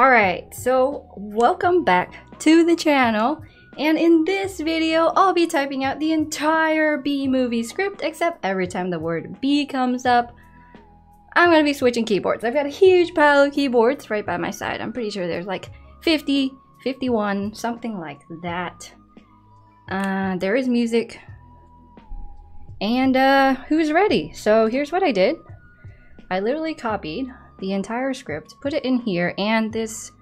Alright, so welcome back to the channel. And in this video, I'll be typing out the entire B-movie script, except every time the word B comes up, I'm gonna be switching keyboards. I've got a huge pile of keyboards right by my side. I'm pretty sure there's like 50, 51, something like that. Uh, there is music. And uh, who's ready? So here's what I did. I literally copied the entire script, put it in here, and this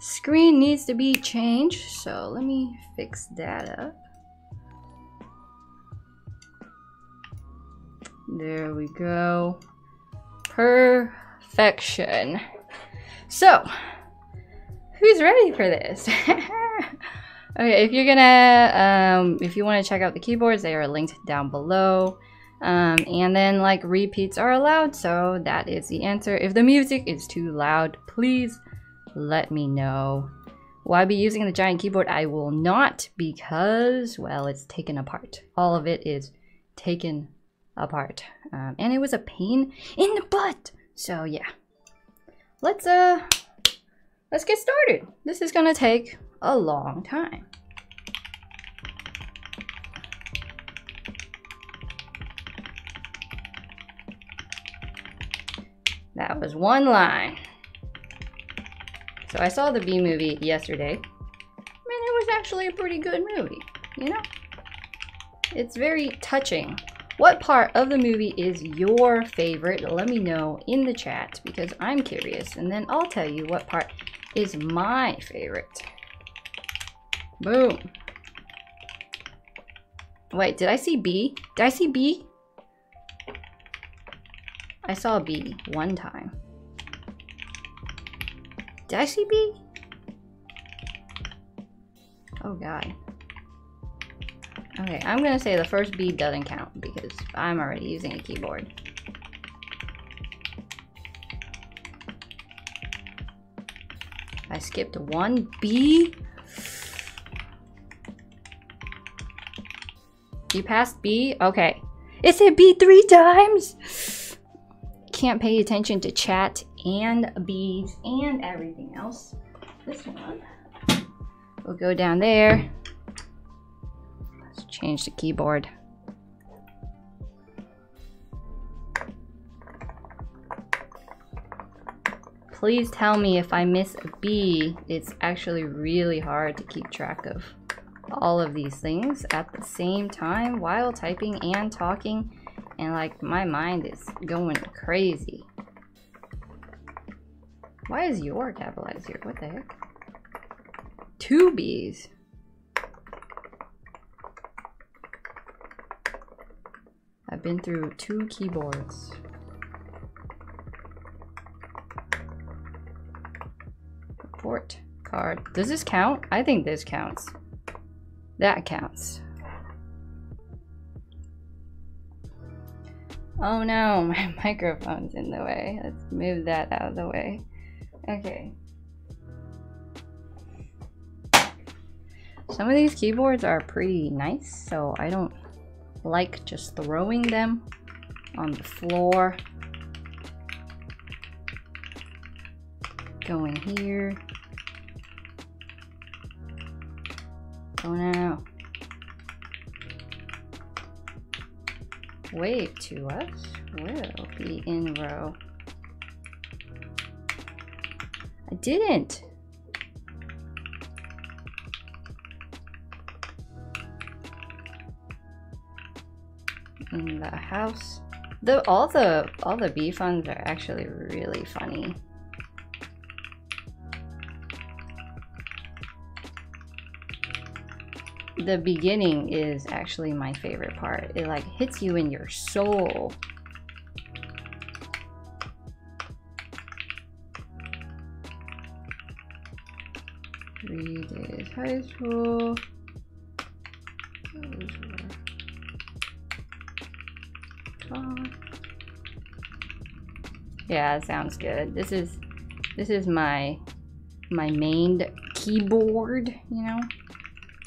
screen needs to be changed. So let me fix that up. There we go. Perfection. So, who's ready for this? okay, if you're gonna, um, if you want to check out the keyboards, they are linked down below. Um, and then like repeats are allowed, so that is the answer. If the music is too loud, please let me know. Will I be using the giant keyboard? I will not because, well, it's taken apart. All of it is taken apart. Um, and it was a pain in the butt. So yeah, let's, uh, let's get started. This is gonna take a long time. That was one line. So I saw the B movie yesterday. and it was actually a pretty good movie, you know? It's very touching. What part of the movie is your favorite? Let me know in the chat because I'm curious and then I'll tell you what part is my favorite. Boom. Wait, did I see B? Did I see B? I saw a bee one time. Did I see bee? Oh god. Okay, I'm gonna say the first bee doesn't count because I'm already using a keyboard. I skipped one B. You passed B? Okay. It said B three times? Can't pay attention to chat and beads and everything else. This one will go down there. Let's change the keyboard. Please tell me if I miss a B. It's actually really hard to keep track of all of these things at the same time while typing and talking and like my mind is going crazy. Why is your capitalized here? What the heck? Two B's. I've been through two keyboards. Report card. Does this count? I think this counts. That counts. Oh no, my microphone's in the way. Let's move that out of the way. Okay. Some of these keyboards are pretty nice, so I don't like just throwing them on the floor. Going here. Going out. Wave to us will be in row. I didn't. In the house. The all the all the bee funds are actually really funny. The beginning is actually my favorite part. It like hits you in your soul. Three days high school. Yeah, sounds good. This is this is my my main keyboard, you know.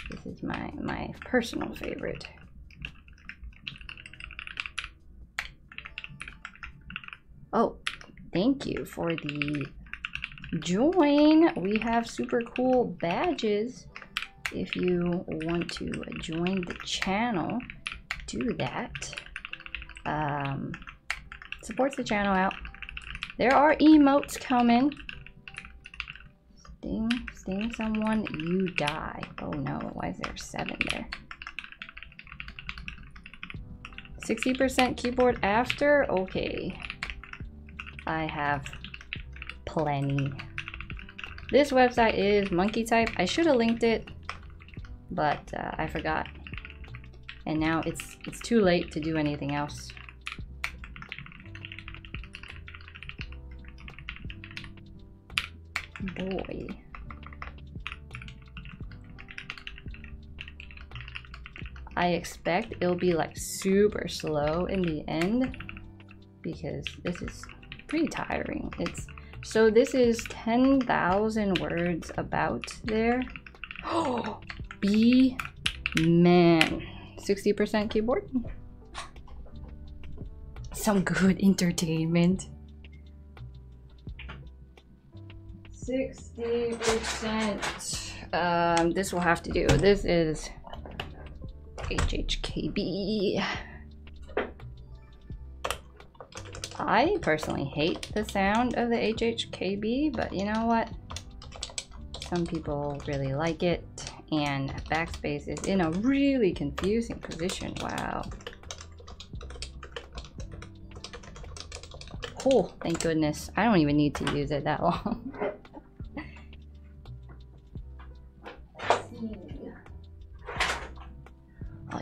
This is my, my personal favorite. Oh, thank you for the join. We have super cool badges. If you want to join the channel, do that. Um, supports the channel out. There are emotes coming. Sting, someone, you die. Oh no, why is there seven there? 60% keyboard after? Okay. I have plenty. This website is monkey type. I should have linked it, but uh, I forgot. And now it's it's too late to do anything else. Boy. I expect it'll be like super slow in the end because this is pretty tiring. It's so this is 10,000 words about there. Oh, B man. 60% keyboard. Some good entertainment. 60%. Um, this will have to do. This is HHKB. I personally hate the sound of the HHKB, but you know what? Some people really like it, and backspace is in a really confusing position. Wow. Oh, thank goodness. I don't even need to use it that long.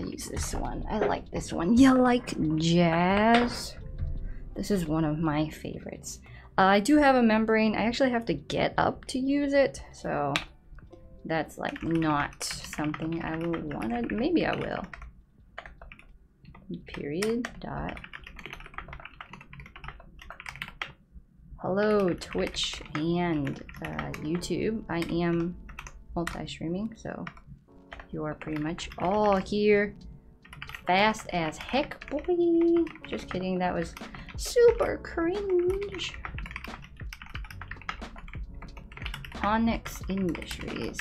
I'll use this one. I like this one. You like jazz? This is one of my favorites. Uh, I do have a membrane. I actually have to get up to use it, so that's like not something I will want to. Maybe I will. Period. Dot. Hello, Twitch and uh, YouTube. I am multi-streaming, so you are pretty much all here. Fast as heck, boy. Just kidding, that was super cringe. Onyx Industries.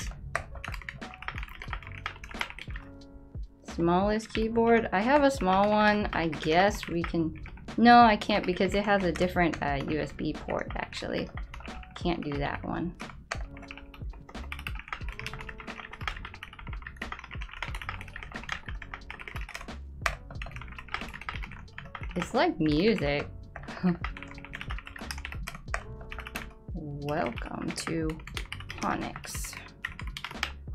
Smallest keyboard. I have a small one. I guess we can... No, I can't because it has a different uh, USB port, actually. Can't do that one. It's like music. Welcome to Onyx.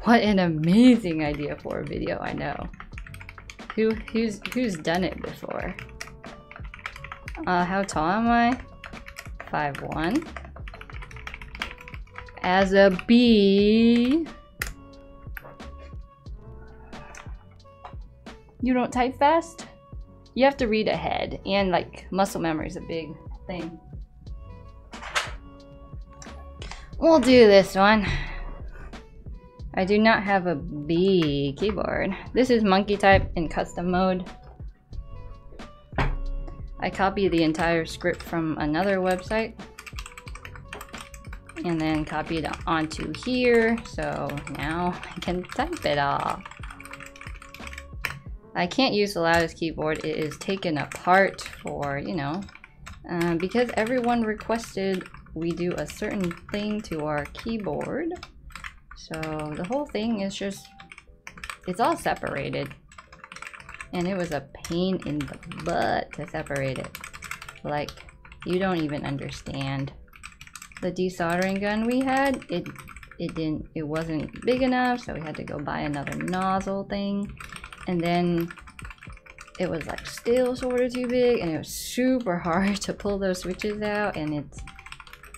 What an amazing idea for a video, I know. Who who's who's done it before? Uh how tall am I? Five one. As a bee. You don't type fast? You have to read ahead and like muscle memory is a big thing. We'll do this one. I do not have a B keyboard. This is monkey type in custom mode. I copy the entire script from another website and then copy it onto here so now I can type it all. I can't use the loudest keyboard. It is taken apart for, you know, uh, because everyone requested we do a certain thing to our keyboard. So the whole thing is just, it's all separated. And it was a pain in the butt to separate it. Like, you don't even understand. The desoldering gun we had, it it didn't it wasn't big enough, so we had to go buy another nozzle thing. And then it was like still sort of too big and it was super hard to pull those switches out and it's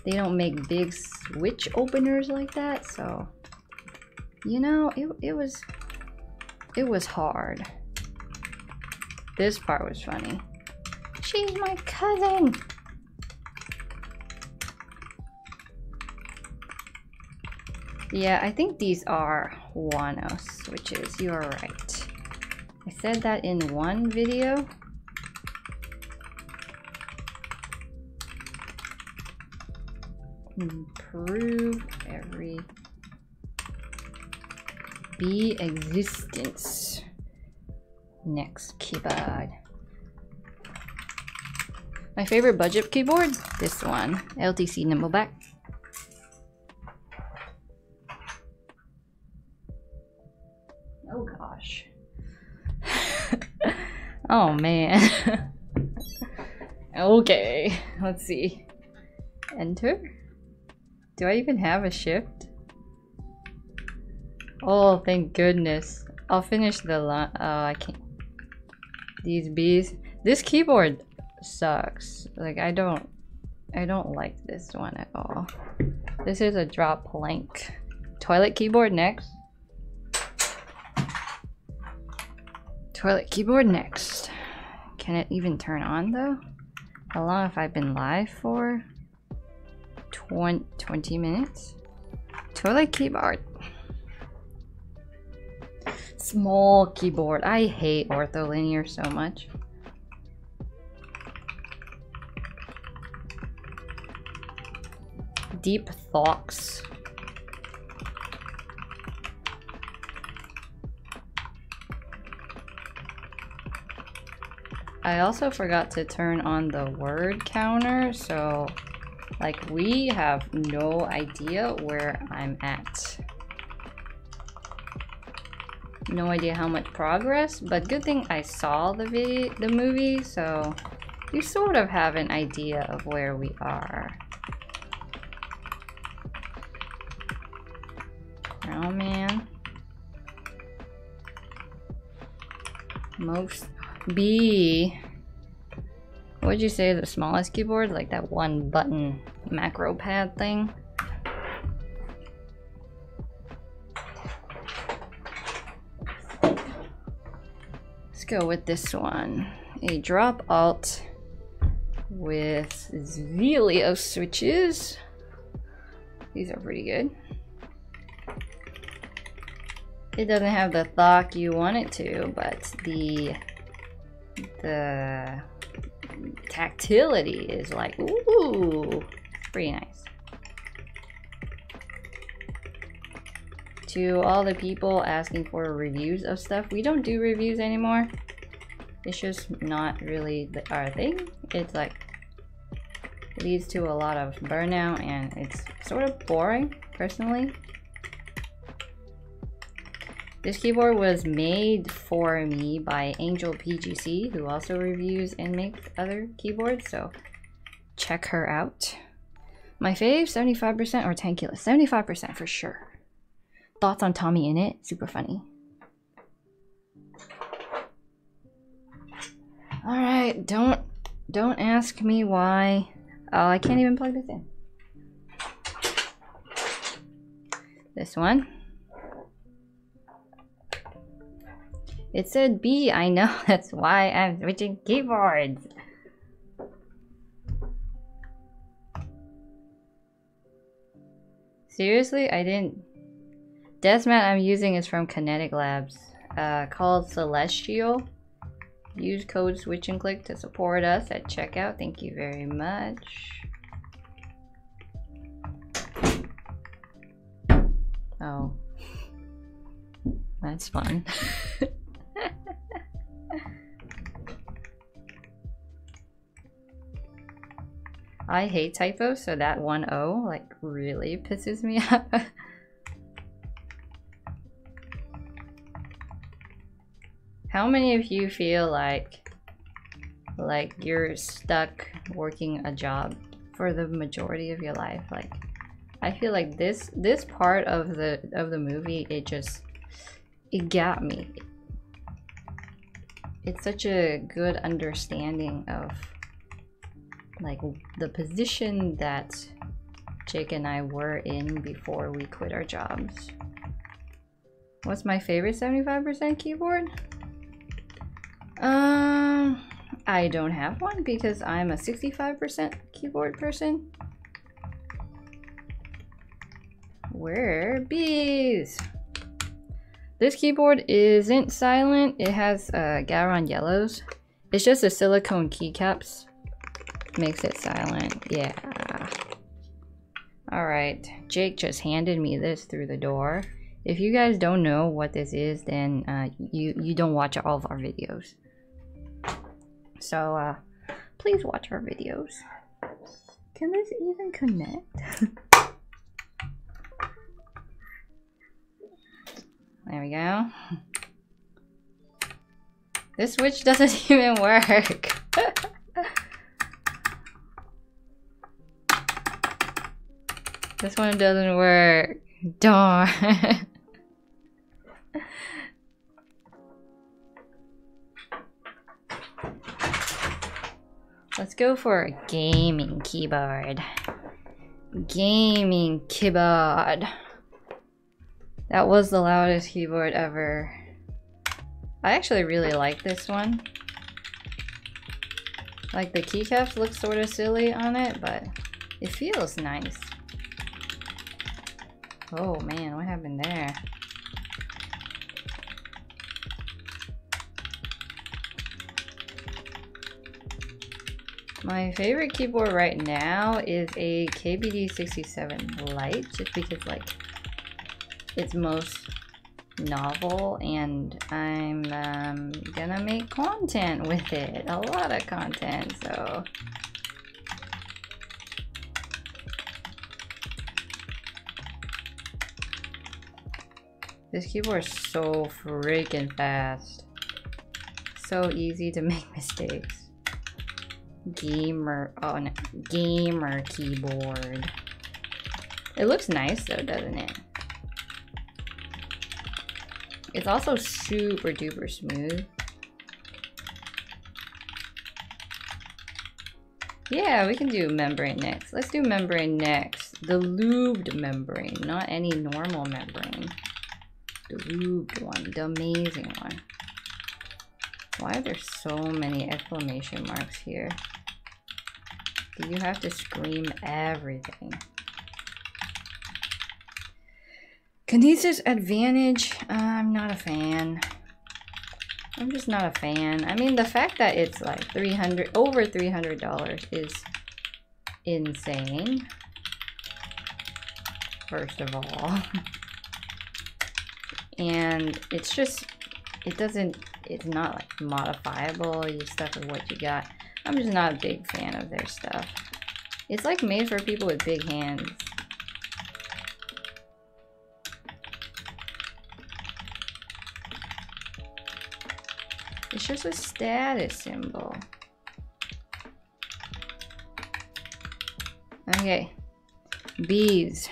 they don't make big switch openers like that so you know it, it was it was hard. This part was funny. She's my cousin! Yeah I think these are Wano switches. You are right I said that in one video improve every be existence. Next keyboard. My favorite budget keyboard? This one. LTC Nimbleback. Oh gosh. Oh man. okay, let's see. Enter? Do I even have a shift? Oh, thank goodness. I'll finish the line. Oh, I can't. These bees. This keyboard sucks. Like, I don't... I don't like this one at all. This is a drop Planck. Toilet keyboard next. Toilet keyboard next. Can it even turn on though? How long have I been live for? 20, 20 minutes? Toilet keyboard. Small keyboard. I hate ortholinear so much. Deep thoughts. I also forgot to turn on the word counter, so like we have no idea where I'm at. No idea how much progress, but good thing I saw the video, the movie, so you sort of have an idea of where we are. Oh man. Most B. What would you say the smallest keyboard? Like that one button macro pad thing? Let's go with this one. A drop alt with Zealio switches. These are pretty good. It doesn't have the thock you want it to, but the the tactility is like, ooh, pretty nice. To all the people asking for reviews of stuff, we don't do reviews anymore. It's just not really the, our thing. It's like, leads to a lot of burnout and it's sort of boring, personally. This keyboard was made for me by Angel PGC, who also reviews and makes other keyboards, so check her out. My fave, 75% or Tankulus? 75% for sure. Thoughts on TommyInnit, Super funny. Alright, don't don't ask me why. Oh, I can't even plug this in. This one. It said B, I know, that's why I'm switching keyboards. Seriously, I didn't... Desmat I'm using is from Kinetic Labs, uh, called Celestial. Use code switch and click to support us at checkout. Thank you very much. Oh. That's fun. I hate typos, so that one O like really pisses me off. How many of you feel like like you're stuck working a job for the majority of your life? Like I feel like this this part of the of the movie it just it got me. It's such a good understanding of like the position that Jake and I were in before we quit our jobs. What's my favorite 75% keyboard? Um, I don't have one because I'm a 65% keyboard person. Where bees? This keyboard isn't silent. It has uh, Gateron yellows. It's just the silicone keycaps makes it silent. Yeah. Alright, Jake just handed me this through the door. If you guys don't know what this is, then uh, you, you don't watch all of our videos. So, uh, please watch our videos. Can this even connect? there we go. This switch doesn't even work. this one doesn't work. Darn. Let's go for a gaming keyboard. Gaming keyboard. That was the loudest keyboard ever. I actually really like this one. Like the keycaps look sort of silly on it, but it feels nice. Oh man, what happened there? My favorite keyboard right now is a KBD67 Lite, just because like it's most novel and I'm um, gonna make content with it, a lot of content, so This keyboard is so freaking fast. So easy to make mistakes. Gamer oh no, gamer keyboard. It looks nice though doesn't it? It's also super duper smooth. Yeah we can do membrane next. Let's do membrane next. The lubed membrane not any normal membrane the lubed one the amazing one why are there so many exclamation marks here? Do you have to scream everything? Kinesis Advantage, I'm not a fan. I'm just not a fan. I mean, the fact that it's like 300, over $300 is insane. First of all. and it's just, it doesn't, it's not like modifiable. You stuck with what you got. I'm just not a big fan of their stuff. It's like made for people with big hands. It's just a status symbol. Okay. Bees.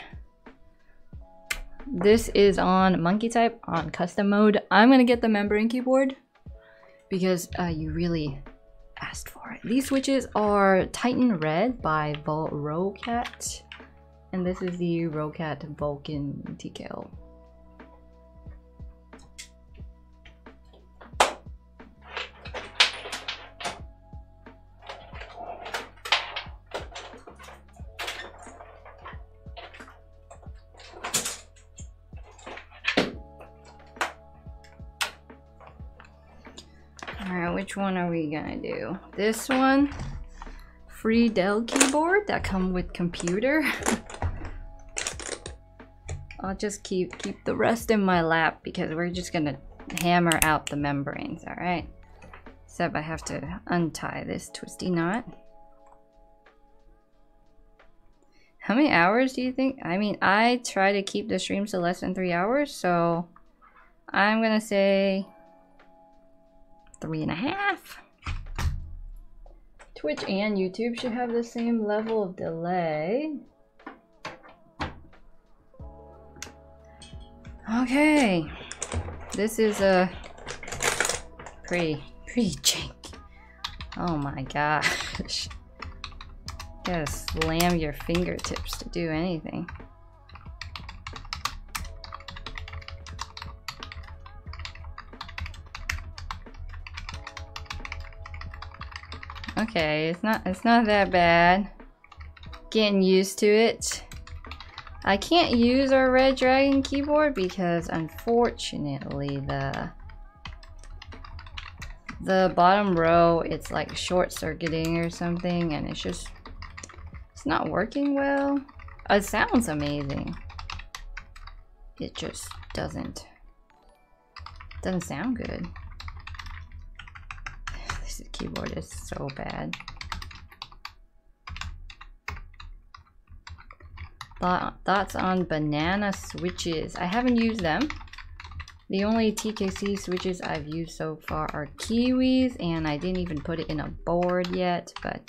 This is on monkey type on custom mode. I'm gonna get the membrane keyboard because uh, you really asked for it. These switches are Titan Red by Vol Roccat. And this is the Roccat Vulcan TKL. One are we gonna do? This one, free Dell keyboard that come with computer. I'll just keep keep the rest in my lap because we're just gonna hammer out the membranes, all right? Except I have to untie this twisty knot. How many hours do you think? I mean, I try to keep the streams to less than three hours, so I'm gonna say three and a half. Twitch and YouTube should have the same level of delay. Okay, this is a pretty, pretty jank. Oh my gosh. You gotta slam your fingertips to do anything. Okay, it's not it's not that bad. Getting used to it. I can't use our Redragon keyboard because unfortunately the the bottom row it's like short circuiting or something and it's just it's not working well. It sounds amazing. It just doesn't. Doesn't sound good. Keyboard is so bad. Thoughts on banana switches. I haven't used them. The only TKC switches I've used so far are Kiwis, and I didn't even put it in a board yet, but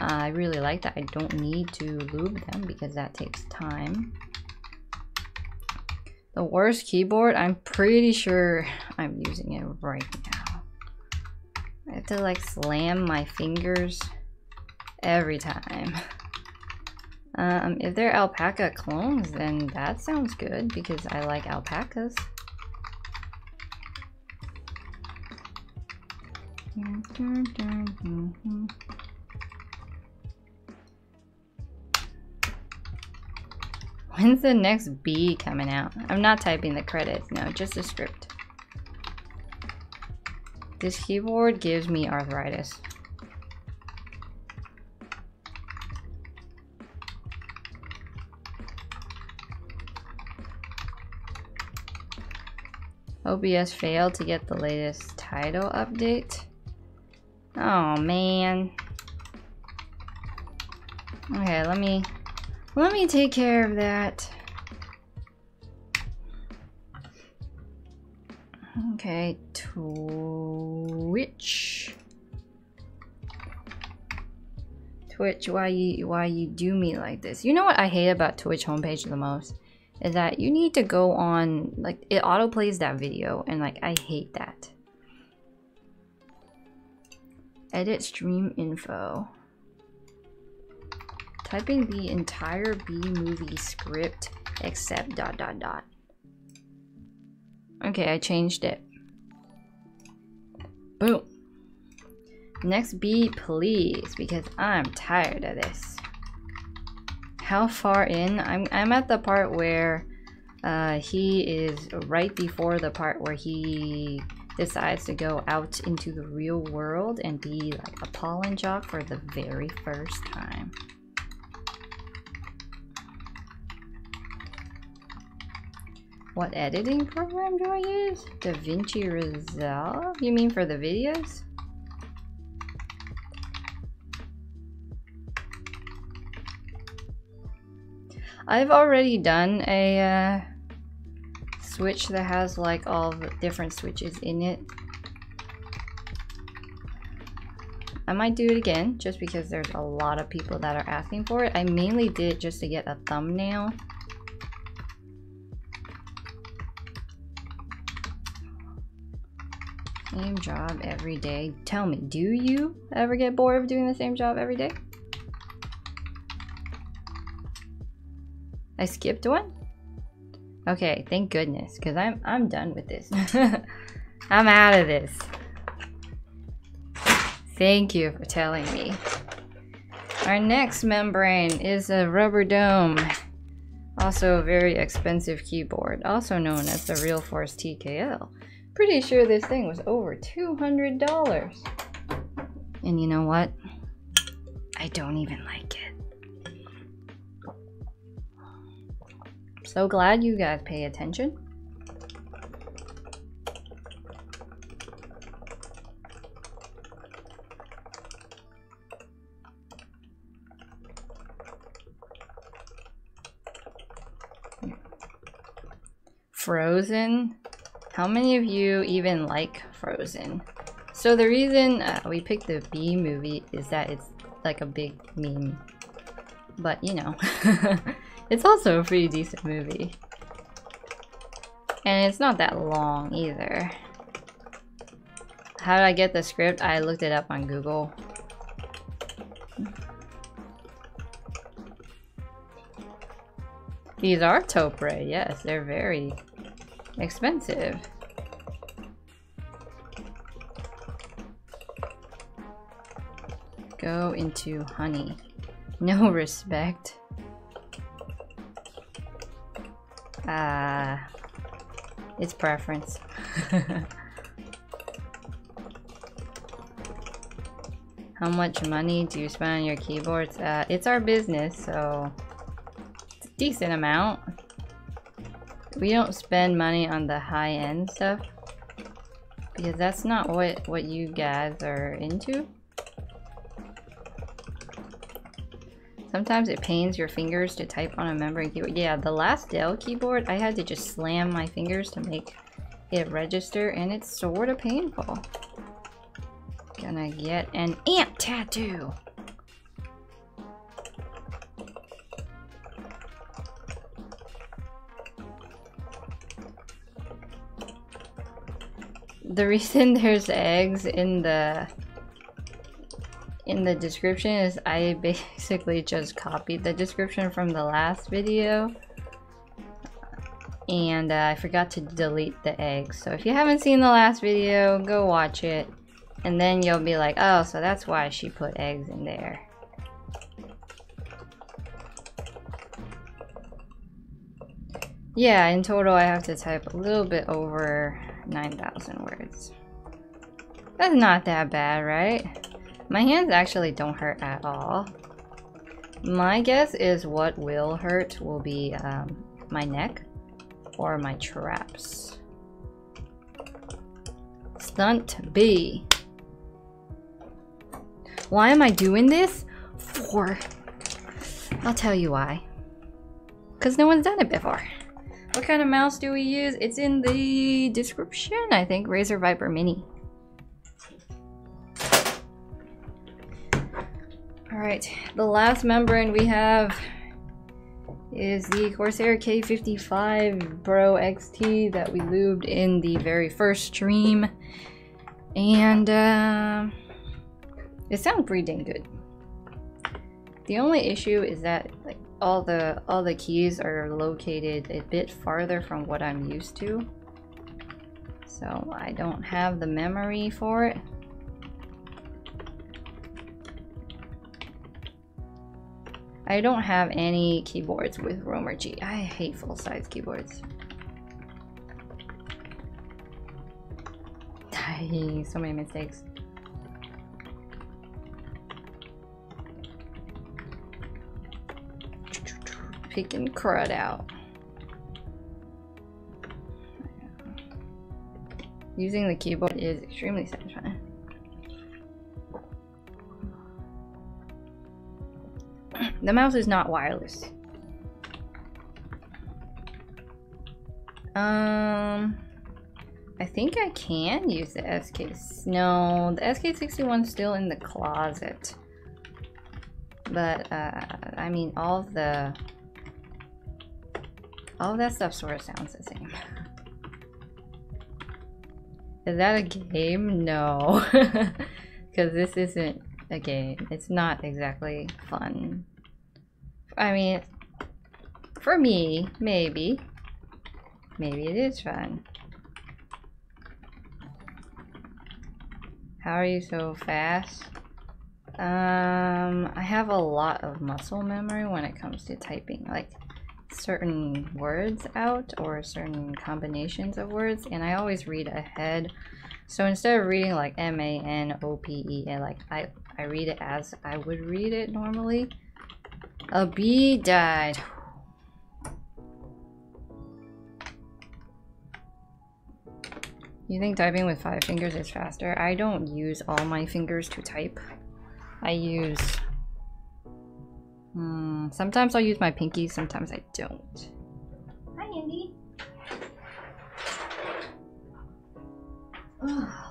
uh, I really like that. I don't need to lube them because that takes time. The worst keyboard, I'm pretty sure I'm using it right now. I have to like slam my fingers every time. Um, if they're alpaca clones, then that sounds good because I like alpacas. When's the next B coming out? I'm not typing the credits, no, just the script. This keyboard gives me arthritis. OBS failed to get the latest title update. Oh man. Okay, let me let me take care of that. Okay, Twitch. Twitch, why you why you do me like this? You know what I hate about Twitch homepage the most? is that you need to go on like it auto plays that video and like I hate that. Edit stream info. Typing the entire B movie script except dot dot dot. Okay, I changed it. Boom. Next B, please, because I'm tired of this how far in? I'm, I'm at the part where uh, he is right before the part where he decides to go out into the real world and be like a pollen jock for the very first time. What editing program do I use? DaVinci Resolve? You mean for the videos? I've already done a uh, switch that has like all the different switches in it. I might do it again just because there's a lot of people that are asking for it. I mainly did it just to get a thumbnail. Same job every day. Tell me, do you ever get bored of doing the same job every day? I skipped one? Okay, thank goodness, because I'm I'm done with this. I'm out of this. Thank you for telling me. Our next membrane is a rubber dome. Also a very expensive keyboard, also known as the Realforce TKL. Pretty sure this thing was over $200. And you know what? I don't even like it. So glad you guys pay attention. Frozen? How many of you even like Frozen? So the reason uh, we picked the B movie is that it's like a big meme. But you know. It's also a pretty decent movie. And it's not that long either. How did I get the script? I looked it up on Google. These are Topre, yes, they're very expensive. Go into honey. No respect. Uh, it's preference. How much money do you spend on your keyboards? Uh, it's our business, so decent amount. We don't spend money on the high-end stuff. Because that's not what, what you guys are into. Sometimes it pains your fingers to type on a membrane keyboard. Yeah, the last Dell keyboard, I had to just slam my fingers to make it register, and it's sort of painful. Gonna get an ant tattoo. The reason there's eggs in the in the description is I basically just copied the description from the last video and uh, I forgot to delete the eggs. So if you haven't seen the last video, go watch it and then you'll be like, oh, so that's why she put eggs in there. Yeah, in total I have to type a little bit over 9,000 words. That's not that bad, right? My hands actually don't hurt at all. My guess is what will hurt will be um, my neck or my traps. Stunt B. Why am I doing this? For... I'll tell you why. Because no one's done it before. What kind of mouse do we use? It's in the description, I think. Razer Viper Mini. Alright, the last membrane we have is the Corsair K55 Pro XT that we lubed in the very first stream. And uh, it sounds pretty dang good. The only issue is that like all the all the keys are located a bit farther from what I'm used to. So I don't have the memory for it. I don't have any keyboards with Romer G. I hate full-size keyboards. so many mistakes. Picking crud out. Using the keyboard is extremely satisfying. The mouse is not wireless. Um, I think I can use the SK. No, the SK61 is still in the closet. But, uh, I mean, all the... All that stuff sort of sounds the same. Is that a game? No. Because this isn't a game. It's not exactly fun. I mean, for me, maybe. Maybe it is fun. How are you so fast? Um, I have a lot of muscle memory when it comes to typing, like certain words out or certain combinations of words, and I always read ahead. So instead of reading like M-A-N-O-P-E, like I, I read it as I would read it normally. A bee died. You think typing with five fingers is faster? I don't use all my fingers to type. I use... Hmm, sometimes I'll use my pinky, sometimes I don't. Hi, Andy.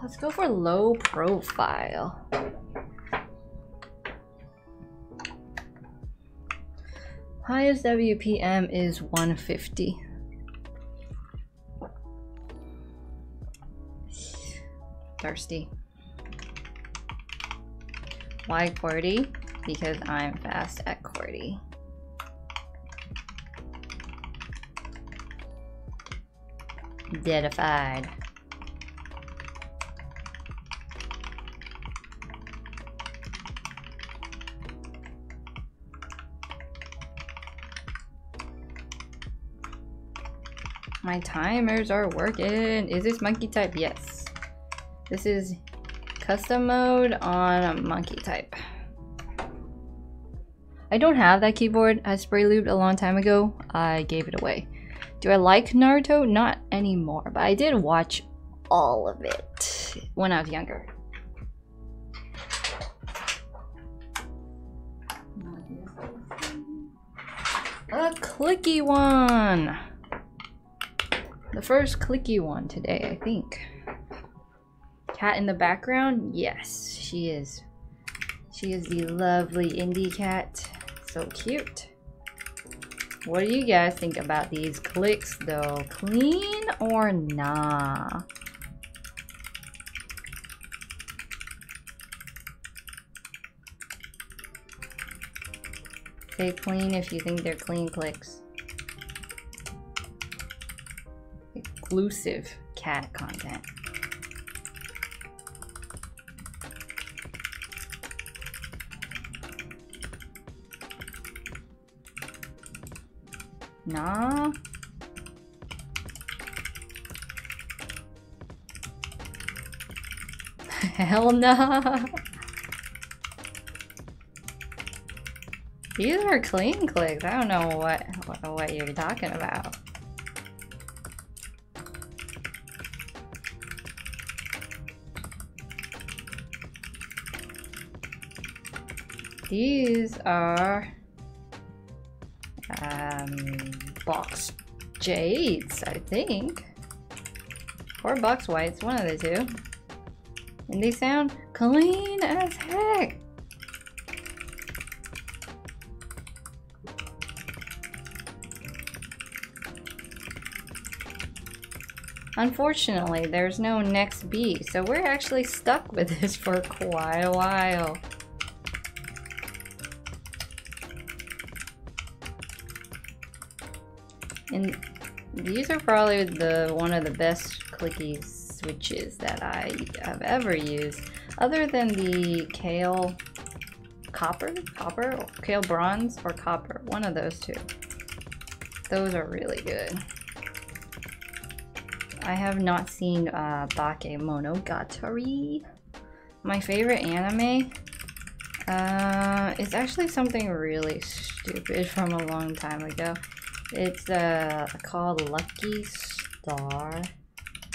let's go for low profile. Highest WPM is 150. Thirsty. Why QWERTY? Because I'm fast at QWERTY. Deadified. My timers are working. Is this monkey type? Yes. This is custom mode on a monkey type. I don't have that keyboard. I spray lubed a long time ago. I gave it away. Do I like Naruto? Not anymore, but I did watch all of it when I was younger. A clicky one! The first clicky one today, I think. Cat in the background? Yes, she is. She is the lovely indie cat. So cute. What do you guys think about these clicks though? Clean or nah? Say clean if you think they're clean clicks. Exclusive cat content. Nah. Hell no. These are clean clicks. I don't know what, what, what you're talking about. These are um, box jades, I think. Or box whites, one of the two. And they sound clean as heck. Unfortunately, there's no next B, so we're actually stuck with this for quite a while. These are probably the one of the best clicky switches that I have ever used, other than the Kailh Copper? Copper? Kailh Bronze or Copper? One of those two. Those are really good. I have not seen uh, Bakemonogatari. My favorite anime uh, it's actually something really stupid from a long time ago. It's uh, called Lucky Star.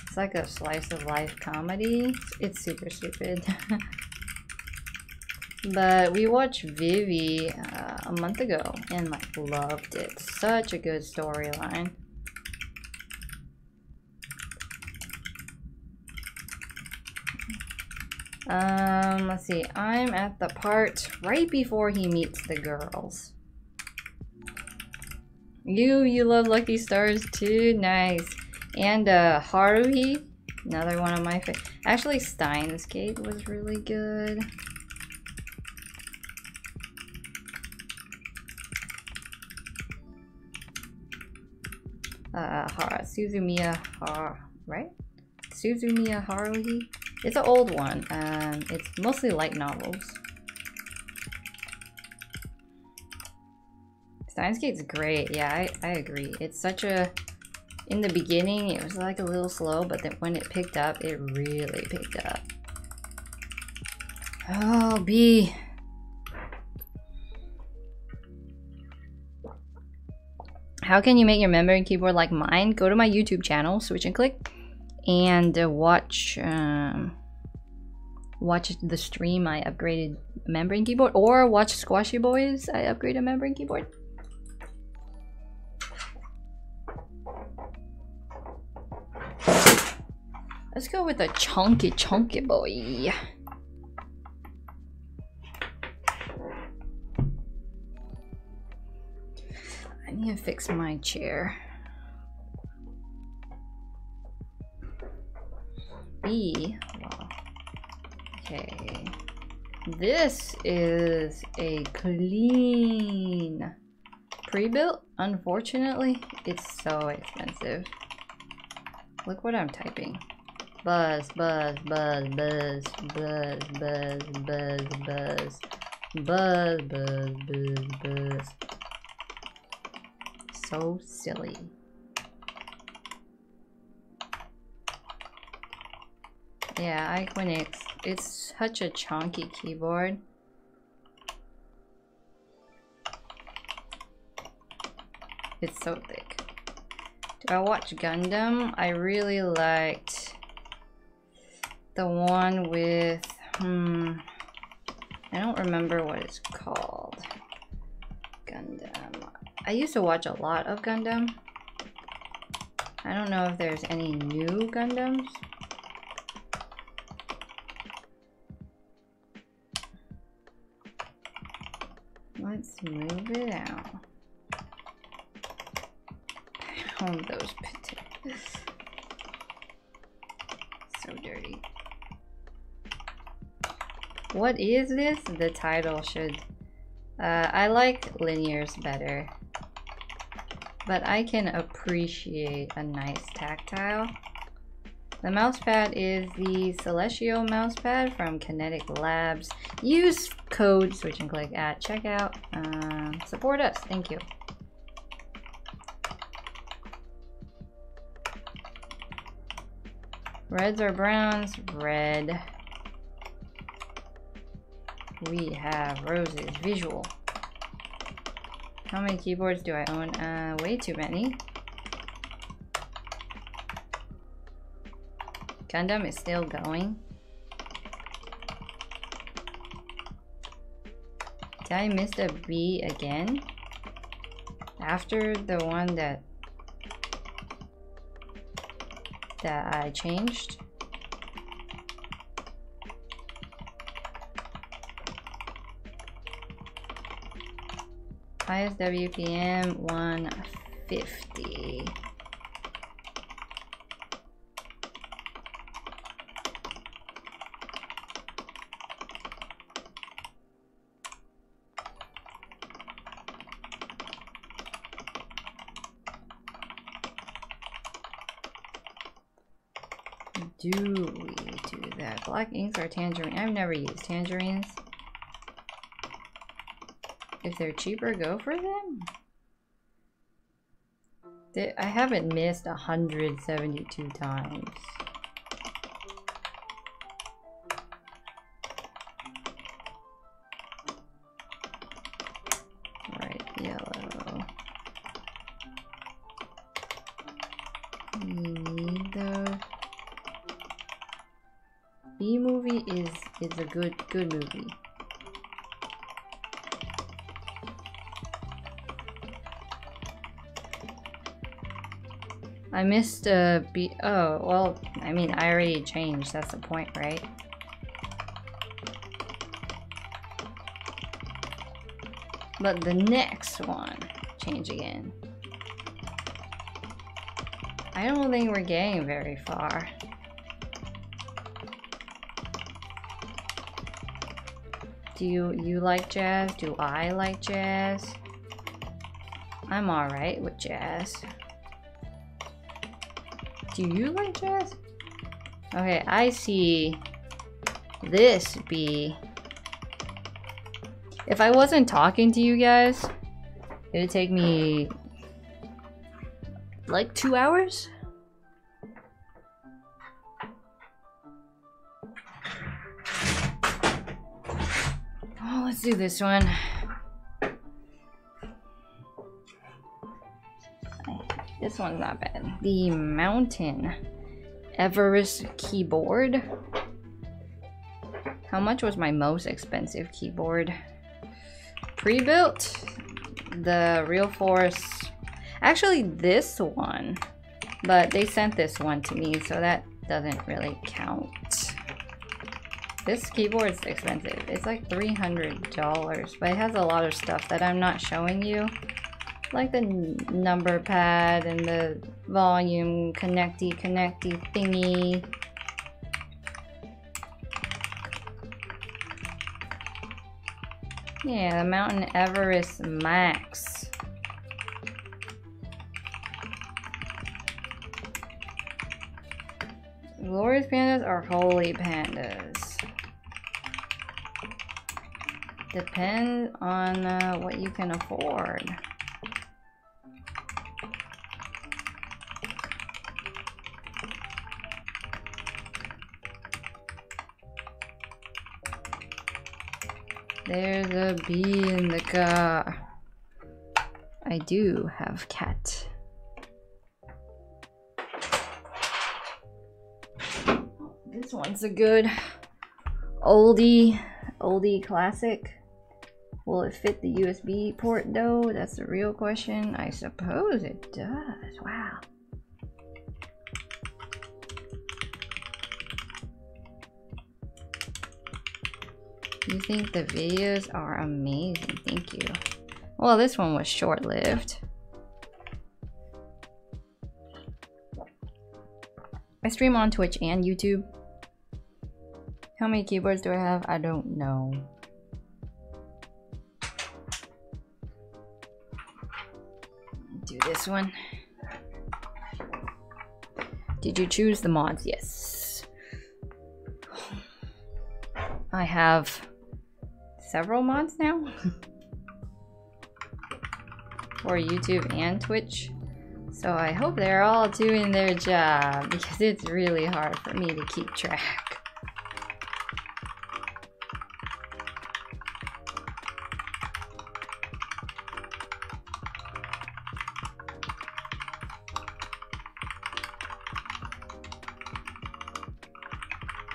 It's like a slice of life comedy. It's super stupid. but we watched Vivy uh, a month ago and like loved it. Such a good storyline. Um, let's see. I'm at the part right before he meets the girls. You, you love Lucky Stars too? Nice. And uh, Haruhi, another one of my favorite. Actually, Steins Gate was really good. Uh, Hara, Suzumiya Har, right? Suzumiya Haruhi? It's an old one. Um, it's mostly light novels. Steins Gate's great. Yeah, I, I agree. It's such a... In the beginning, it was like a little slow, but then when it picked up, it really picked up. Oh, B. How can you make your memory keyboard like mine? Go to my YouTube channel, switch and click and uh, watch um, watch the stream I upgraded membrane keyboard or watch Squashy Boys I upgraded membrane keyboard. Let's go with a chunky chunky boy. I need to fix my chair. B. Okay. This is a clean pre-built. Unfortunately, it's so expensive. Look what I'm typing. Buzz, buzz, buzz, buzz, buzz, buzz, buzz, buzz, buzz, buzz, buzz, buzz. So silly. Yeah, Iqunix. It's such a chunky keyboard. It's so thick. Do I watch Gundam? I really liked the one with, hmm, I don't remember what it's called. Gundam. I used to watch a lot of Gundam. I don't know if there's any new Gundams. Let's move it out. Pound those potatoes. So dirty. What is this? The title should... Uh, I like linears better. But I can appreciate a nice tactile. The mousepad is the Celestial mousepad from Kinetic Labs. Use code switch and click at checkout. Um, support us. Thank you. Reds or browns? Red. We have roses. Visual. How many keyboards do I own? Uh, way too many. Gundam is still going. Did I miss a B again? After the one that that I changed? Highest WPM 150. do we do that? Black inks or tangerine? I've never used tangerines. If they're cheaper, go for them. They, I haven't missed 172 times. Right, yellow. Those. B movie is is a good good movie. I missed a B. Oh, well, I mean, I already changed. That's the point, right? But the next one, change again. I don't think we're getting very far. Do you, you like jazz? Do I like jazz? I'm alright with jazz. Do you like jazz? Okay, I see this be... If I wasn't talking to you guys, it would take me like two hours? Oh, let's do this one. This one's not bad. The Mountain Everest keyboard. How much was my most expensive keyboard? Pre-built? The Realforce. Actually, this one. But they sent this one to me, so that doesn't really count. This keyboard is expensive. It's like $300, but it has a lot of stuff that I'm not showing you like the number pad and the volume connecty connecty thingy. Yeah, the Mountain Everest Max. Glorious pandas or holy pandas? Depend on uh, what you can afford. There's a bee in the car. I do have cat. This one's a good oldie, oldie classic. Will it fit the USB port though? That's the real question. I suppose it does. Wow. You think the videos are amazing. Thank you. Well, this one was short-lived. I stream on Twitch and YouTube. How many keyboards do I have? I don't know. Do this one. Did you choose the mods? Yes. I have several mods now for YouTube and Twitch. So I hope they're all doing their job because it's really hard for me to keep track.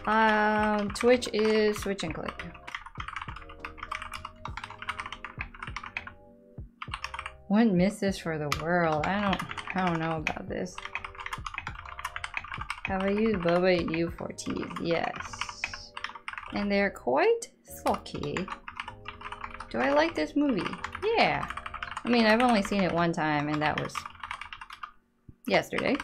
Um, Twitch is switch and click. Wouldn't miss this for the world. I don't I don't know about this. Have I used Boba U4Ts? Yes. And they're quite sulky. Do I like this movie? Yeah. I mean, I've only seen it one time, and that was yesterday.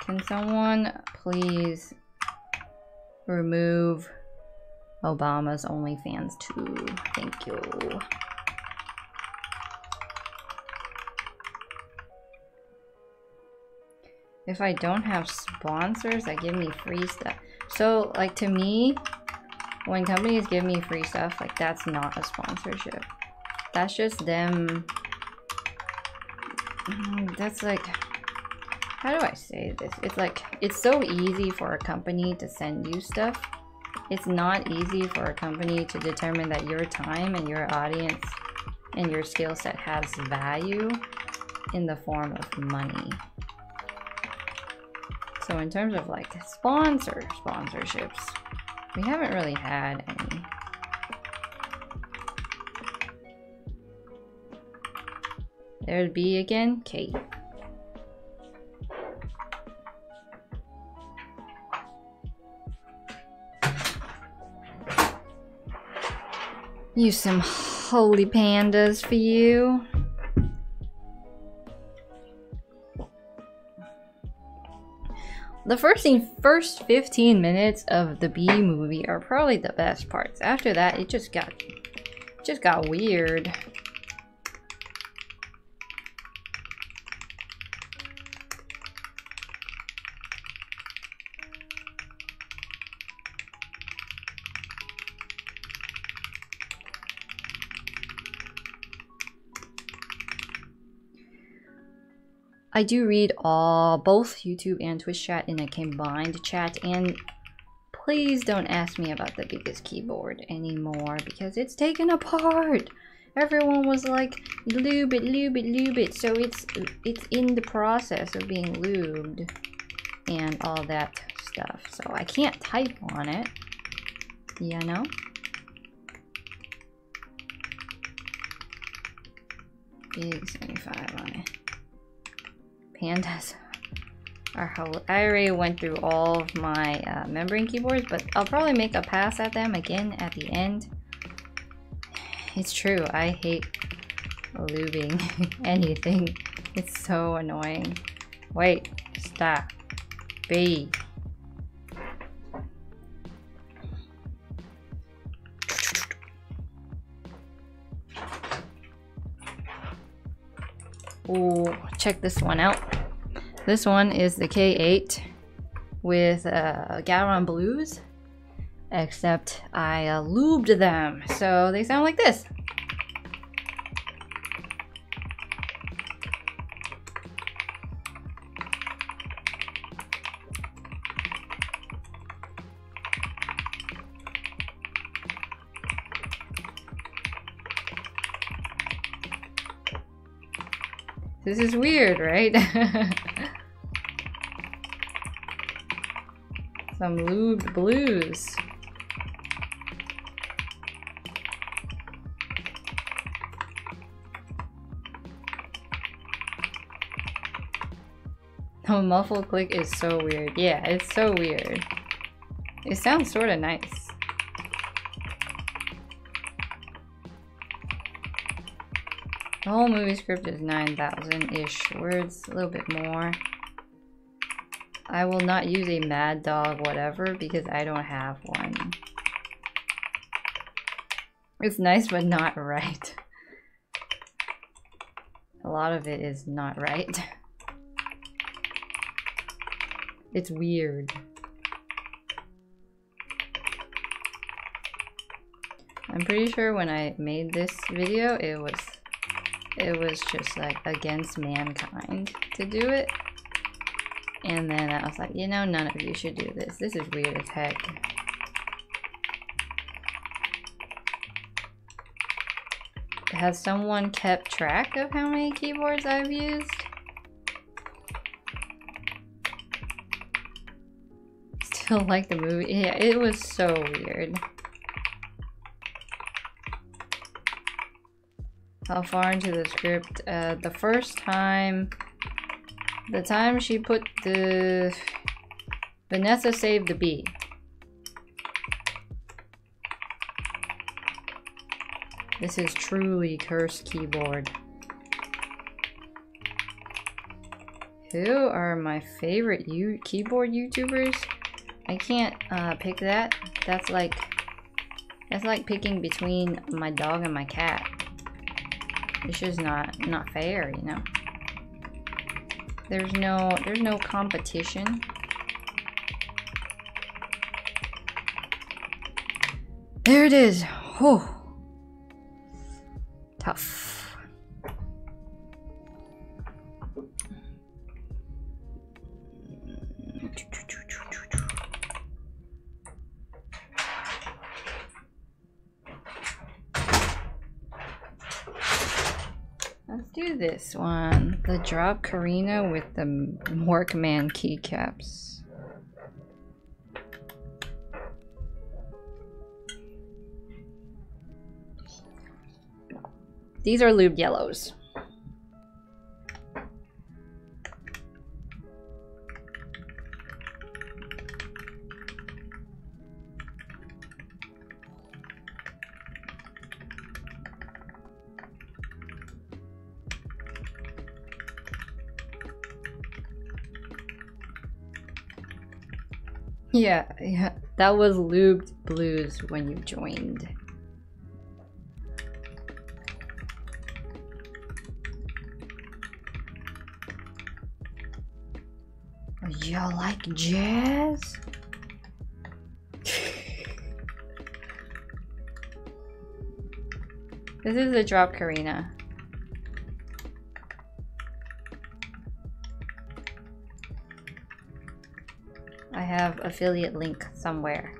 Can someone please remove Obama's OnlyFans too. Thank you. If I don't have sponsors that give me free stuff. So, like, to me, when companies give me free stuff, like, that's not a sponsorship. That's just them... Mm, that's like... How do I say this? It's like, it's so easy for a company to send you stuff it's not easy for a company to determine that your time and your audience and your skill set has value in the form of money. So in terms of like sponsor sponsorships, we haven't really had any. There's B again, Kate. Use some holy pandas for you. The first first 15 minutes of the B movie are probably the best parts. After that, it just got just got weird. I do read all both YouTube and Twitch chat in a combined chat and please don't ask me about the biggest keyboard anymore because it's taken apart. Everyone was like, lube it, lube it, lube it. So it's it's in the process of being lubed and all that stuff. So I can't type on it, you know? Big 75 on it pandas are how I already went through all of my uh, membrane keyboards, but I'll probably make a pass at them again at the end. It's true, I hate lubing anything. It's so annoying. Wait, stop. B. Oh, check this one out. This one is the K8 with uh, Gateron Blues, except I uh, lubed them, so they sound like this. This is weird, right? Some lubed blues. Oh, muffle click is so weird. Yeah, it's so weird. It sounds sort of nice. Whole movie script is 9,000-ish words, a little bit more. I will not use a mad dog whatever because I don't have one. It's nice but not right. A lot of it is not right. It's weird. I'm pretty sure when I made this video, it was it was just like against mankind to do it. And then I was like, you know, none of you should do this. This is weird as heck. Has someone kept track of how many keyboards I've used? Still like the movie. Yeah, it was so weird. How far into the script. Uh, the first time, the time she put the Vanessa saved the bee. This is truly cursed keyboard. Who are my favorite you keyboard YouTubers? I can't uh, pick that. That's like that's like picking between my dog and my cat. It's just not not fair, you know. There's no there's no competition. There it is. Oh. Tough. This one. The drop Carina with the Workman keycaps. These are lube yellows. Yeah. That was lubed blues when you joined. Y'all like jazz? this is a drop Carina. Have affiliate link somewhere.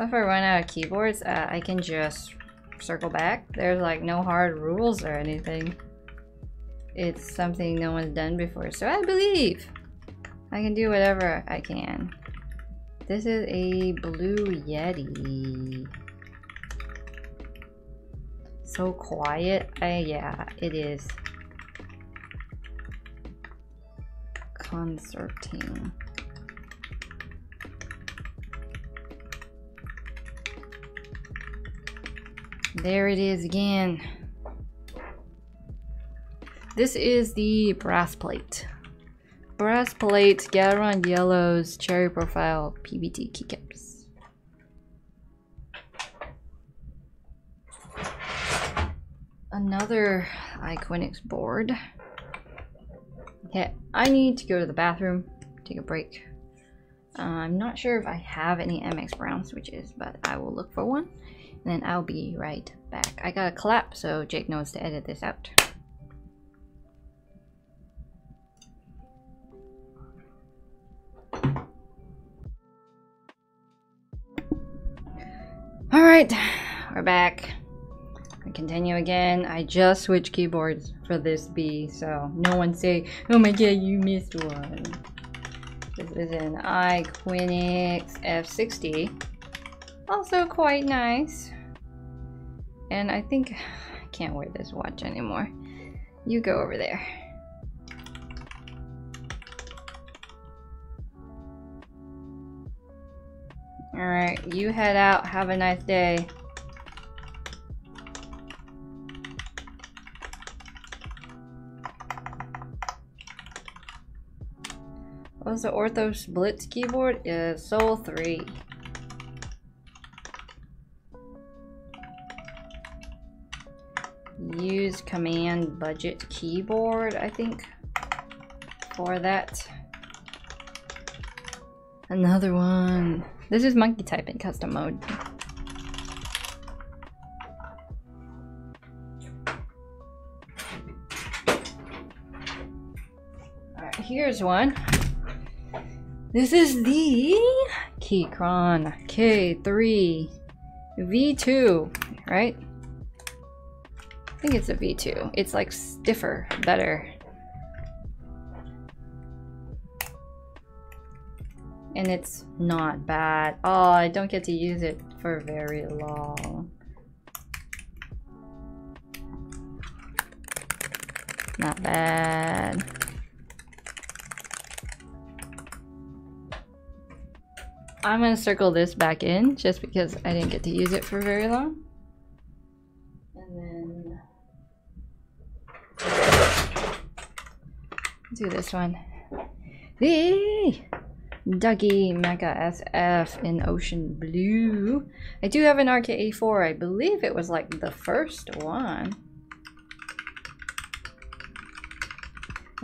if I run out of keyboards, uh, I can just circle back. There's like no hard rules or anything. It's something no one's done before, so I believe I can do whatever I can. This is a Blue Yeti. So quiet. Yeah, it is. Concerting. There it is again. This is the brass plate. Brass plate, Gateron Yellows, Cherry Profile, PBT keycaps. Another Iqunix board. Okay, I need to go to the bathroom, take a break. Uh, I'm not sure if I have any MX Brown switches, but I will look for one. And then I'll be right back. I got a clap, so Jake knows to edit this out. Alright, we're back. Continue again. I just switched keyboards for this B, so no one say, oh my god, you missed one. This is an Iqunix F60. Also quite nice. And I think I can't wear this watch anymore. You go over there. Alright, you head out. Have a nice day. What's the Orthos Blitz keyboard? Is Soul 3. Use command budget keyboard, I think, for that. Another one. This is Monkeytype in custom mode. Alright, here's one. This is the Keychron K3 V2, right? I think it's a V2. It's like stiffer, better. And it's not bad. Oh, I don't get to use it for very long. Not bad. I'm gonna circle this back in just because I didn't get to use it for very long. And then do this one. The Ducky Mecha SF in Ocean Blue. I do have an RK84. I believe it was like the first one.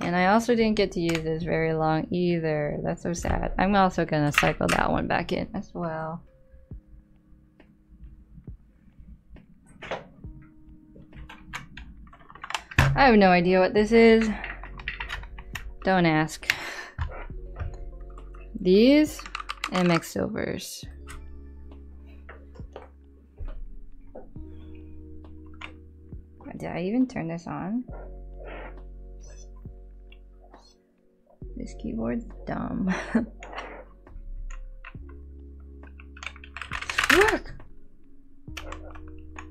And I also didn't get to use this very long either. That's so sad. I'm also gonna cycle that one back in as well. I have no idea what this is. Don't ask. These MX Silvers. Did I even turn this on? This keyboard's dumb. Work!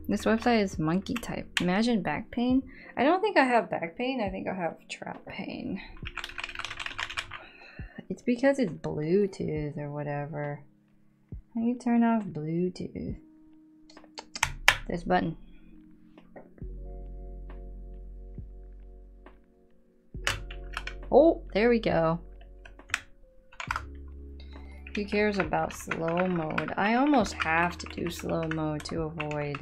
This website is Monkeytype. Imagine back pain. I don't think I have back pain. I think I have trap pain. It's because it's Bluetooth or whatever. How do you turn off Bluetooth? This button. Oh, there we go. Who cares about slow mode? I almost have to do slow mode to avoid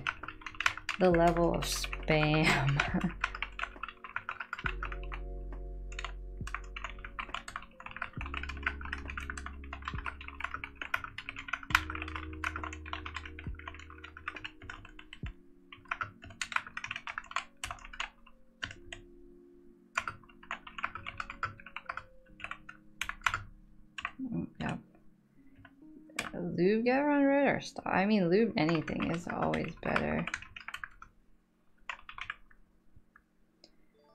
the level of spam. lube get red? I mean, lube anything is always better.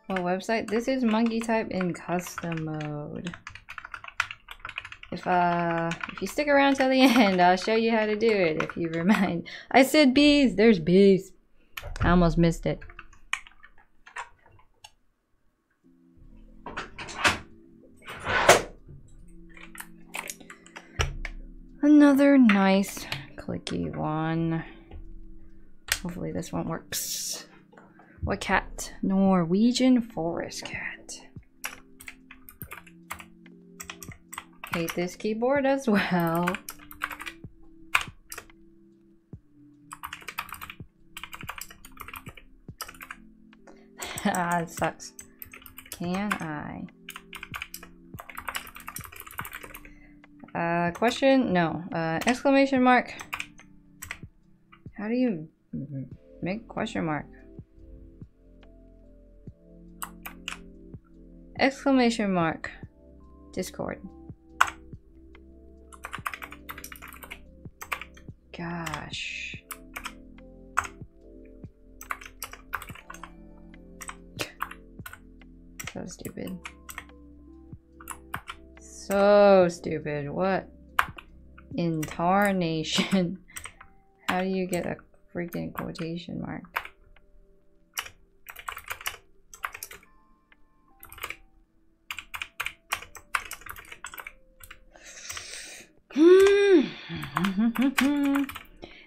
What website? This is Monkeytype in custom mode. If uh, if you stick around till the end, I'll show you how to do it. If you remind, I said bees. There's bees. I almost missed it. Another nice clicky one. Hopefully this one works. What cat? Norwegian forest cat. Hate this keyboard as well. ah, it sucks. Can I? Uh, question? No. Uh, exclamation mark. How do you make question mark? Exclamation mark. Discord. Gosh. So stupid. So stupid. What? Intonation. How do you get a freaking quotation mark? Hmm.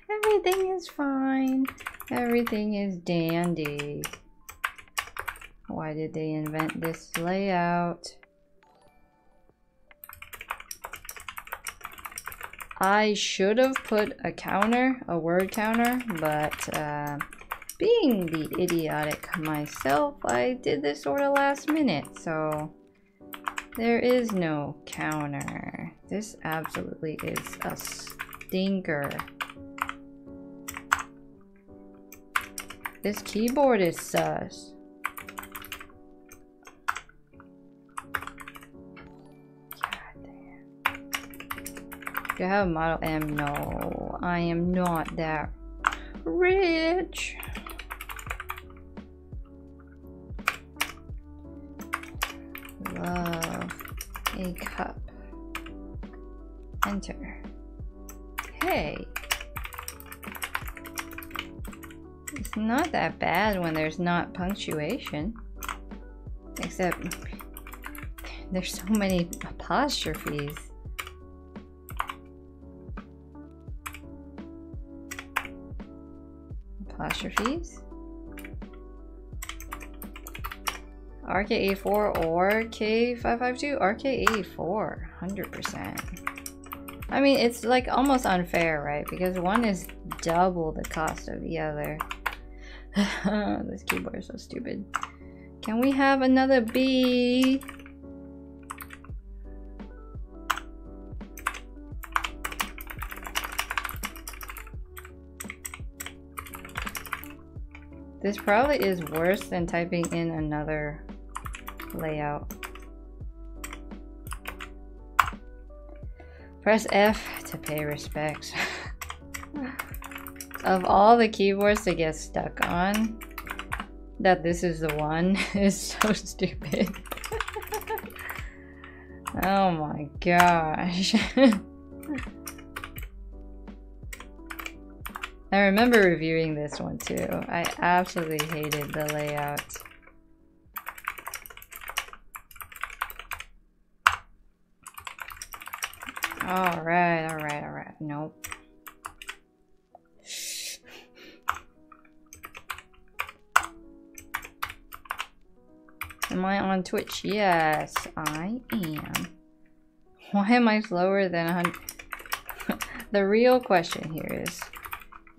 Everything is fine. Everything is dandy. Why did they invent this layout? I should have put a counter, a word counter, but uh, being the idiotic myself, I did this sort of last minute, so there is no counter. This absolutely is a stinker. This keyboard is sus. Do I have a Model M? No, I am not that rich. Love a cup. Enter. Hey. It's not that bad when there's not punctuation. Except there's so many apostrophes. Apostrophes? RK84 or K552? RK84, 100%. I mean, it's like almost unfair, right? Because one is double the cost of the other. this keyboard is so stupid. Can we have another B? This probably is worse than typing in another layout. Press F to pay respects. of all the keyboards to get stuck on, that this is the one is so stupid. oh my gosh. I remember reviewing this one too. I absolutely hated the layout. Alright, alright, alright. Nope. Am I on Twitch? Yes, I am. Why am I slower than 100? the real question here is,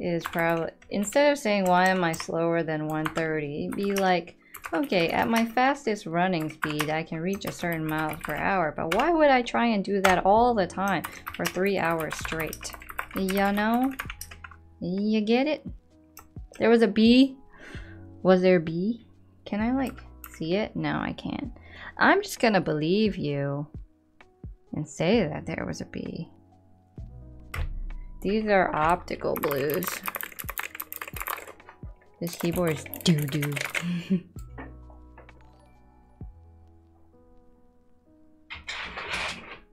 is probably, instead of saying why am I slower than 130, be like, okay, at my fastest running speed, I can reach a certain miles per hour, but why would I try and do that all the time for three hours straight? You know? You get it? There was a bee? Was there a bee? Can I like see it? No, I can't. I'm just gonna believe you and say that there was a bee. These are optical blues. This keyboard is doo-doo.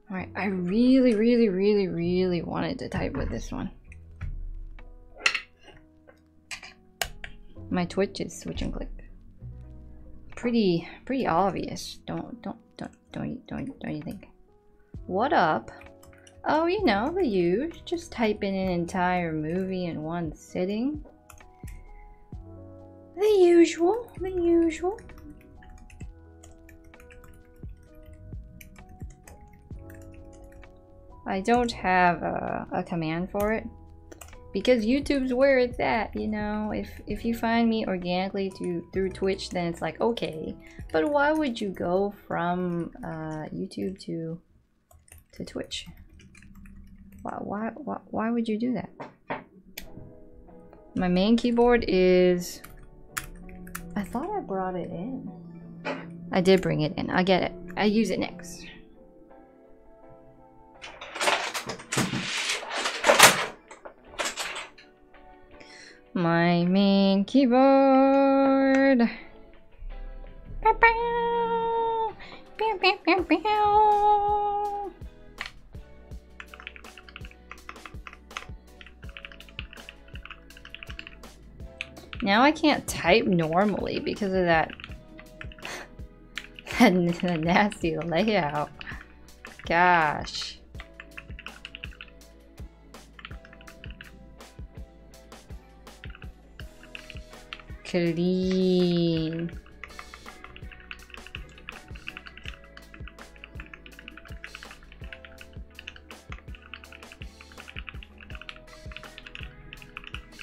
Alright, I really, really, really, really wanted to type with this one. My Twitch is switch and click pretty pretty obvious. Don't don't don't don't don't don't you think? What up? Oh, you know the use. Just type in an entire movie in one sitting. The usual. The usual. I don't have a, a command for it because YouTube's where it's at, you know. If if you find me organically to through Twitch, then it's like okay. But why would you go from uh, YouTube to to Twitch? Why, why why why would you do that? My main keyboard is. I thought I brought it in. I did bring it in. I get it. I use it next. my main keyboard. Now I can't type normally because of that, that nasty layout. Gosh. Clean.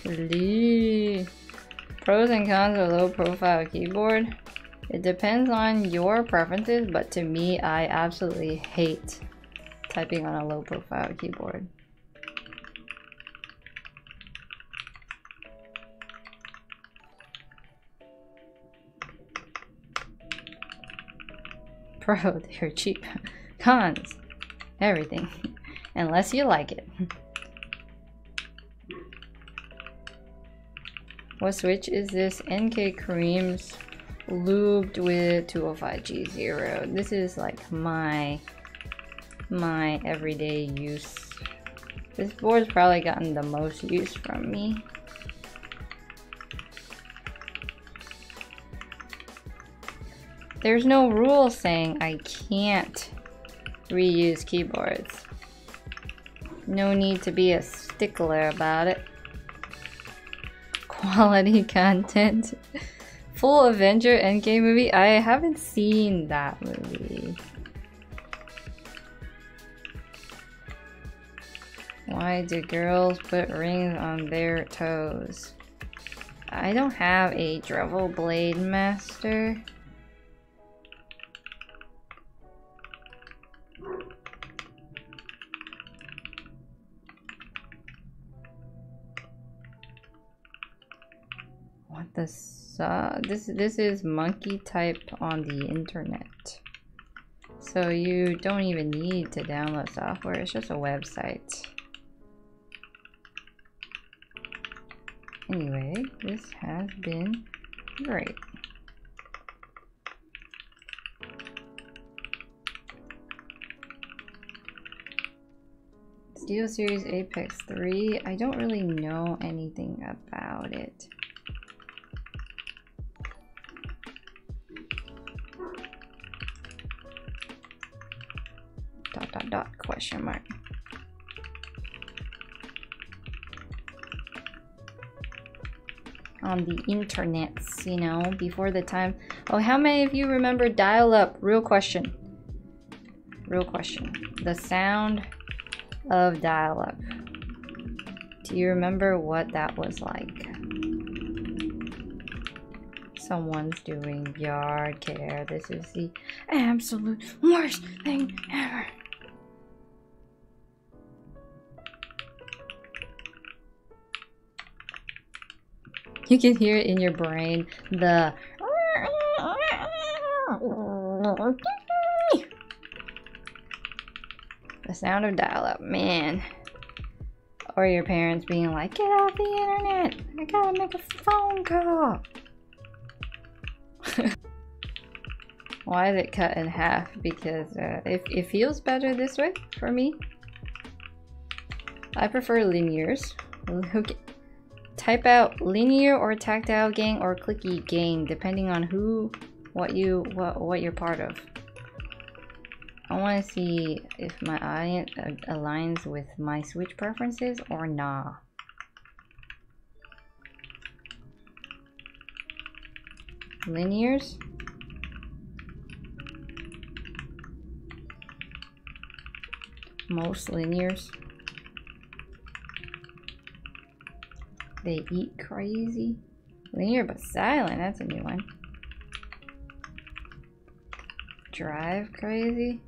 Clean. Pros and cons of low profile keyboard. It depends on your preferences, but to me, I absolutely hate typing on a low profile keyboard. Pro, they're cheap. Cons, everything. Unless you like it. What switch is this? NK Creams lubed with 205G0. This is like my my everyday use. This board's probably gotten the most use from me. There's no rule saying I can't reuse keyboards. No need to be a stickler about it quality content. Full Avenger Endgame movie? I haven't seen that movie. Why do girls put rings on their toes? I don't have a Drevo Blade Master. Uh, this this is Monkeytype on the internet. So you don't even need to download software it's just a website. Anyway this has been great. SteelSeries Apex 3, I don't really know anything about it. Dot question mark. On the internets, you know, before the time. Oh, how many of you remember dial-up? Real question. Real question. The sound of dial-up. Do you remember what that was like? Someone's doing yard care. This is the absolute worst thing ever. You can hear it in your brain. The the sound of dial-up, man. Or your parents being like, get off the internet. I gotta make a phone call. Why is it cut in half? Because uh, it, it feels better this way for me. I prefer linears. Okay type out linear or tactile gain or clicky gain depending on who what you what what you're part of. I want to see if my audience uh, aligns with my switch preferences or nah. Linears? Most linears They eat crazy. Linear but silent, that's a new one. Drive crazy.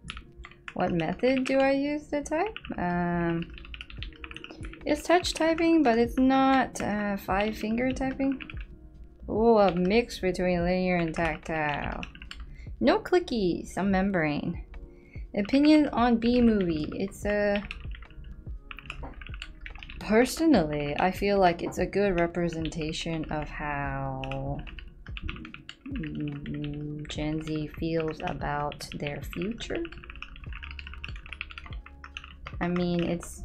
What method do I use to type? Um, it's touch typing, but it's not uh, five finger typing. Oh, a mix between linear and tactile. No clickies, some membrane. Opinion on B movie. It's a Personally, I feel like it's a good representation of how Gen Z feels about their future. I mean, it's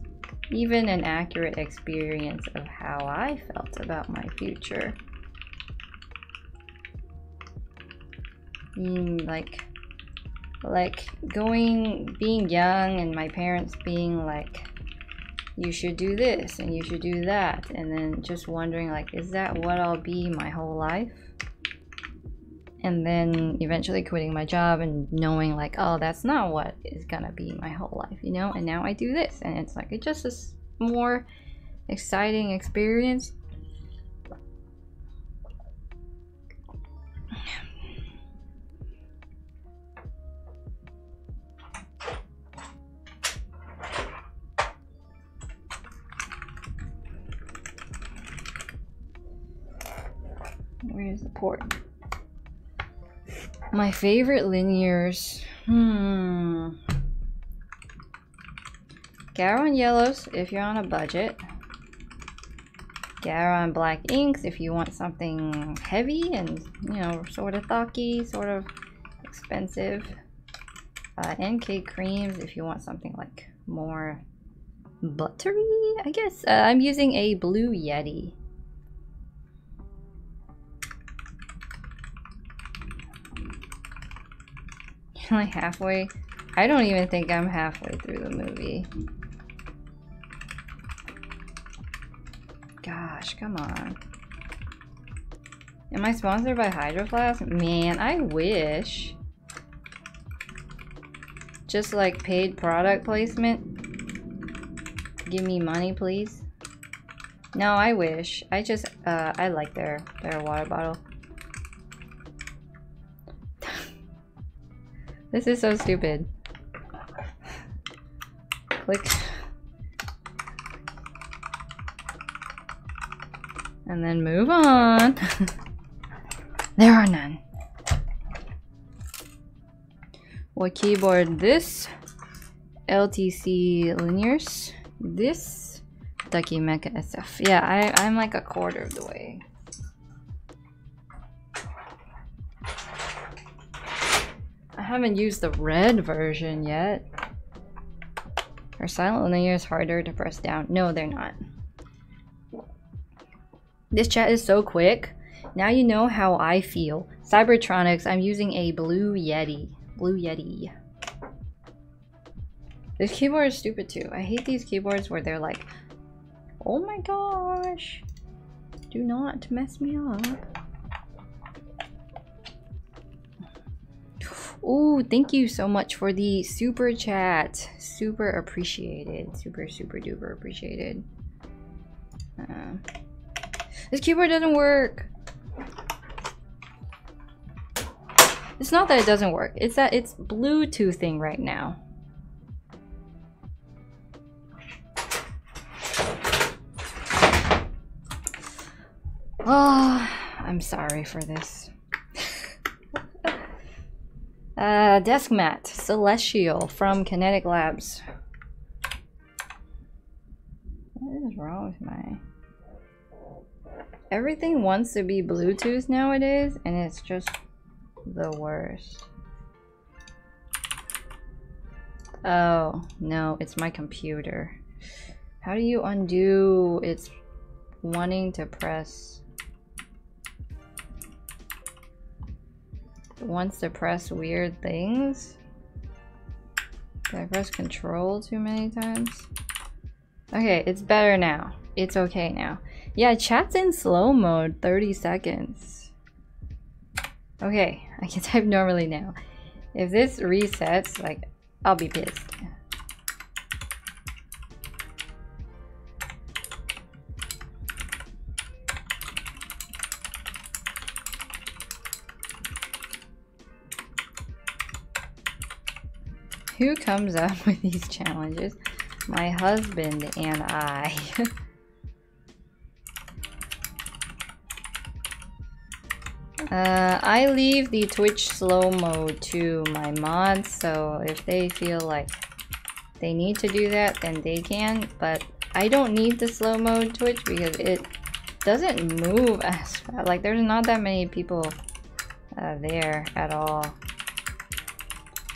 even an accurate experience of how I felt about my future. Mm, like, like going, being young and my parents being like, you should do this and you should do that. And then just wondering like, is that what I'll be my whole life? And then eventually quitting my job and knowing like, oh, that's not what is gonna be my whole life, you know? And now I do this and it's like, it just is more exciting experience. Where's the port? My favorite linears. Hmm. Gateron yellows if you're on a budget. Gateron black inks if you want something heavy and, you know, sort of thocky, sort of expensive. Uh, NK creams if you want something like more buttery, I guess. Uh, I'm using a Blue Yeti. Like halfway. I don't even think I'm halfway through the movie. Gosh, come on. Am I sponsored by Hydro Flask? Man, I wish. Just like paid product placement. Give me money, please. No, I wish. I just, uh, I like their, their water bottle. This is so stupid. Click. And then move on. there are none. What keyboard? This LTC Linears. This Ducky Mecha SF. Yeah, I, I'm like a quarter of the way. Haven't used the red version yet. Are silent linears harder to press down? No, they're not. This chat is so quick. Now you know how I feel. Cybertronics, I'm using a Blue Yeti. Blue Yeti. This keyboard is stupid too. I hate these keyboards where they're like, oh my gosh, do not mess me up. Oh, thank you so much for the super chat. Super appreciated. Super, super duper appreciated. Uh, this keyboard doesn't work. It's not that it doesn't work. It's that it's Bluetoothing right now. Oh, I'm sorry for this. Uh, desk mat, Celestial from Kinetic Labs. What is wrong with my... Everything wants to be Bluetooth nowadays, and it's just the worst. Oh, no, it's my computer. How do you undo its wanting to press wants to press weird things. Did I press control too many times? Okay, it's better now. It's okay now. Yeah, chat's in slow mode, 30 seconds. Okay, I can type normally now. If this resets, like, I'll be pissed. Who comes up with these challenges? My husband and I. uh, I leave the Twitch slow mode to my mods, so if they feel like they need to do that, then they can. But I don't need the slow mode Twitch because it doesn't move as fast. Like, there's not that many people uh, there at all.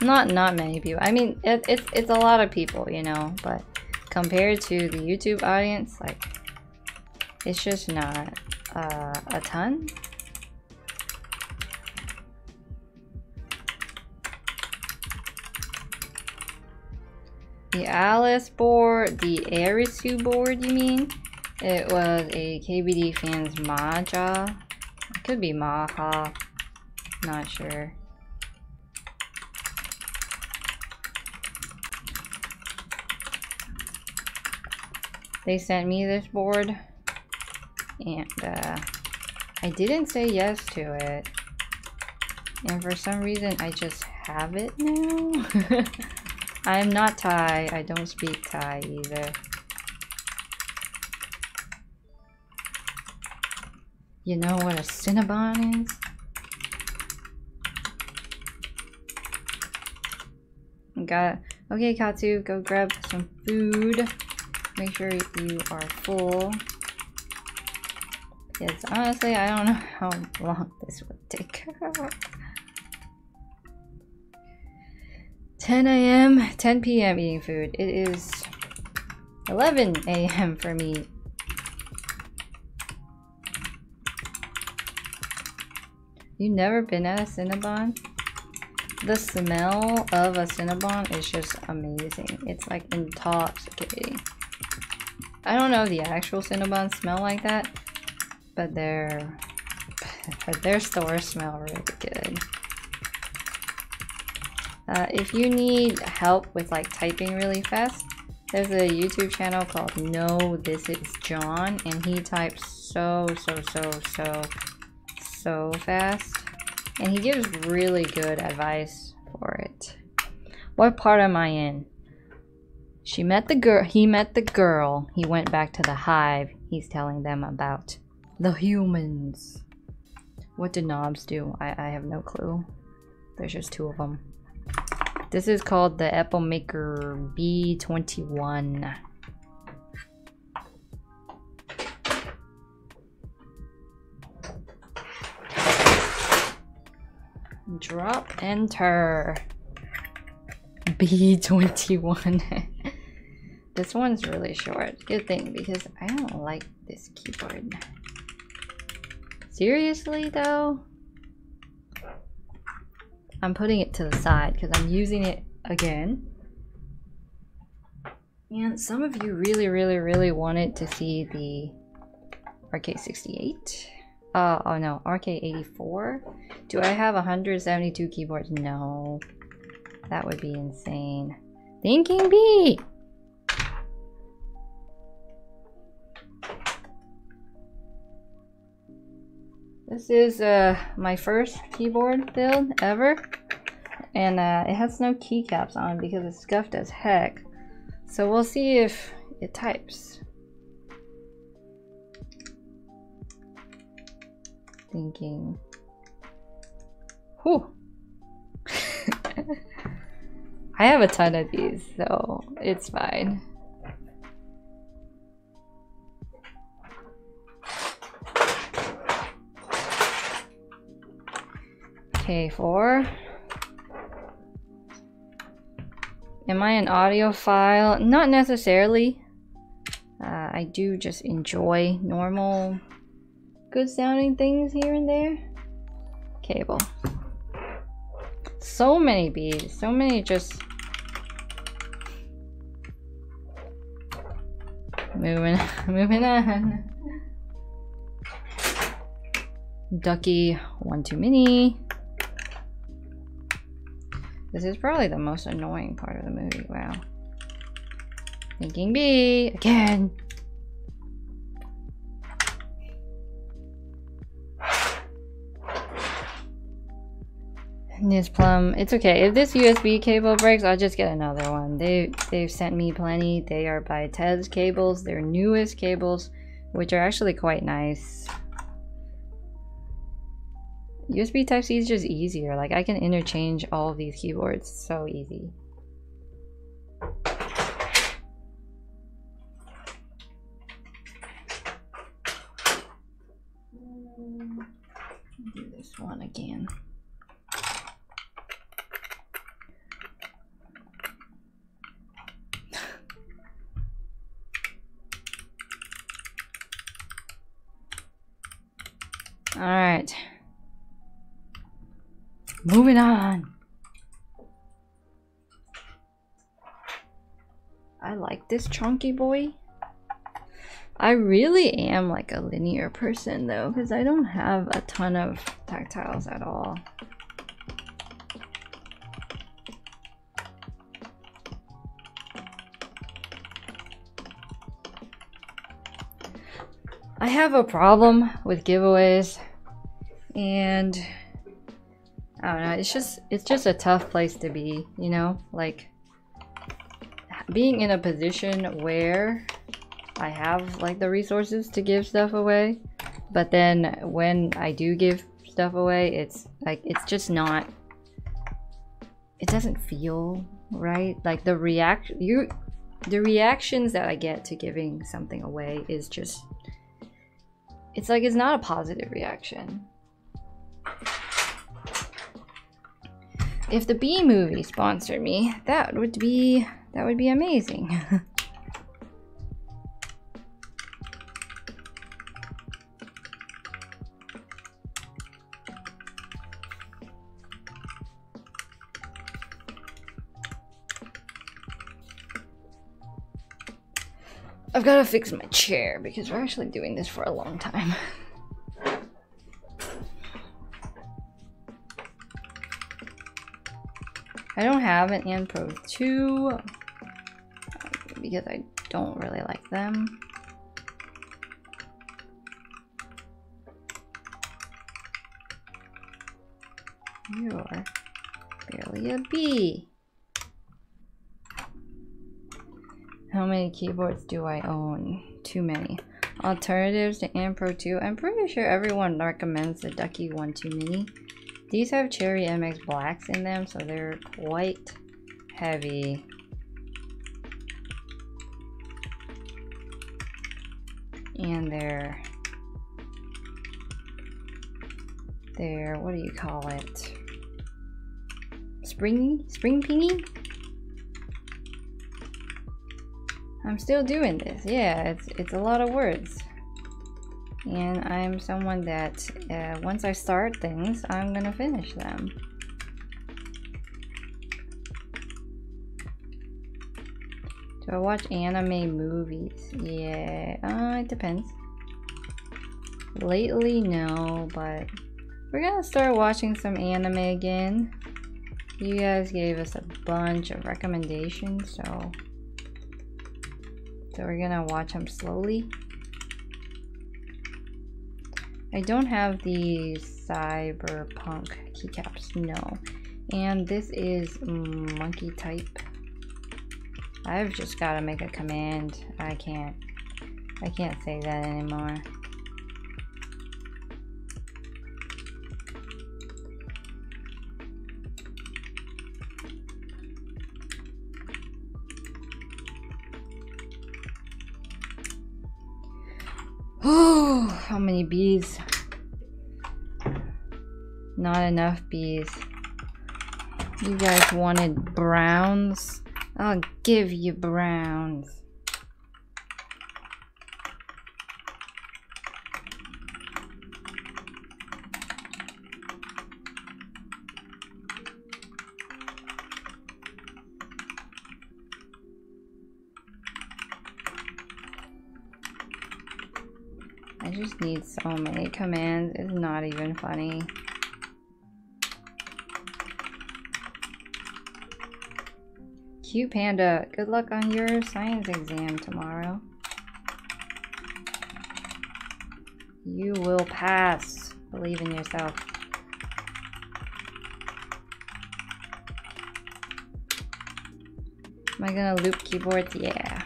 Not not many people. I mean, it, it's it's a lot of people, you know, but compared to the YouTube audience, like it's just not uh, a ton. The Alice board, the Arisu board, you mean? It was a KBD fans Maja. Could be Maha. Not sure. They sent me this board and uh, I didn't say yes to it. And for some reason I just have it now. I am not Thai. I don't speak Thai either. You know what a Cinnabon is? Got Okay, Katsu, go grab some food. Make sure you are full. Because honestly, I don't know how long this would take. 10 a.m., 10 p.m. eating food. It is 11 a.m. for me. You never been at a Cinnabon? The smell of a Cinnabon is just amazing. It's like intoxicating. I don't know if the actual Cinnabons smell like that, but their but their stores smell really good. Uh, if you need help with like typing really fast, there's a YouTube channel called No This Is John, and he types so so so so so fast, and he gives really good advice for it. What part am I in? She met the girl. He met the girl. He went back to the hive. He's telling them about the humans. What do knobs do? I, I have no clue. There's just two of them. This is called the Epomaker B21. Drop ENTR. B21. this one's really short. Good thing because I don't like this keyboard. Seriously though? I'm putting it to the side because I'm using it again. And some of you really, really, really wanted to see the RK68. Uh, oh no, RK84. Do I have 172 keyboards? No. That would be insane. Thinking Bee! This is uh, my first keyboard build ever. And uh, it has no keycaps on because it's scuffed as heck. So we'll see if it types. Thinking. Whew. I have a ton of these, so it's fine. K4. Am I an audiophile? Not necessarily. Uh, I do just enjoy normal, good sounding things here and there. Cable. So many beads. So many just... Moving, moving on. Ducky, one too many. This is probably the most annoying part of the movie. Wow. Thinking Bee again. This plum. It's okay. If this USB cable breaks, I'll just get another one. They they've sent me plenty. They are by Tez cables. They're newest cables, which are actually quite nice. USB Type-C is just easier. Like I can interchange all of these keyboards so easy. Mm, do this one again. Alright. On. I like this chunky boy. I really am like a linear person though, because I don't have a ton of tactiles at all. I have a problem with giveaways and I don't know, it's just it's just a tough place to be, you know? Like being in a position where I have like the resources to give stuff away, but then when I do give stuff away, it's like it's just not it doesn't feel right. Like the react you the reactions that I get to giving something away is just it's like it's not a positive reaction. If the B movie sponsored me, that would be that would be amazing. I've got to fix my chair because we're actually doing this for a long time. I don't have an Anne Pro 2 because I don't really like them. You're barely a bee. How many keyboards do I own? Too many. Alternatives to Anne Pro 2. I'm pretty sure everyone recommends the Ducky 1-2 Mini. These have Cherry MX Blacks in them, so they're quite heavy. And they're... They're... what do you call it? Spring? Spring pingy? I'm still doing this. Yeah, it's, it's a lot of words. And I'm someone that uh, once I start things, I'm gonna finish them. Do I watch anime movies? Yeah, uh, it depends. Lately, no, but we're gonna start watching some anime again. You guys gave us a bunch of recommendations, so so we're gonna watch them slowly. I don't have the cyberpunk keycaps, no. And this is Monkeytype. I've just gotta make a command. I can't I can't say that anymore. How many bees? Not enough bees. You guys wanted browns? I'll give you browns. So many commands. It's not even funny. Cute Panda, good luck on your science exam tomorrow. You will pass. Believe in yourself. Am I gonna loop keyboards? Yeah.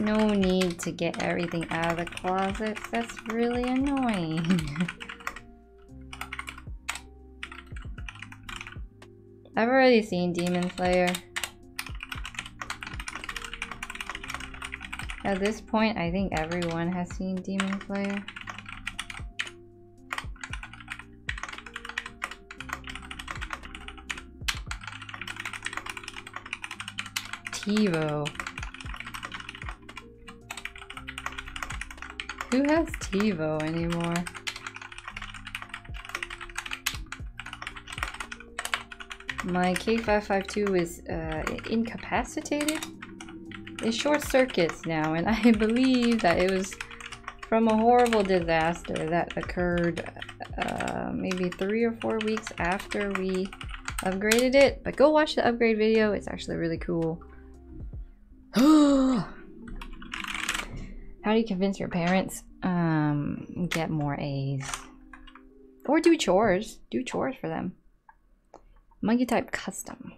No need to get everything out of the closet. That's really annoying. I've already seen Demon Slayer. At this point, I think everyone has seen Demon Slayer. TiVo. Who has TiVo anymore? My K552 is uh, incapacitated. It short circuits now, and I believe that it was from a horrible disaster that occurred uh, maybe three or four weeks after we upgraded it. But go watch the upgrade video, it's actually really cool. How do you convince your parents? Um, get more A's. Or do chores. Do chores for them. Monkeytype custom.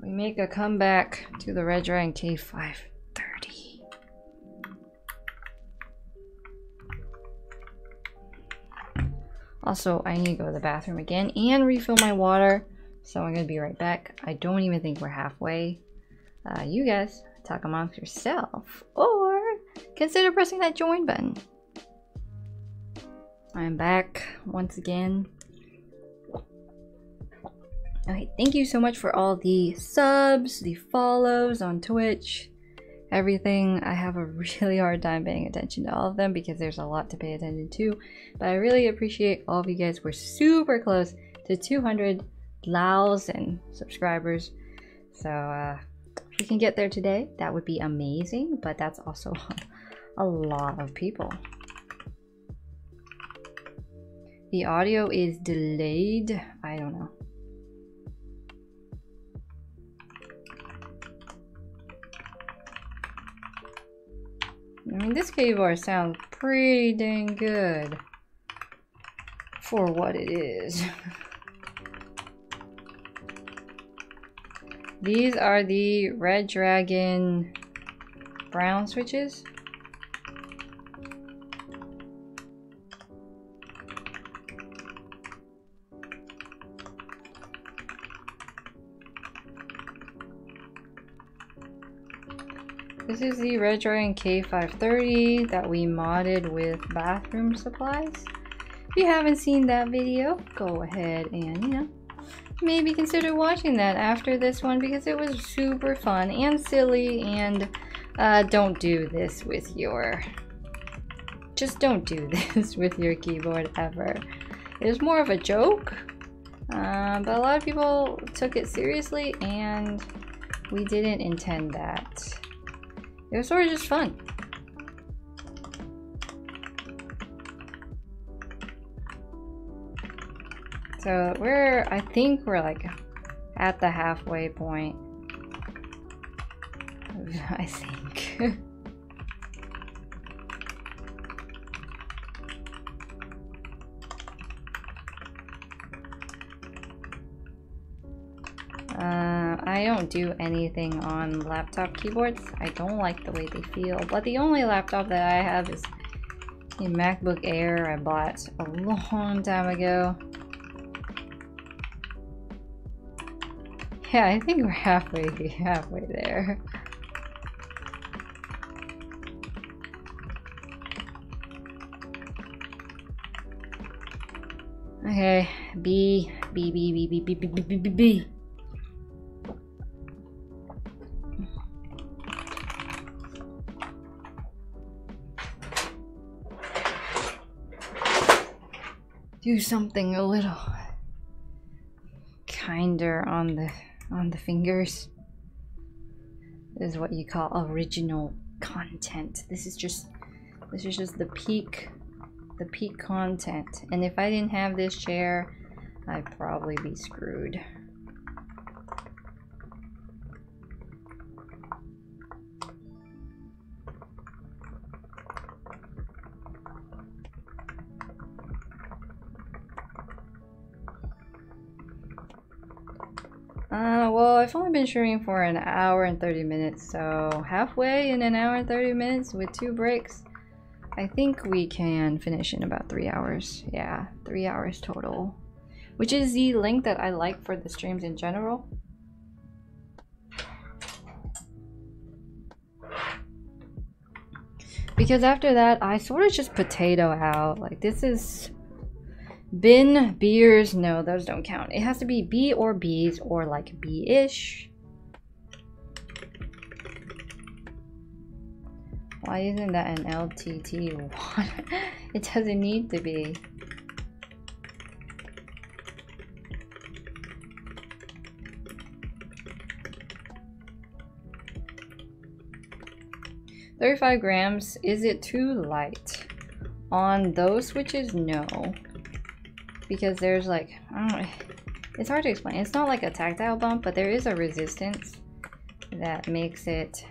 We make a comeback to the Redragon K530. Also, I need to go to the bathroom again and refill my water. So I'm to be right back. I don't even think we're halfway. Uh, you guys talk amongst yourself or consider pressing that join button. I'm back once again. Okay, thank you so much for all the subs, the follows on Twitch, everything. I have a really hard time paying attention to all of them because there's a lot to pay attention to. But I really appreciate all of you guys. We're super close to 200,000 subscribers. So uh, if we can get there today, that would be amazing. But that's also a lot of people. The audio is delayed. I don't know. I mean, this keyboard sounds pretty dang good for what it is. These are the Redragon brown switches. This is the Redragon K530 that we modded with bathroom supplies. If you haven't seen that video, go ahead and, you know, maybe consider watching that after this one because it was super fun and silly and uh, don't do this with your... Just don't do this with your keyboard ever. It was more of a joke, uh, but a lot of people took it seriously and we didn't intend that. It was sort of just fun. So we're, I think we're like at the halfway point. I think. Uh, I don't do anything on laptop keyboards. I don't like the way they feel. But the only laptop that I have is a MacBook Air I bought a long time ago. Yeah, I think we're halfway halfway there. Okay, B, B, B, B, B, B, B, B, B, B, B. do something a little kinder on the on the fingers this is what you call original content. This is just this is just the peak the peak content. And if I didn't have this chair I'd probably be screwed Uh, well, I've only been streaming for an hour and 30 minutes, so halfway in an hour and 30 minutes with two breaks, I think we can finish in about three hours. Yeah, three hours total, which is the length that I like for the streams in general. Because after that, I sort of just potato out. Like, this is Bin, beers, no, those don't count. It has to be B or B's or like B-ish. Why isn't that an LTT? one? it doesn't need to be. Thirty-five grams. Is it too light? On those switches, no. Because there's like, know, it's hard to explain. It's not like a tactile bump, but there is a resistance that makes it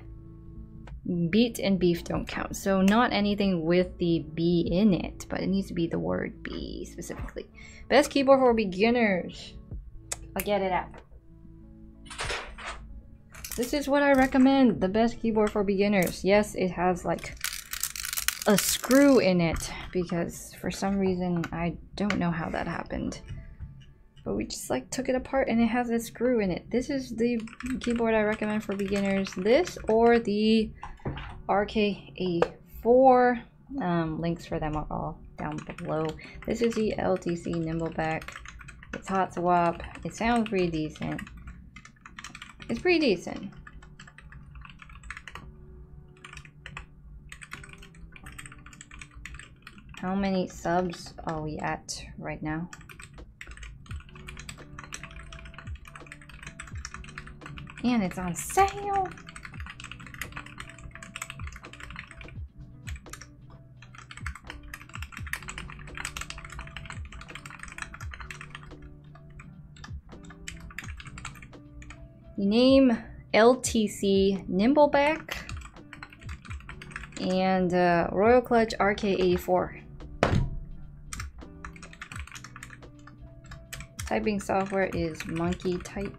beat and beef don't count. So not anything with the B in it, but it needs to be the word B specifically. Best keyboard for beginners. I'll get it out. This is what I recommend. The best keyboard for beginners. Yes, it has like a screw in it because for some reason I don't know how that happened. But we just like took it apart and it has a screw in it. This is the keyboard I recommend for beginners. This or the RK84. Um, links for them are all down below. This is the LTC Nimbleback. It's hot swap. It sounds pretty decent. It's pretty decent. How many subs are we at right now? And it's on sale! name LTC Nimbleback and uh, Royal Kludge RK84. Typing software is Monkeytype.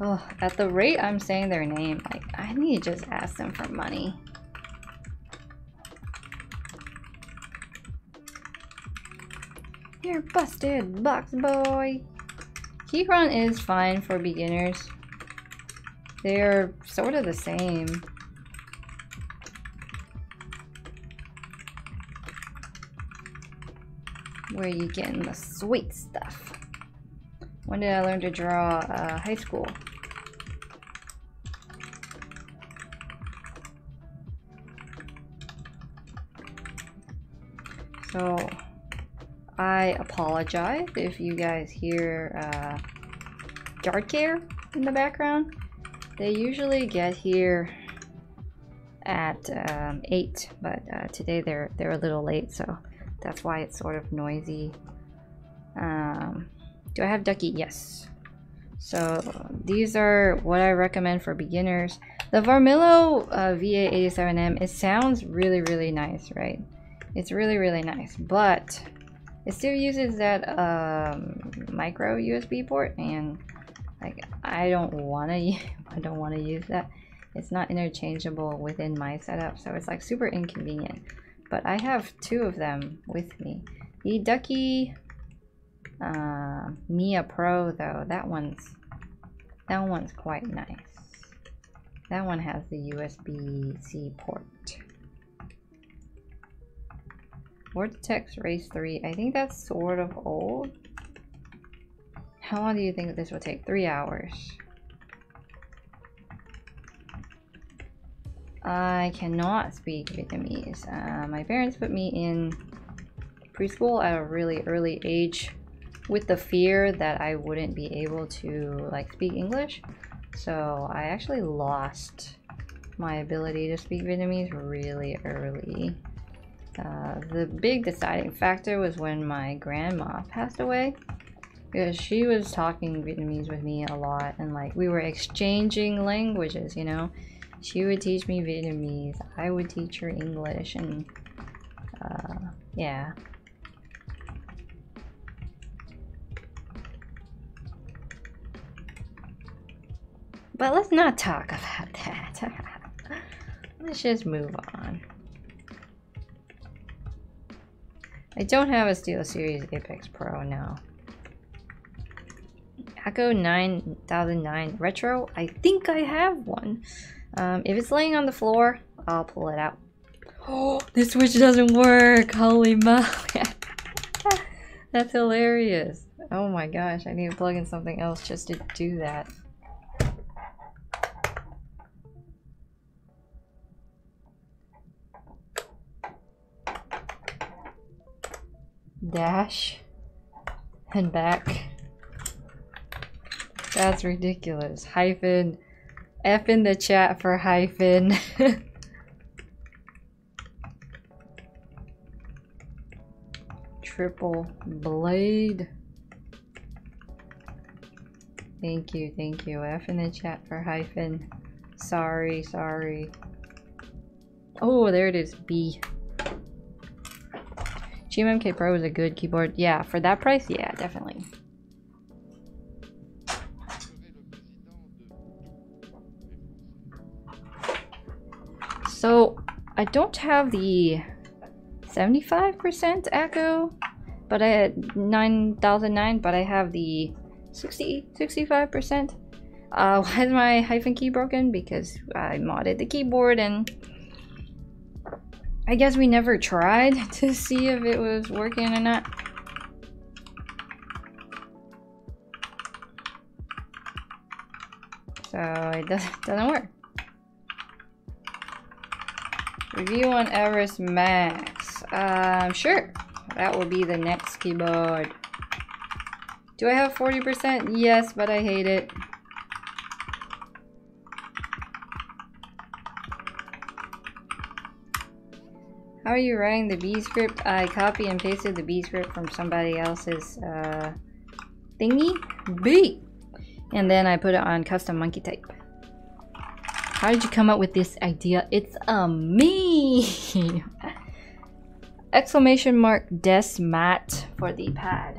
Oh, at the rate I'm saying their name, like I need to just ask them for money. You're busted, box boy. Keychron is fine for beginners. They're sort of the same. Where you getting the sweet stuff. When did I learn to draw uh, high school? So, I apologize if you guys hear uh, yard care in the background. They usually get here at um, 8, but uh, today they're, they're a little late, so that's why it's sort of noisy. Um, do I have Ducky? Yes. So these are what I recommend for beginners. The Varmilo uh, VA87M, it sounds really, really nice, right? It's really, really nice, but it still uses that um, micro USB port and like I don't want to I don't want to use that. It's not interchangeable within my setup, so it's like super inconvenient. But I have two of them with me. The Ducky uh, Miya Pro though, that one's that one's quite nice. That one has the USB-C port. Vortex Race 3, I think that's sort of old. How long do you think this will take? Three hours. I cannot speak Vietnamese. Uh, my parents put me in preschool at a really early age with the fear that I wouldn't be able to like speak English. So I actually lost my ability to speak Vietnamese really early. Uh, the big deciding factor was when my grandma passed away because she was talking Vietnamese with me a lot and like we were exchanging languages, you know. She would teach me Vietnamese. I would teach her English and uh, yeah. But let's not talk about that. let's just move on. I don't have a SteelSeries Apex Pro now. Akko 9009 Retro? I think I have one. Um, if it's laying on the floor, I'll pull it out. Oh, this switch doesn't work. Holy moly. That's hilarious. Oh my gosh, I need to plug in something else just to do that. Dash and back. That's ridiculous. Hyphen F in the chat for hyphen. Triple blade. Thank you, thank you. F in the chat for hyphen. Sorry, sorry. Oh, there it is. B. GMMK Pro is a good keyboard. Yeah, for that price, yeah, definitely. So, I don't have the 75% Akko, but I had 9009, but I have the 60, 65%. Uh, why is my hyphen key broken? Because I modded the keyboard and I guess we never tried to see if it was working or not. So it doesn't, doesn't work. Review on Everest Max. Um, sure. That will be the next keyboard. Do I have 40%? Yes, but I hate it. How are you writing the B script? I copy and pasted the B script from somebody else's uh, thingy. B! And then I put it on custom Monkeytype. How did you come up with this idea? It's a me! Exclamation mark des mat for the pad.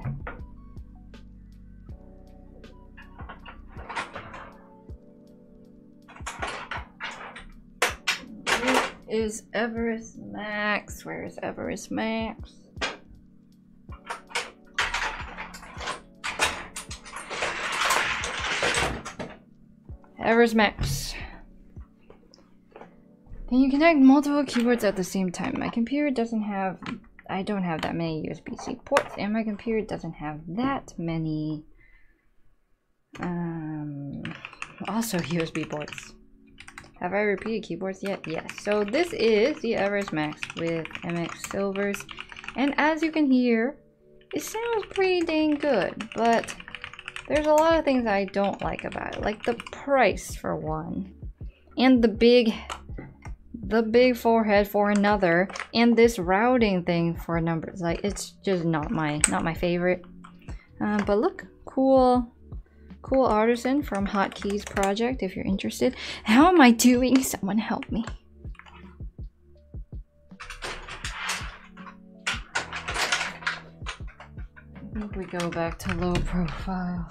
is Everest Max? Where is Everest Max? Everest Max. Can you connect multiple keyboards at the same time? My computer doesn't have... I don't have that many USB-C ports, and my computer doesn't have that many... Um, also USB ports. Have I repeated keyboards yet? Yes. So this is the Everest Max with MX Silvers. And as you can hear, it sounds pretty dang good. But there's a lot of things I don't like about it. Like the price for one. And the big the big forehead for another. And this routing thing for numbers. Like it's just not my not my favorite. Um, but look, cool Cool artisan from Hotkeys Project if you're interested. How am I doing? Someone help me. I think we go back to low profile.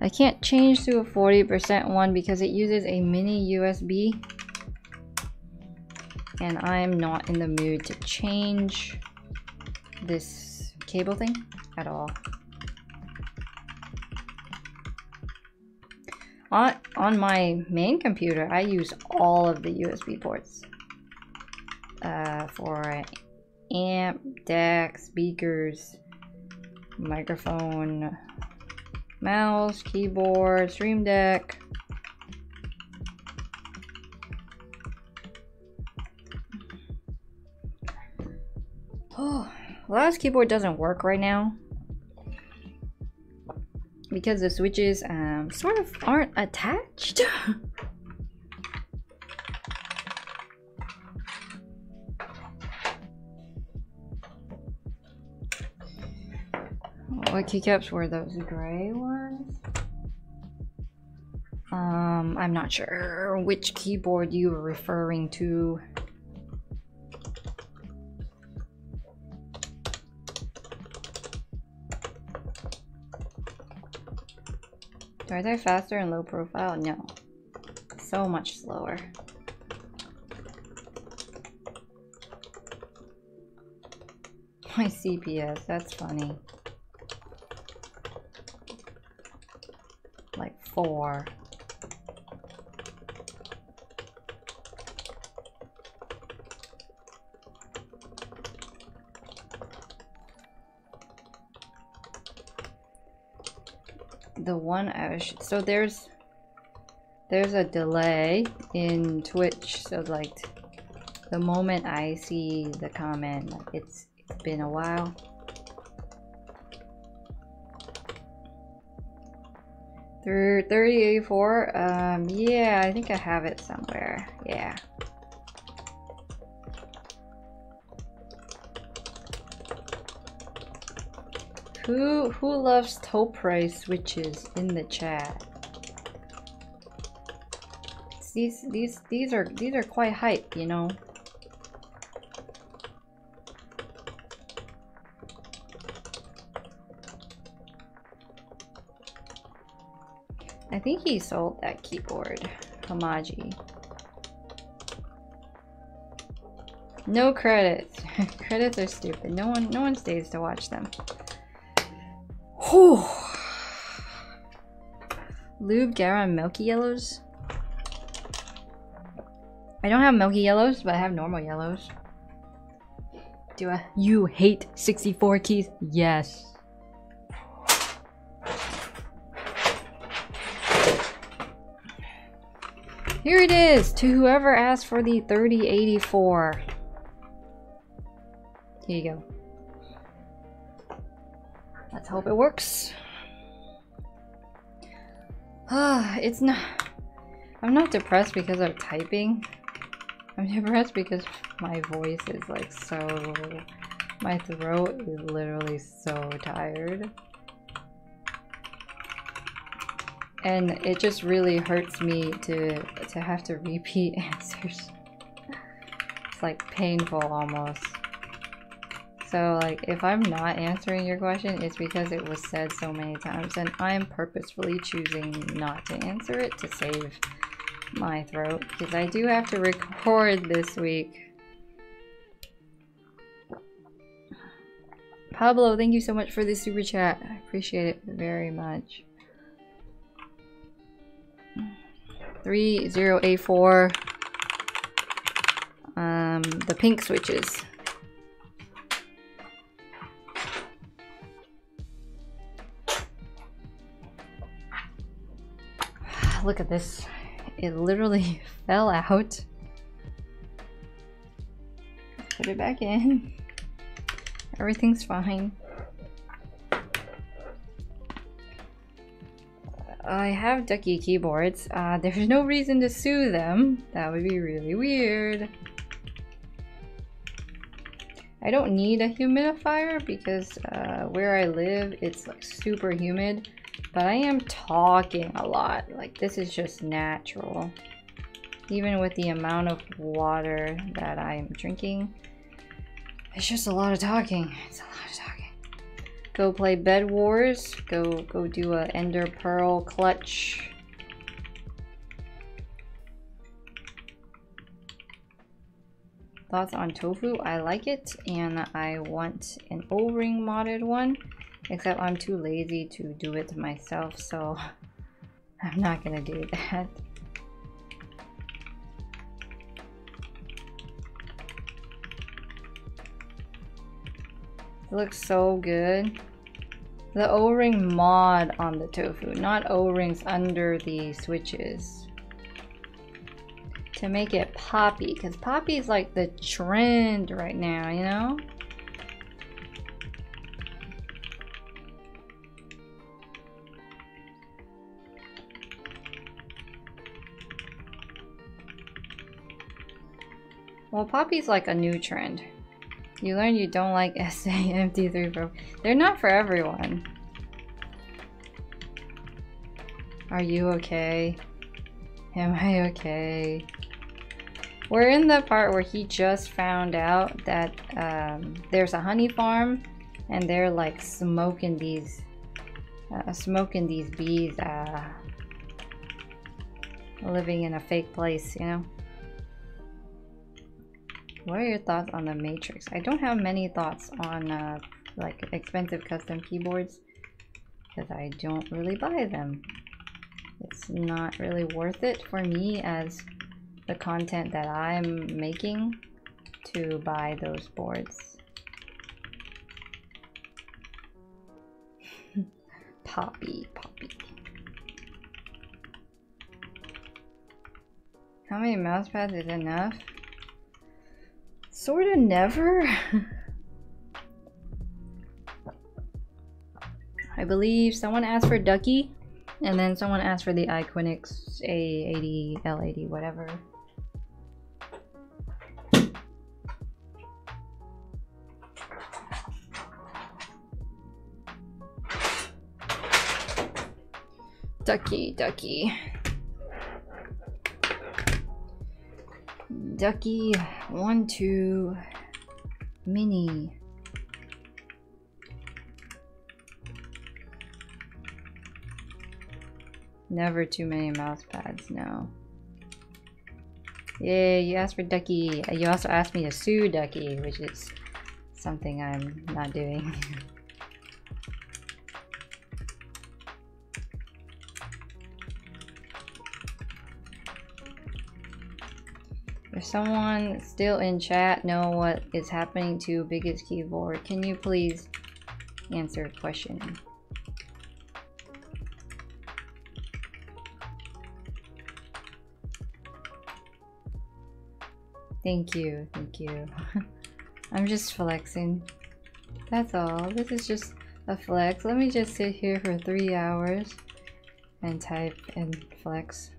I can't change to a 40% one because it uses a mini USB. And I'm not in the mood to change this cable thing at all. On, on my main computer, I use all of the USB ports uh, for amp, DAC, speakers, microphone, mouse, keyboard, stream deck. Oh, last keyboard doesn't work right now because the switches um, sort of aren't attached. what keycaps were those gray ones? Um, I'm not sure which keyboard you were referring to. Are they faster and low profile? No. So much slower. My CPS, that's funny. Like four. the one I was so there's there's a delay in Twitch so like the moment I see the comment it's It's been a while. Through 3084, um, yeah, I think I have it somewhere. Yeah. Who who loves Topre switches in the chat? These these these are these are quite hype, you know. Think he sold that keyboard, Hamaji. No credits. credits are stupid. No one no one stays to watch them. Whew. Lube, Gara, Milky Yellows. I don't have Milky Yellows, but I have normal yellows. Do I? You hate 64 keys? Yes. Here it is, to whoever asked for the 3084. Here you go. Let's hope it works. Ah, it's not... I'm not depressed because of typing. I'm depressed because my voice is like so... My throat is literally so tired. And it just really hurts me to, to have to repeat answers. it's like painful almost. So like if I'm not answering your question, it's because it was said so many times and I'm purposefully choosing not to answer it to save my throat because I do have to record this week. Pablo, thank you so much for the super chat. I appreciate it very much. 3084 um, the pink switches. Look at this. It literally fell out. Put it back in. Everything's fine. I have Ducky keyboards. Uh, there's no reason to sue them. That would be really weird. I don't need a humidifier because uh, where I live, it's like super humid. But I am talking a lot. Like this is just natural. Even with the amount of water that I'm drinking. It's just a lot of talking. It's a lot of talking. Go play Bed Wars. Go go do a Ender Pearl clutch. Thoughts on tofu? I like it and I want an O-ring modded one. Except I'm too lazy to do it myself, so I'm not gonna do that. Looks so good. The O-ring mod on the tofu, not O-rings under the switches. To make it poppy, because poppy is like the trend right now, you know? Well, Poppy's like a new trend. You learn you don't like SAMT3 Pro. They're not for everyone. Are you okay? Am I okay? We're in the part where he just found out that um, there's a honey farm and they're like smoking these uh, smoking these bees uh, living in a fake place, you know? What are your thoughts on the Matrix? I don't have many thoughts on uh, like expensive custom keyboards because I don't really buy them. It's not really worth it for me as the content that I'm making to buy those boards. poppy, poppy. How many mouse pads is enough? Sort of never. I believe someone asked for Ducky, and then someone asked for the Iqunix A80, L80, whatever. Ducky, ducky. Ducky, one, two, mini. Never too many mouse pads, no. Yeah, you asked for Ducky. You also asked me to sue Ducky, which is something I'm not doing. someone still in chat know what is happening to Biggest Keyboard, can you please answer a question? Thank you, thank you. I'm just flexing. That's all. This is just a flex. Let me just sit here for three hours and type and flex.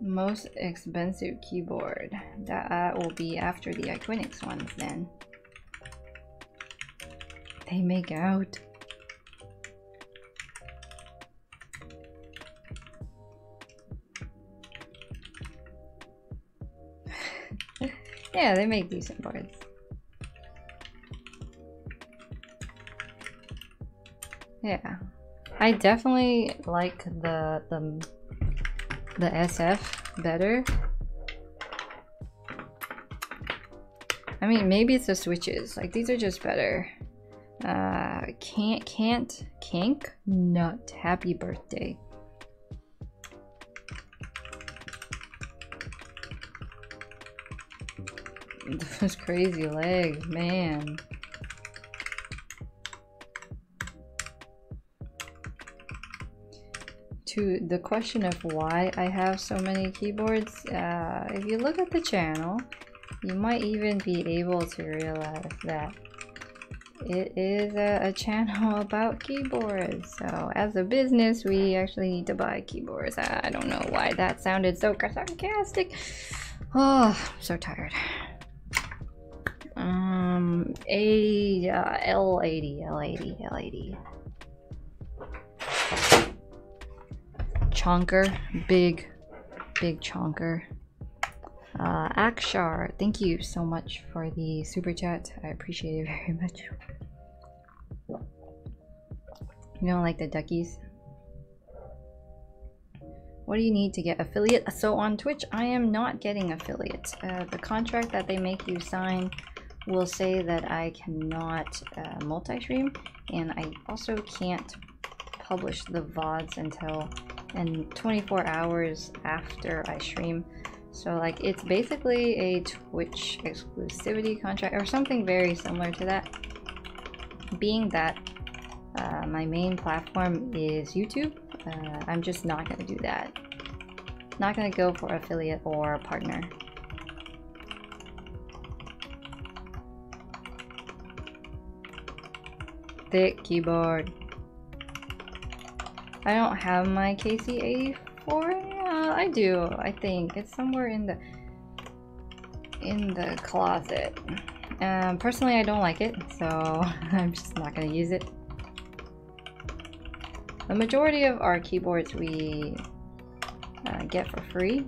Most expensive keyboard. That uh, will be after the Iqunix ones then. They make out. yeah, they make decent boards. Yeah. I definitely like the the the SF better. I mean, maybe it's the switches. Like, these are just better. Uh, can't, can't, kink? Nut. Happy birthday. Those crazy legs, man. To the question of why I have so many keyboards, uh, if you look at the channel, you might even be able to realize that it is a, a channel about keyboards. So as a business, we actually need to buy keyboards. I, don't know why that sounded so sarcastic. Oh, I'm so tired. Um, A, uh, L80, L80, L80. Chonker. Big, big chonker. Uh, Akshar, thank you so much for the super chat. I appreciate it very much. You don't like the duckies? What do you need to get affiliate? So on Twitch, I am not getting affiliate. Uh, the contract that they make you sign will say that I cannot uh, multi-stream, and I also can't publish the VODs until and 24 hours after I stream. So like it's basically a Twitch exclusivity contract or something very similar to that. Being that uh, my main platform is YouTube, uh, I'm just not going to do that. Not going to go for affiliate or partner. Thick keyboard. I don't have my KC84. Yeah, I do, I think. It's somewhere in the in the closet. Um, personally, I don't like it, so I'm just not gonna use it. The majority of our keyboards we uh, get for free.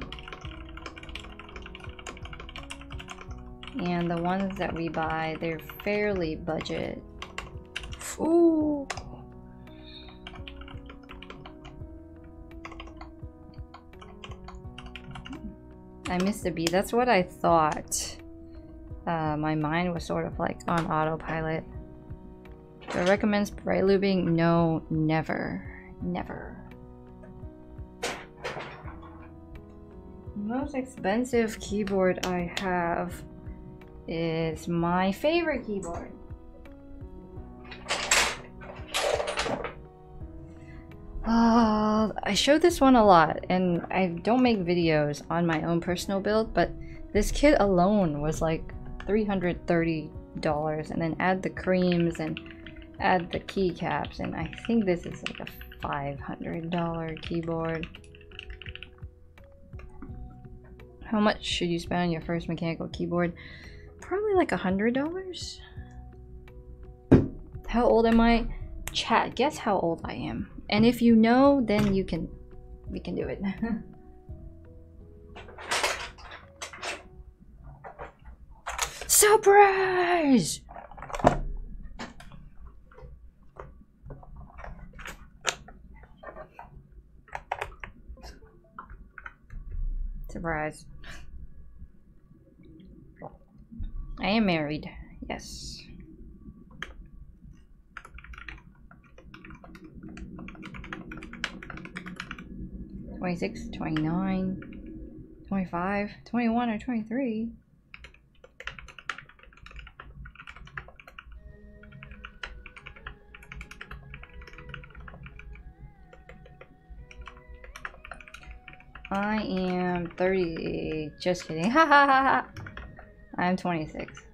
And the ones that we buy, they're fairly budget. Ooh. I missed a beat. That's what I thought. Uh, my mind was sort of like on autopilot. Do I recommend spray lubing? No, never. Never. most expensive keyboard I have is my favorite keyboard. Well, I show this one a lot, and I don't make videos on my own personal build, but this kit alone was like $330, and then add the creams and add the keycaps, and I think this is like a $500 keyboard. How much should you spend on your first mechanical keyboard? Probably like a hundred dollars. How old am I? Chat, guess how old I am. And if you know, then you can we can do it. Surprise! Surprise. I am married. Yes. Twenty-six, twenty-nine, twenty-five, twenty-one, or twenty-three. I am 30. Just kidding. Ha ha ha ha. I'm 26.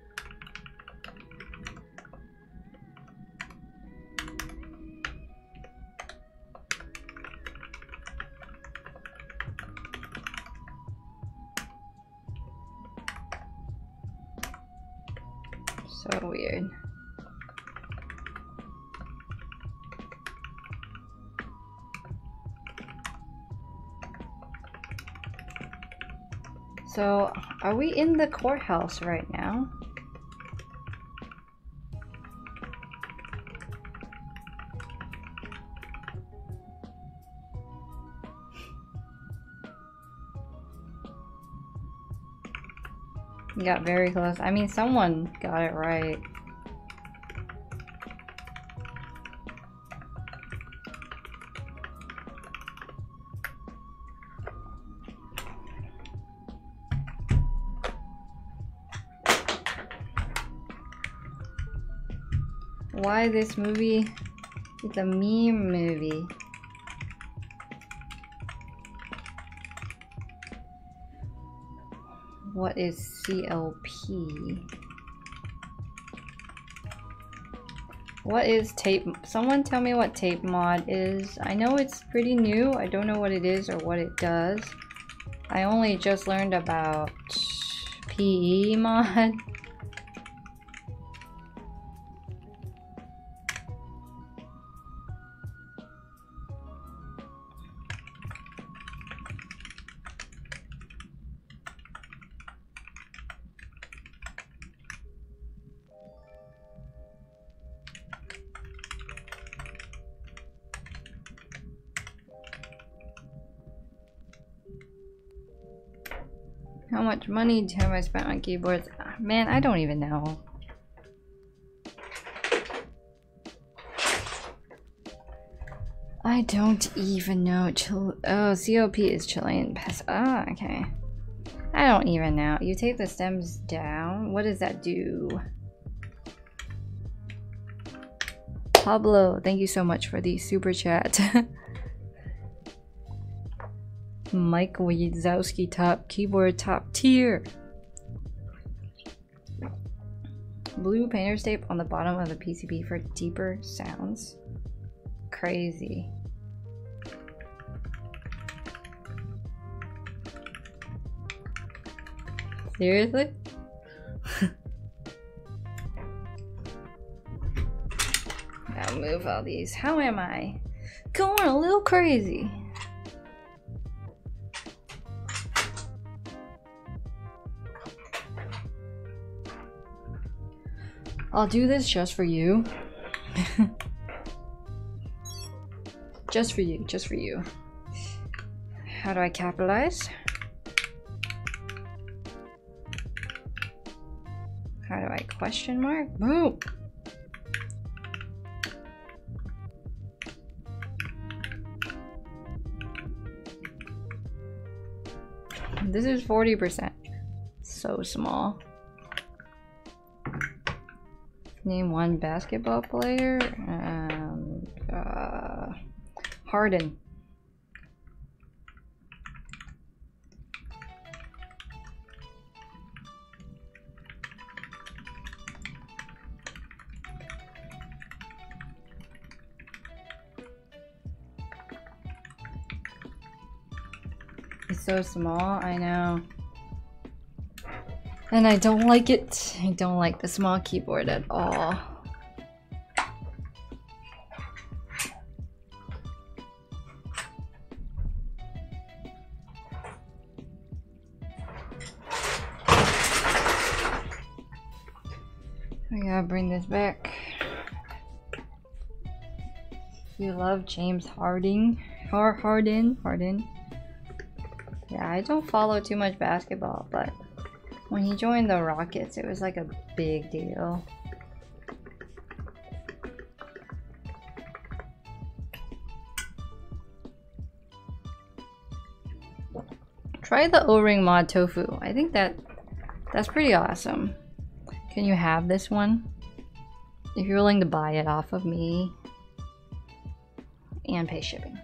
Are we in the courthouse right now? Got very close. I mean, someone got it right. Why this movie? It's a meme movie. What is CLP? What is tape? Someone tell me what tape mod is. I know it's pretty new. I don't know what it is or what it does. I only just learned about PE mod. Money have I spent on keyboards? Ah, Man, I don't even know. I don't even know. Chil oh, COP is Chilean. Ah, okay. I don't even know. You take the stems down. What does that do? Pablo, thank you so much for the super chat. Mike Wazowski top keyboard top tier. Blue painter's tape on the bottom of the PCB for deeper sounds. Crazy. Seriously? I'll move all these. How am I? Going a little crazy. I'll do this just for you. just for you, just for you. How do I capitalize? How do I question mark? Boom! This is 40%. So small name one basketball player. Um, uh, Harden. It's so small, I know. And I don't like it. I don't like the small keyboard at all. I gotta bring this back. You love James Harden? Har Harden? Harden? Yeah, I don't follow too much basketball, but when he joined the Rockets, it was like a big deal. Try the O-ring mod tofu. I think that that's pretty awesome. Can you have this one? If you're willing to buy it off of me and pay shipping.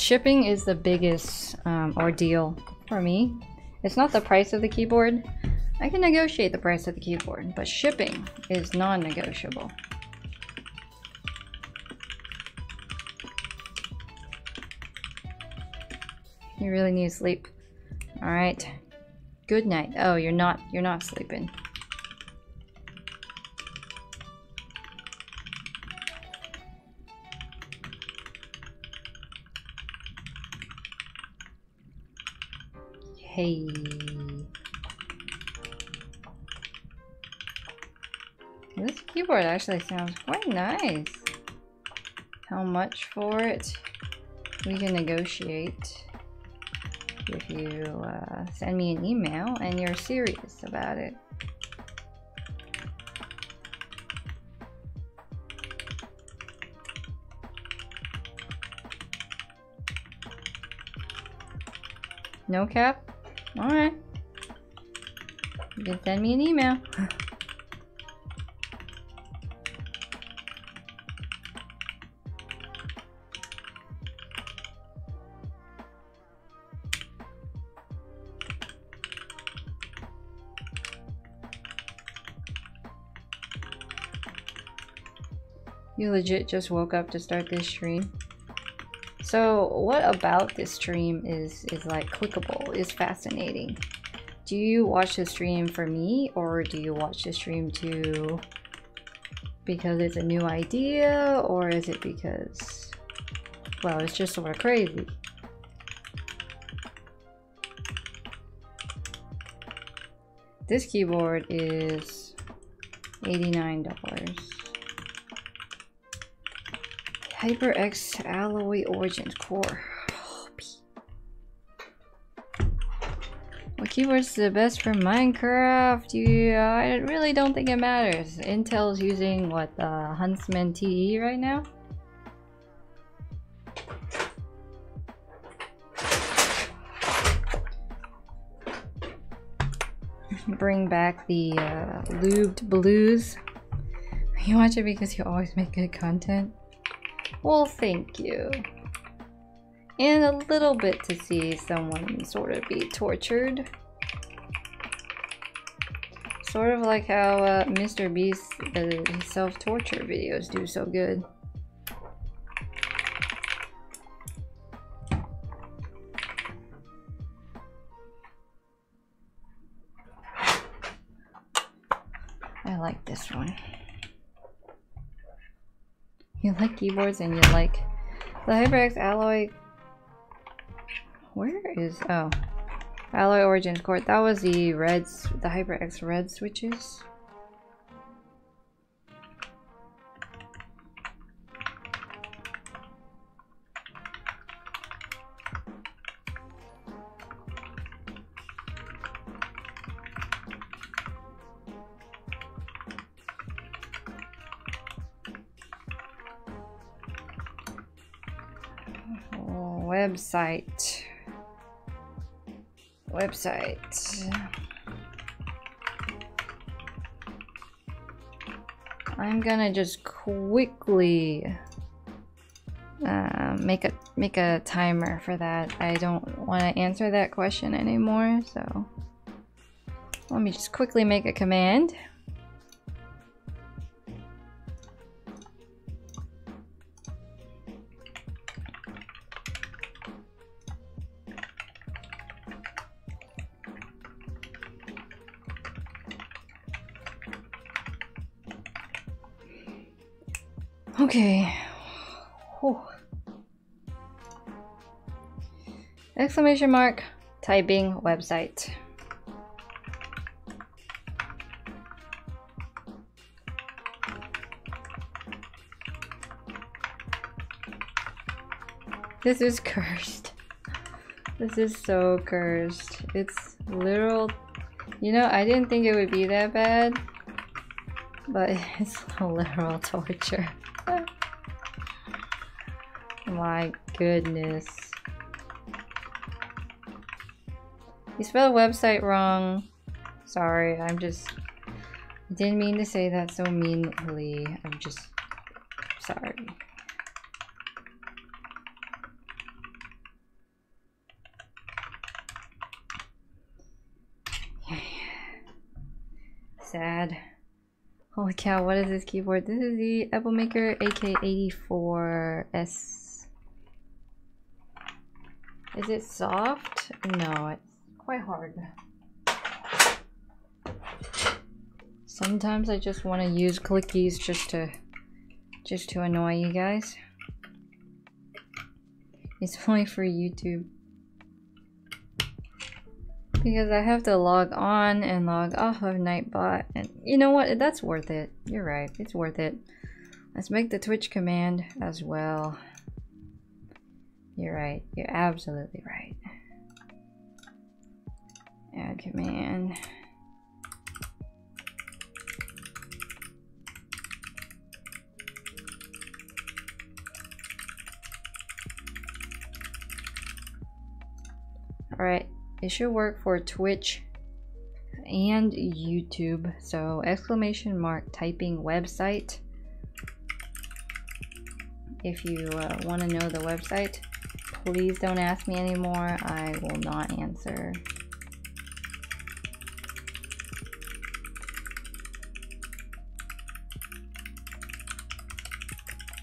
Shipping is the biggest um, ordeal for me. It's not the price of the keyboard. I can negotiate the price of the keyboard, but shipping is non-negotiable. You really need to sleep. Alright. Good night. Oh, you're not you're not sleeping. Hey. This keyboard actually sounds quite nice. How much for it? We can negotiate if you uh, send me an email and you're serious about it. No cap? Alright. You can send me an email. You legit just woke up to start this stream. So what about this stream is, is like clickable, is fascinating? Do you watch the stream for me or do you watch the stream to because it's a new idea or is it because, well, it's just sort of crazy? This keyboard is $89. HyperX Alloy Origins Core. what keyboard's the best for Minecraft? Uh, I really don't think it matters. Intel's using, what, the Huntsman TE right now? Bring back the uh, lubed blues. You watch it because you always make good content. Well, thank you. And a little bit to see someone sort of be tortured. Sort of like how uh, Mr. Beast's uh, self-torture videos do so good. I like this one you like keyboards and you like the HyperX Alloy. Where is oh Alloy Origins Core? That was the reds, the HyperX red switches. Website. Website. I'm gonna just quickly uh, make a make a timer for that. I don't want to answer that question anymore, so let me just quickly make a command. Okay. Whew. Exclamation mark, typing website. This is cursed. This is so cursed. It's literal. You know, I didn't think it would be that bad, but it's literal torture. My goodness. You spelled website wrong. Sorry, I'm just... I didn't mean to say that so meanly. I'm just... Sorry. Sad. Holy cow, what is this keyboard? This is the Epomaker AK84S. Is it soft? No, it's quite hard. Sometimes I just want to use clickies just to just to annoy you guys. It's only for YouTube. Because I have to log on and log off of Nightbot. And you know what? That's worth it. You're right. It's worth it. Let's make the Twitch command as well. You're right. You're absolutely right. Add command. Alright, it should work for Twitch and YouTube. So exclamation mark typing website. If you uh, want to know the website, please don't ask me anymore. I will not answer.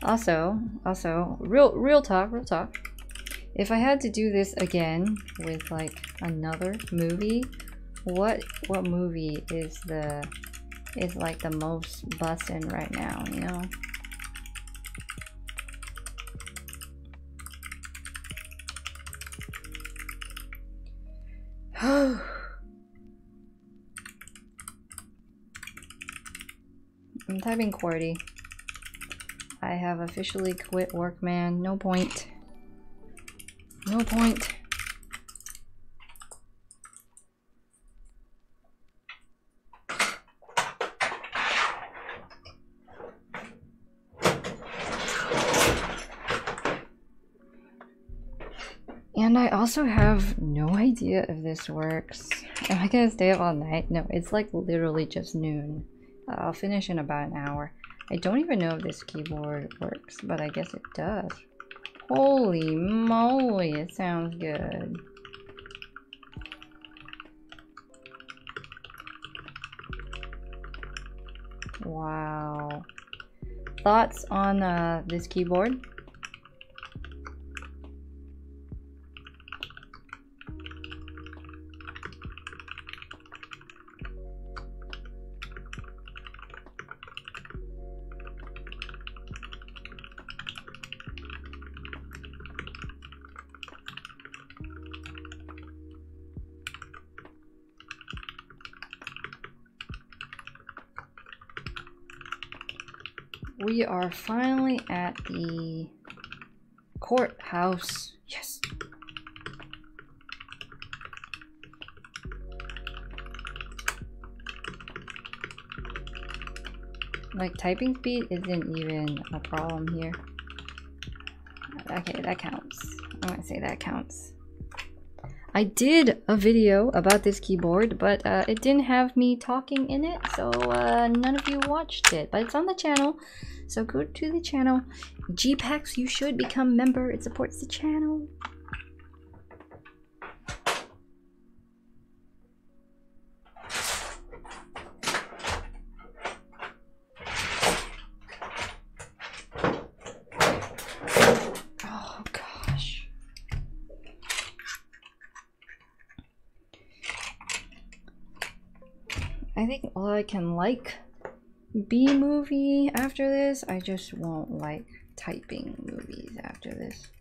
Also, also, real real talk, real talk. If I had to do this again with like another movie, what what movie is the is like the most bussin' right now, you know? I'm typing QWERTY. I have officially quit work, man. No point. No point. And I also have no idea if this works. Am I gonna stay up all night? No, it's like literally just noon. I'll finish in about an hour. I don't even know if this keyboard works, but I guess it does. Holy moly, it sounds good. Wow. Thoughts on uh, this keyboard? Are finally at the courthouse. Yes. Like typing speed isn't even a problem here. Okay, that counts. I'm gonna say that counts. I did a video about this keyboard, but uh, it didn't have me talking in it, so uh, none of you watched it. But it's on the channel, so go to the channel. GPAX, you should become member. It supports the channel. Oh gosh. I think all I can like B movie after this. I just won't like typing movies after this.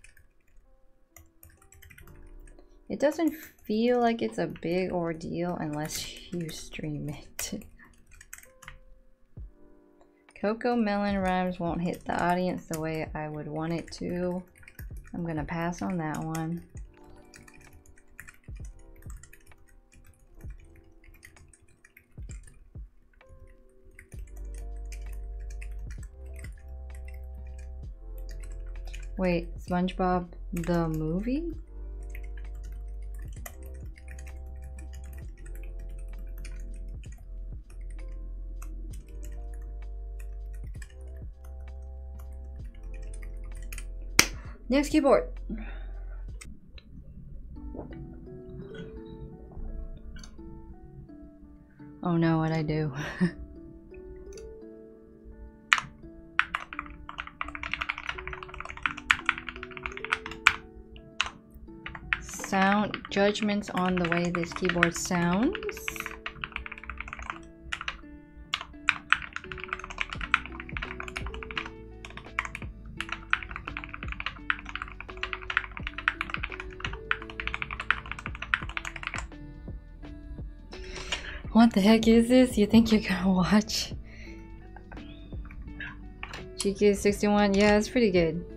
It doesn't feel like it's a big ordeal unless you stream it. CoComelon Rhymes won't hit the audience the way I would want it to. I'm gonna pass on that one. Wait, SpongeBob the movie? Next keyboard. Oh no, what I do? Sound judgments on the way this keyboard sounds. What the heck is this? You think you're gonna watch? GK61, yeah, it's pretty good.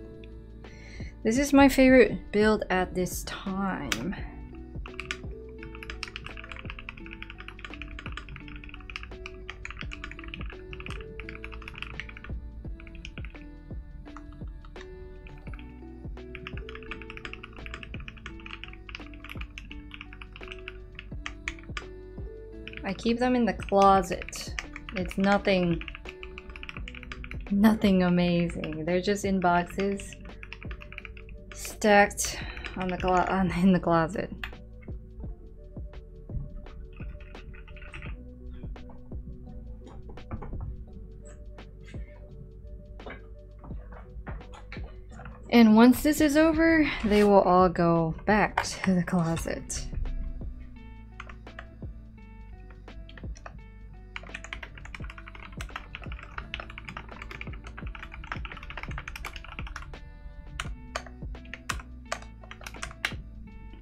This is my favorite build at this time. I keep them in the closet. It's nothing nothing amazing. They're just in boxes stacked on the on in the closet. And once this is over, they will all go back to the closet.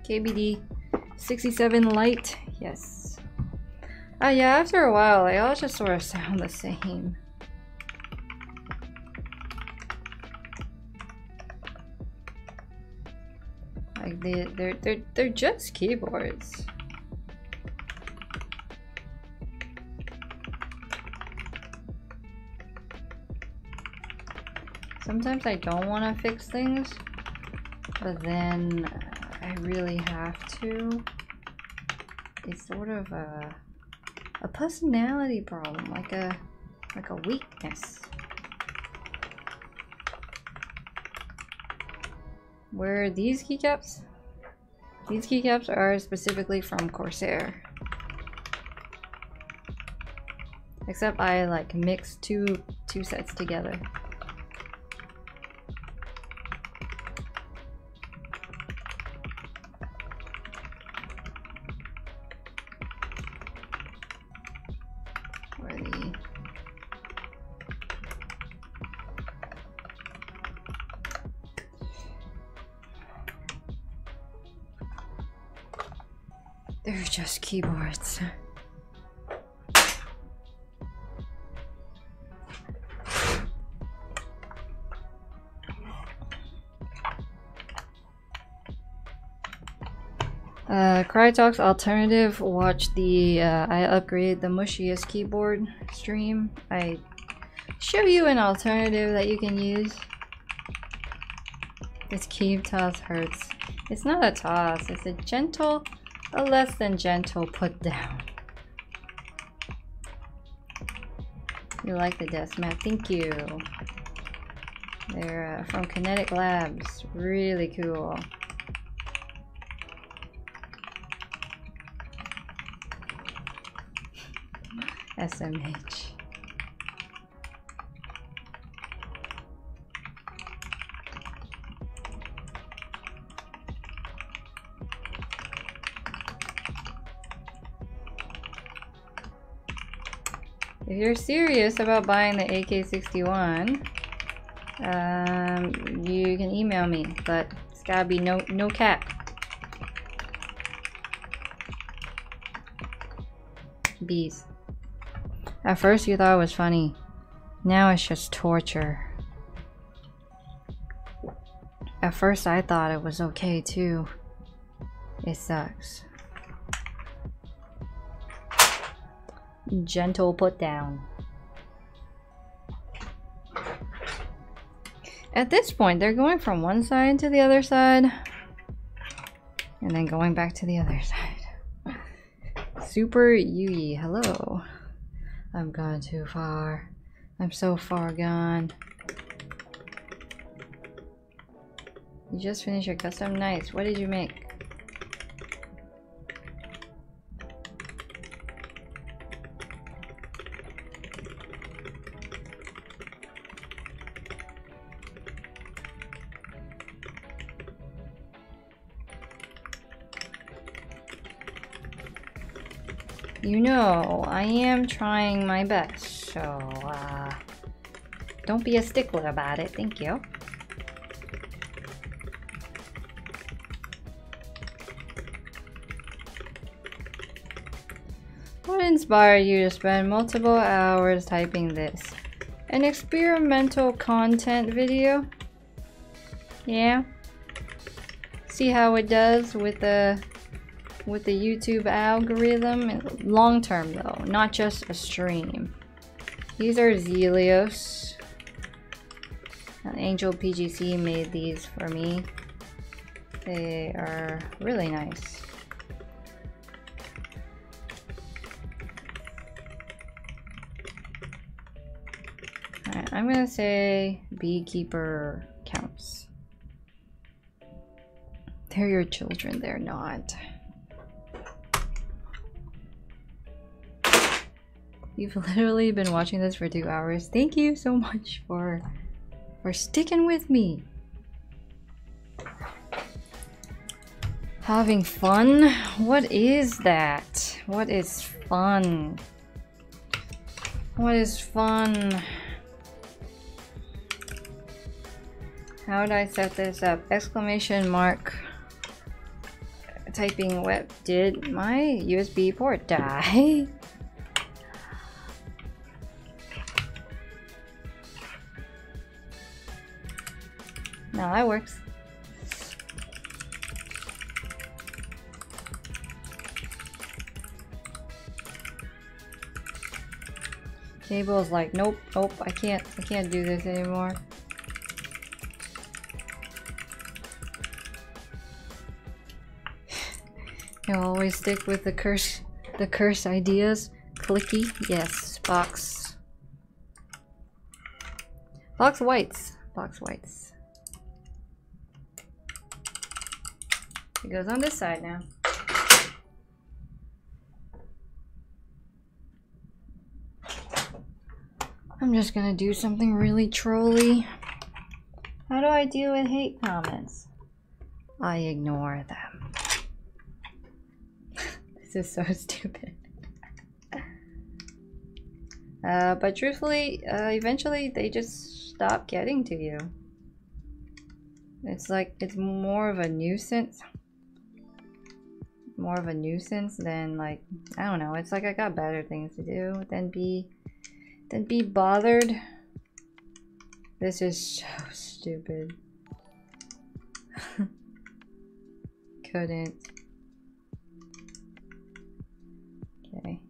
KBD 67 Lite. Yes. Uh, yeah, after a while, they all just sort of sound the same. Like they, they're they're they're just keyboards. Sometimes I don't want to fix things, but then I really have to. It's sort of a a personality problem, like a like a weakness. Where are these keycaps? These keycaps are specifically from Corsair. Except I like mixed two two sets together. Keyboards. Uh, Crytalk's alternative, watch the uh, I upgrade the mushiest keyboard stream. I show you an alternative that you can use. This key toss hurts. It's not a toss, it's a gentle a less than gentle put down. You like the desk mat? Thank you. They're uh, from Kinetic Labs. Really cool. SMH. If you're serious about buying the AK-61, um, you can email me, but it's gotta be no no cap. Bees. At first you thought it was funny. Now it's just torture. At first I thought it was okay too. It sucks. Gentle put down. At this point, they're going from one side to the other side. And then going back to the other side. Super Yui, hello. I'm gone too far. I'm so far gone. You just finished your custom? Nice. What did you make? I am trying my best, so uh, don't be a stickler about it. Thank you. What inspired you to spend multiple hours typing this? An experimental content video? Yeah? See how it does with the with the YouTube algorithm. Long term though, not just a stream. These are Zealios. Angel PGC made these for me. They are really nice. I'm gonna say beekeeper counts. They're your children, they're not. You've literally been watching this for two hours. Thank you so much for for sticking with me. Having fun? What is that? What is fun? What is fun? How would I set this up? Exclamation mark. Typing web. Did my USB port die? No, that works. Cable is like, nope, nope, I can't, I can't do this anymore. You'll always stick with the curse, the curse ideas. Clicky, yes, box. Box whites, box whites. It goes on this side now. I'm just gonna do something really trolly. How do I deal with hate comments? I ignore them. this is so stupid. uh, but truthfully, uh, eventually they just stop getting to you. It's like, it's more of a nuisance more of a nuisance than like I don't know. It's like I got better things to do than be than be bothered. This is so stupid. Couldn't. Okay.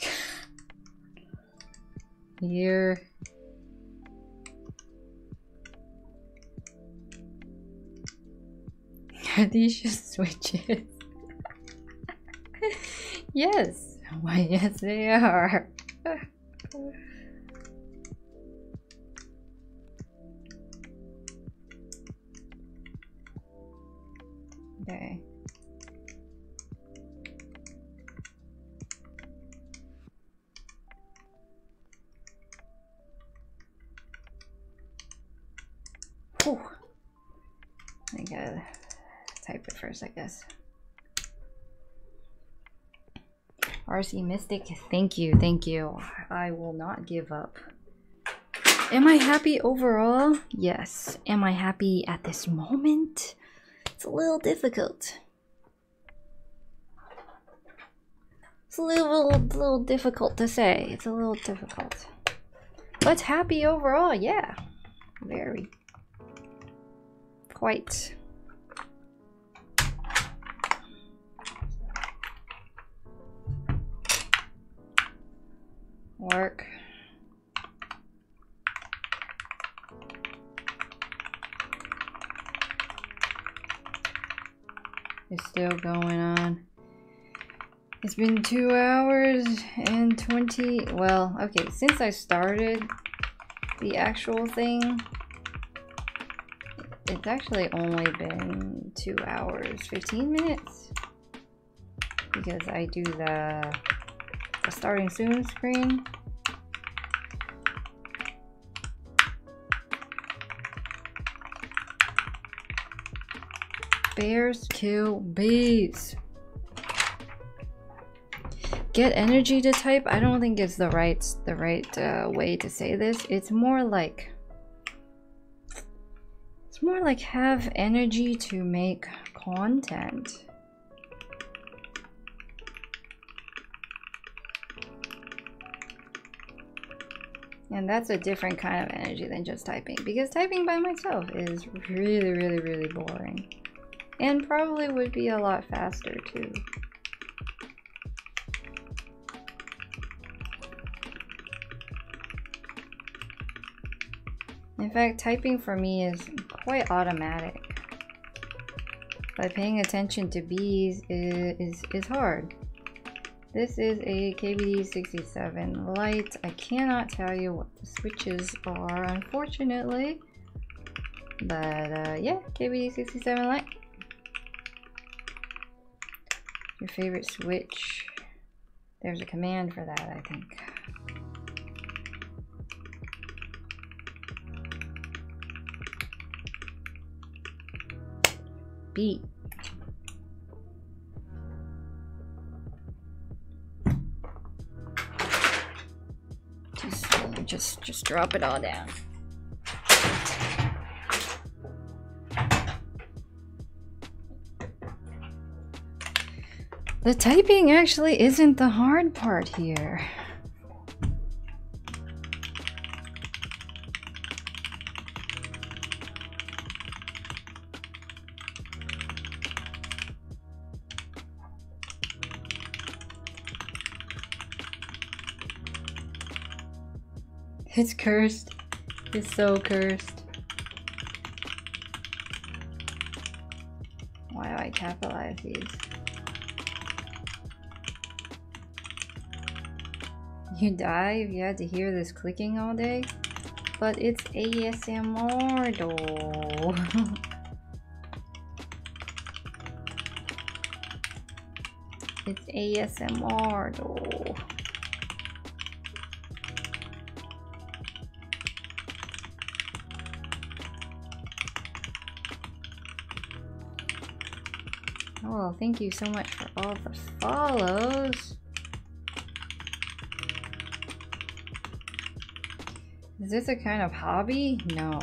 Here Are these just switches? yes. Why, yes, they are. First, I guess. RC Mystic, thank you, thank you. I will not give up. Am I happy overall? Yes. Am I happy at this moment? It's a little difficult. It's a little, little difficult to say. It's a little difficult. But happy overall, yeah. Very. Quite. Work. Is still going on. It's been two hours and 20, well, okay, since I started the actual thing, it's actually only been two hours, 15 minutes, because I do the, the starting soon screen. Bears kill bees. Get energy to type? I don't think it's the right the right uh, way to say this. It's more like it's more like have energy to make content. And that's a different kind of energy than just typing. Because typing by myself is really, really, really boring. And probably would be a lot faster too. In fact, typing for me is quite automatic. But paying attention to bees is, is, is hard. This is a KBD67 Lite. I cannot tell you what the switches are, unfortunately. But uh, yeah, KBD67 Lite. Your favorite switch. There's a command for that, I think. Beat. Just, just, drop it all down. The typing actually isn't the hard part here. It's cursed. It's so cursed. Why do I capitalize these? You die if you had to hear this clicking all day? But it's ASMR though. it's ASMR though. Thank you so much for all the follows. Is this a kind of hobby? No.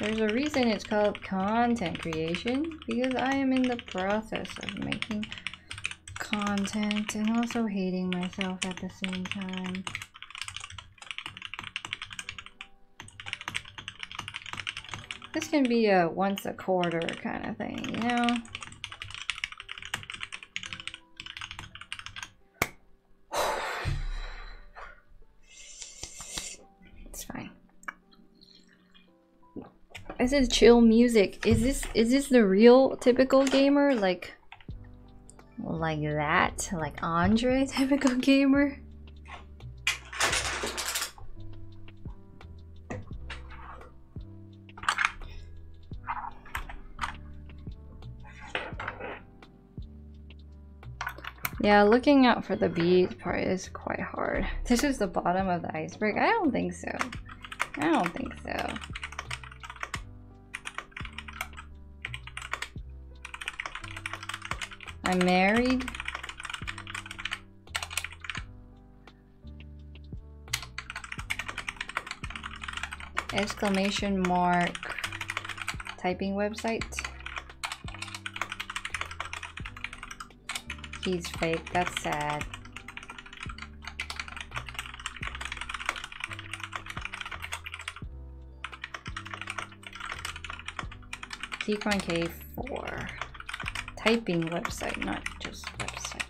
There's a reason it's called content creation because I am in the process of making content and also hating myself at the same time. This can be a once a quarter kind of thing, you know? It's fine. This is chill music. Is this is this the real typical gamer? Like like that? Like Andre typical gamer? Yeah, looking out for the bees part is quite hard. This is the bottom of the iceberg? I don't think so. I don't think so. I'm married. Exclamation mark typing website. He's fake, that's sad. Keychron K4. Typing website, not just website.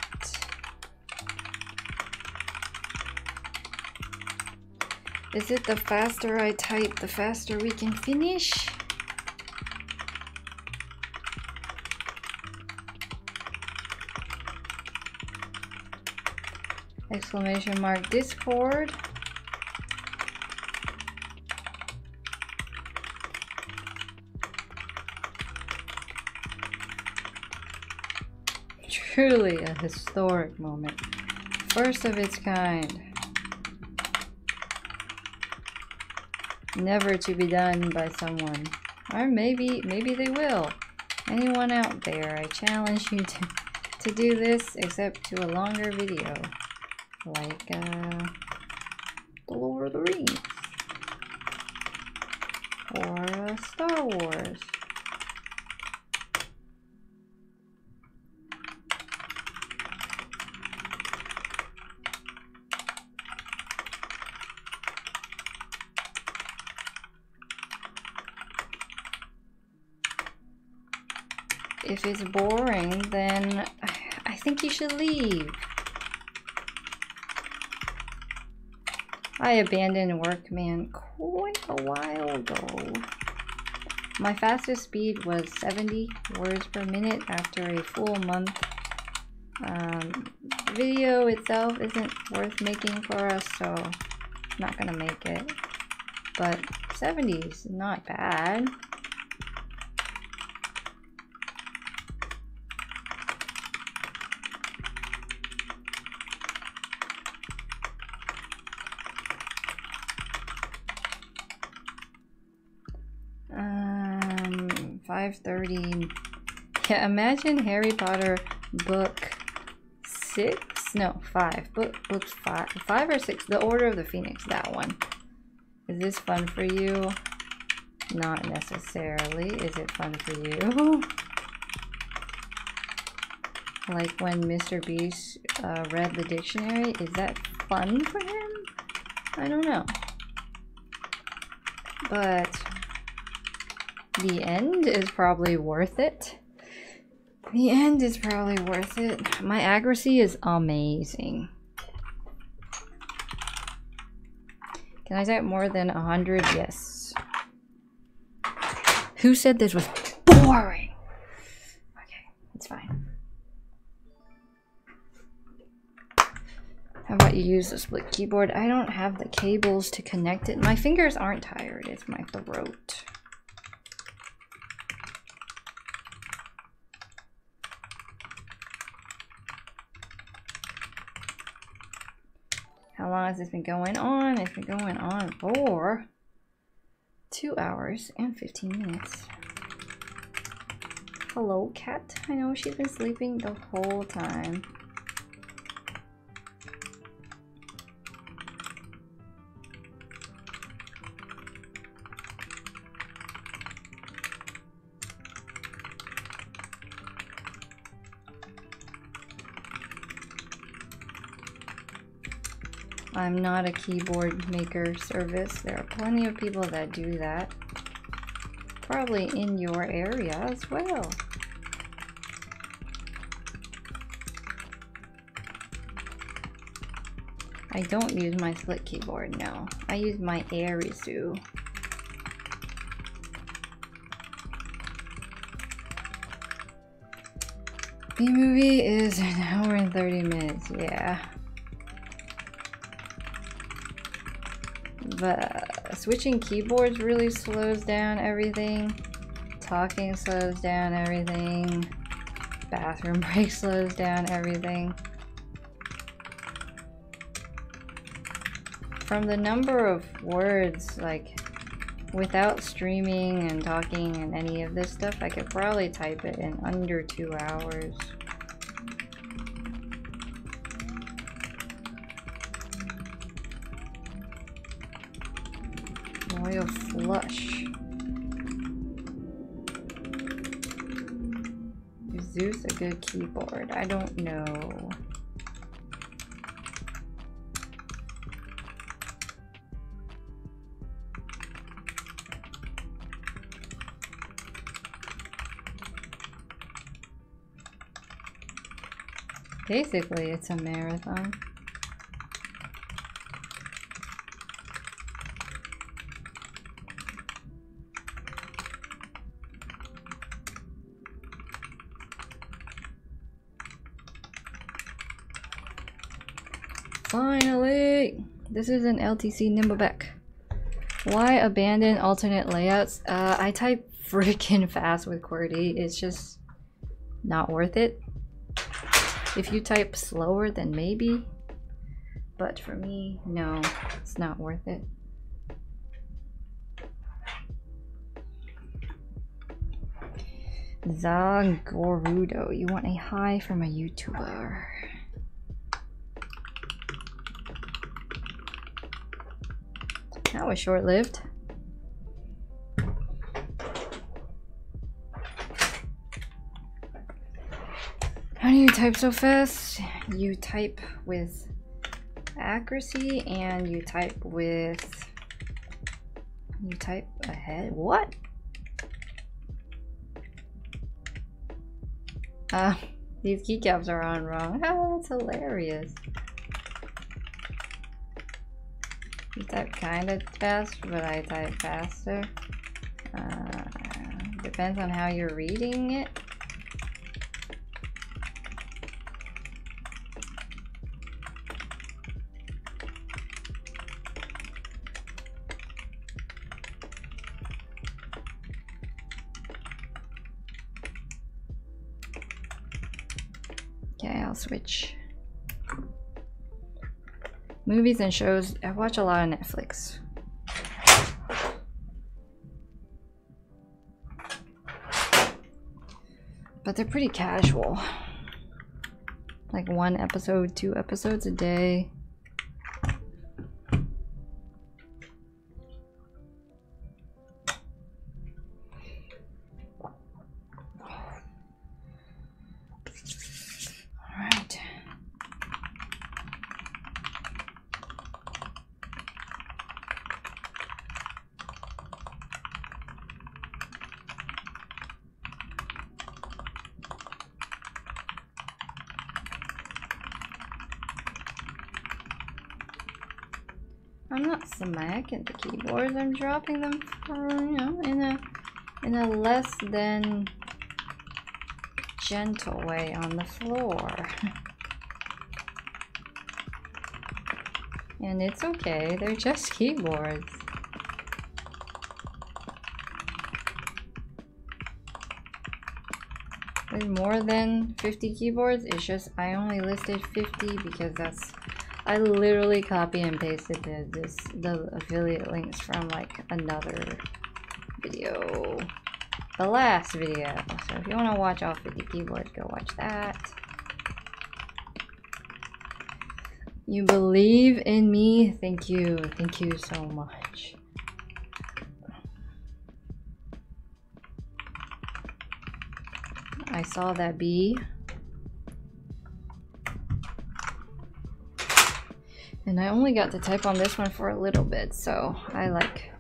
Is it the faster I type, the faster we can finish? Exclamation mark Discord. Truly a historic moment. First of its kind. Never to be done by someone. Or maybe, maybe they will. Anyone out there, I challenge you to, to do this except to a longer video. Like, uh, The Lord of the Rings. Or uh, Star Wars. If it's boring, then I think you should leave. I abandoned Workman quite a while ago. My fastest speed was 70 words per minute after a full month. Um, video itself isn't worth making for us, so I'm not gonna make it. But 70 is not bad. Um, 530. Yeah, imagine Harry Potter book six? No, five. Book books five, five or six. The Order of the Phoenix. That one. Is this fun for you? Not necessarily. Is it fun for you? like when Mr. Beast uh, read the dictionary. Is that fun for him? I don't know. But the end is probably worth it. The end is probably worth it. My accuracy is amazing. Can I type more than 100? Yes. Who said this was boring? Okay, it's fine. How about you use the split keyboard? I don't have the cables to connect it. My fingers aren't tired, it's my throat. This been going on? It's been going on for two hours and 15 minutes. Hello, cat. I know she's been sleeping the whole time. I'm not a keyboard maker service. There are plenty of people that do that. Probably in your area as well. I don't use my split keyboard, no. I use my Arisu. The movie is an hour and 30 minutes, yeah. But uh, switching keyboards really slows down everything. Talking slows down everything. Bathroom break slows down everything. From the number of words, like, without streaming and talking and any of this stuff, I could probably type it in under two hours. Flush. Is Zeus a good keyboard? I don't know. Basically, it's a marathon. Finally! This is an LTC Nimbleback. Why abandon alternate layouts? Uh, I type freaking fast with QWERTY. It's just not worth it. If you type slower, then maybe. But for me, no, it's not worth it. Zagorudo, you want a hi from a YouTuber. That was short-lived. How do you type so fast? You type with accuracy and you type with you type ahead what uh these keycaps are on wrong oh that's hilarious you type kind of fast but I type faster uh, depends on how you're reading it Okay, I'll switch. Movies and shows. I watch a lot of Netflix. But they're pretty casual. Like one episode, two episodes a day. At the keyboards. I'm dropping them for, you know, in a in a less than gentle way on the floor. and it's okay, they're just keyboards. With more than 50 keyboards, it's just I only listed 50 because that's I literally copy and pasted the, this the affiliate links from like another video. The last video. So if you want to watch off all 50 keyboards, go watch that. You believe in me? Thank you. Thank you so much. I saw that bee. And I only got to type on this one for a little bit, so I like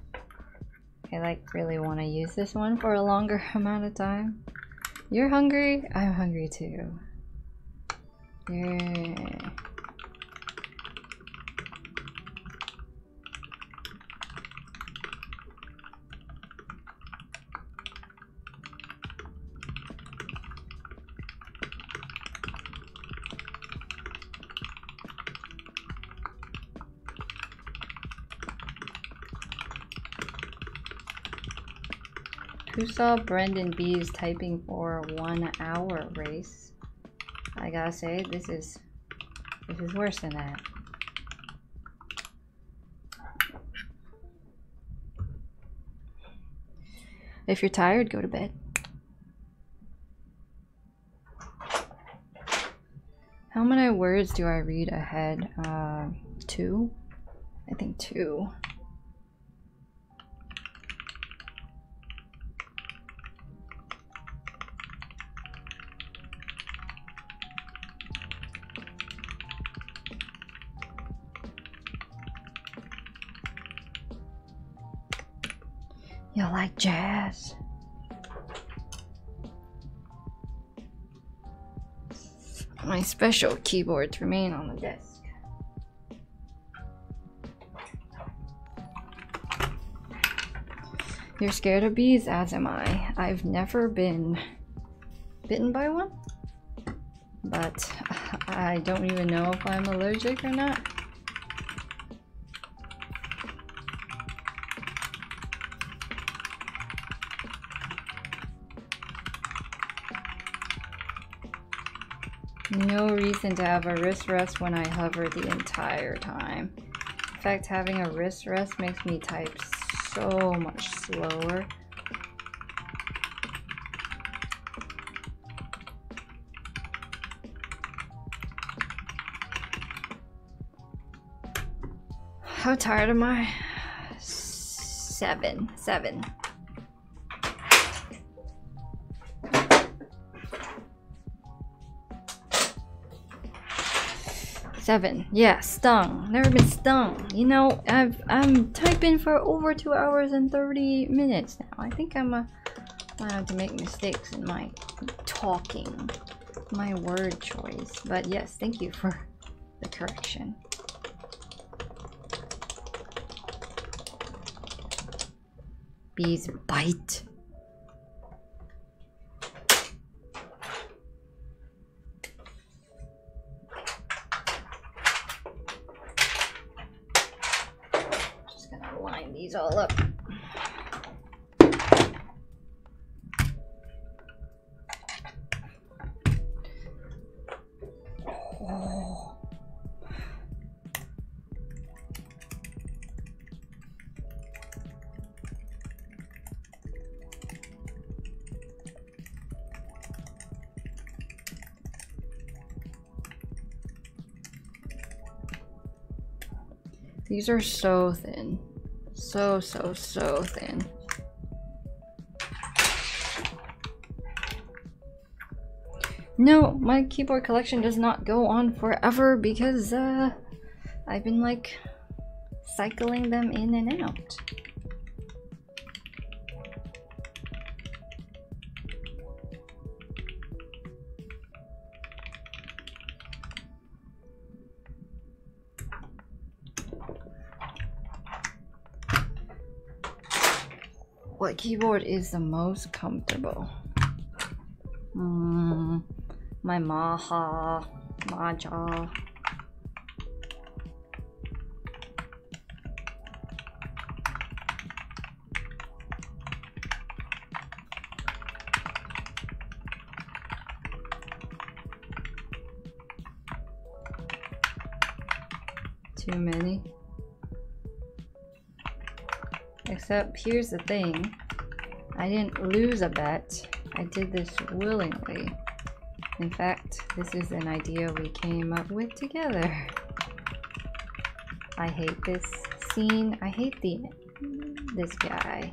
I like really want to use this one for a longer amount of time. You're hungry? I'm hungry too. Yeah. Who saw Brendan B's typing for one hour race? I gotta say, this is this is worse than that. If you're tired, go to bed. How many words do I read ahead? Uh, two? I think two. Jazz? My special keyboards remain on the desk. You're scared of bees, as am I. I've never been bitten by one, but I don't even know if I'm allergic or not. To have a wrist rest when I hover the entire time. In fact, having a wrist rest makes me type so much slower. How tired am I? Seven. Seven. Seven. Yeah, stung. Never been stung. You know, I've I'm typing for over two hours and thirty minutes now. I think I'm uh, a allowed to make mistakes in my talking, my word choice. But yes, thank you for the correction. Bees bite. These are so thin. So, so, so thin. No, my keyboard collection does not go on forever because uh, I've been like cycling them in and out. Keyboard is the most comfortable? Mm, my Maha, Maja. Too many. Except here's the thing. I didn't lose a bet. I did this willingly. In fact, this is an idea we came up with together. I hate this scene. I hate the this guy.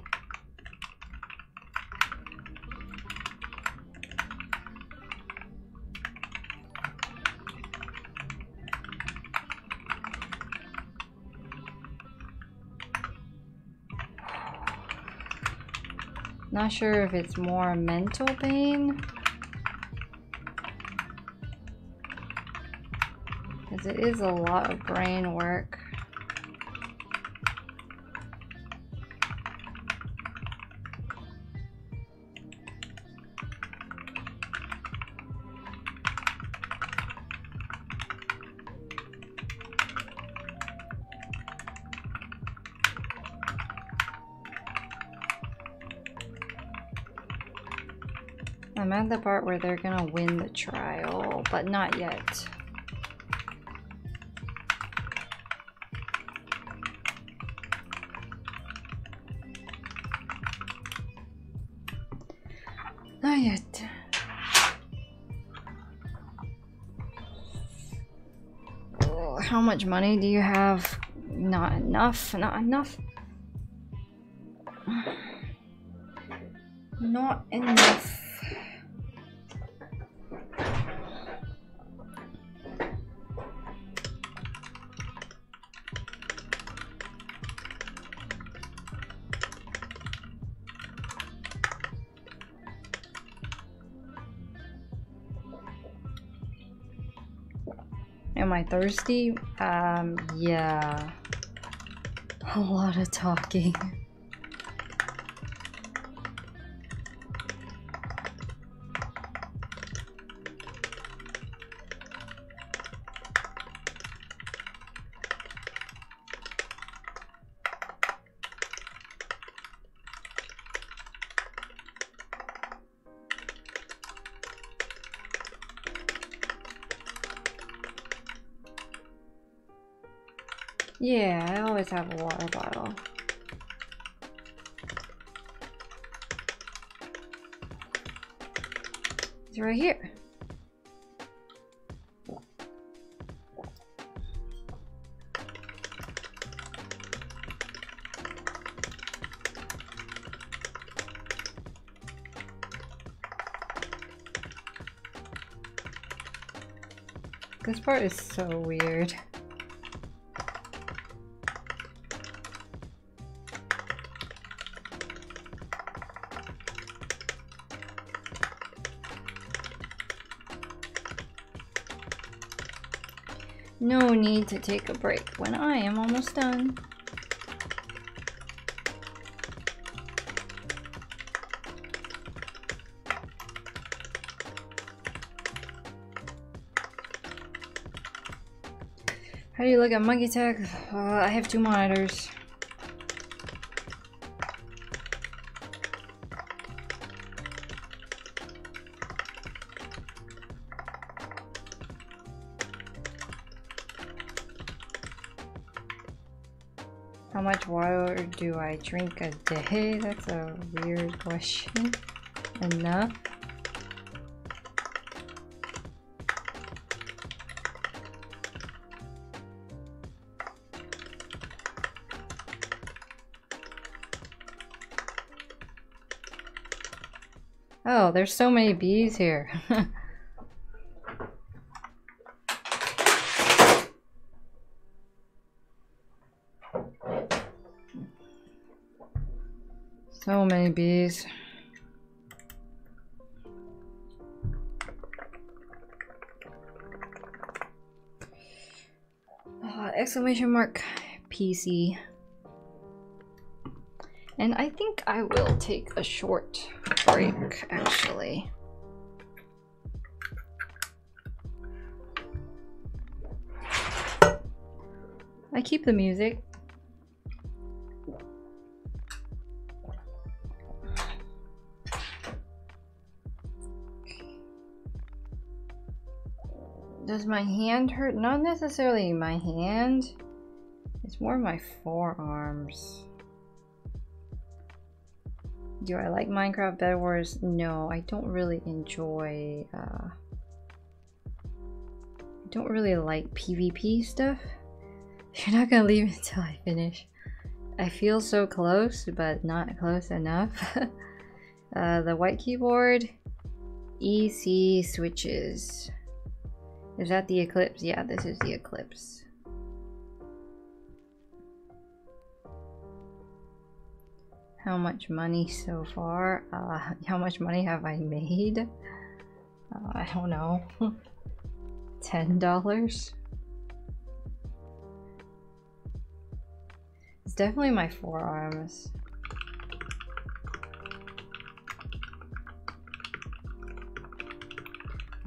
Not sure if it's more mental pain. Because it is a lot of brain work. The part where they're gonna win the trial, but not yet. Not yet. Oh, how much money do you have? Not enough, not enough. Not enough. Thirsty? Um, yeah. A lot of talking. have a water bottle. It's right here. This part is so weird. Need to take a break when I am almost done. How do you look at Monkeytype? Uh, I have two monitors. Do I drink a day? That's a weird question. Enough? Oh, there's so many bees here. bees. Uh, exclamation mark PC. And I think I will take a short break, actually. I keep the music. Does my hand hurt? Not necessarily my hand. It's more my forearms. Do I like Minecraft Bed Wars? No, I don't really enjoy, uh, I don't really like PvP stuff. You're not gonna leave until I finish. I feel so close, but not close enough. uh, the white keyboard, EC switches. Is that the Eclipse? Yeah, this is the Eclipse. How much money so far? Uh, how much money have I made? Uh, I don't know. Ten dollars? It's definitely my forearms.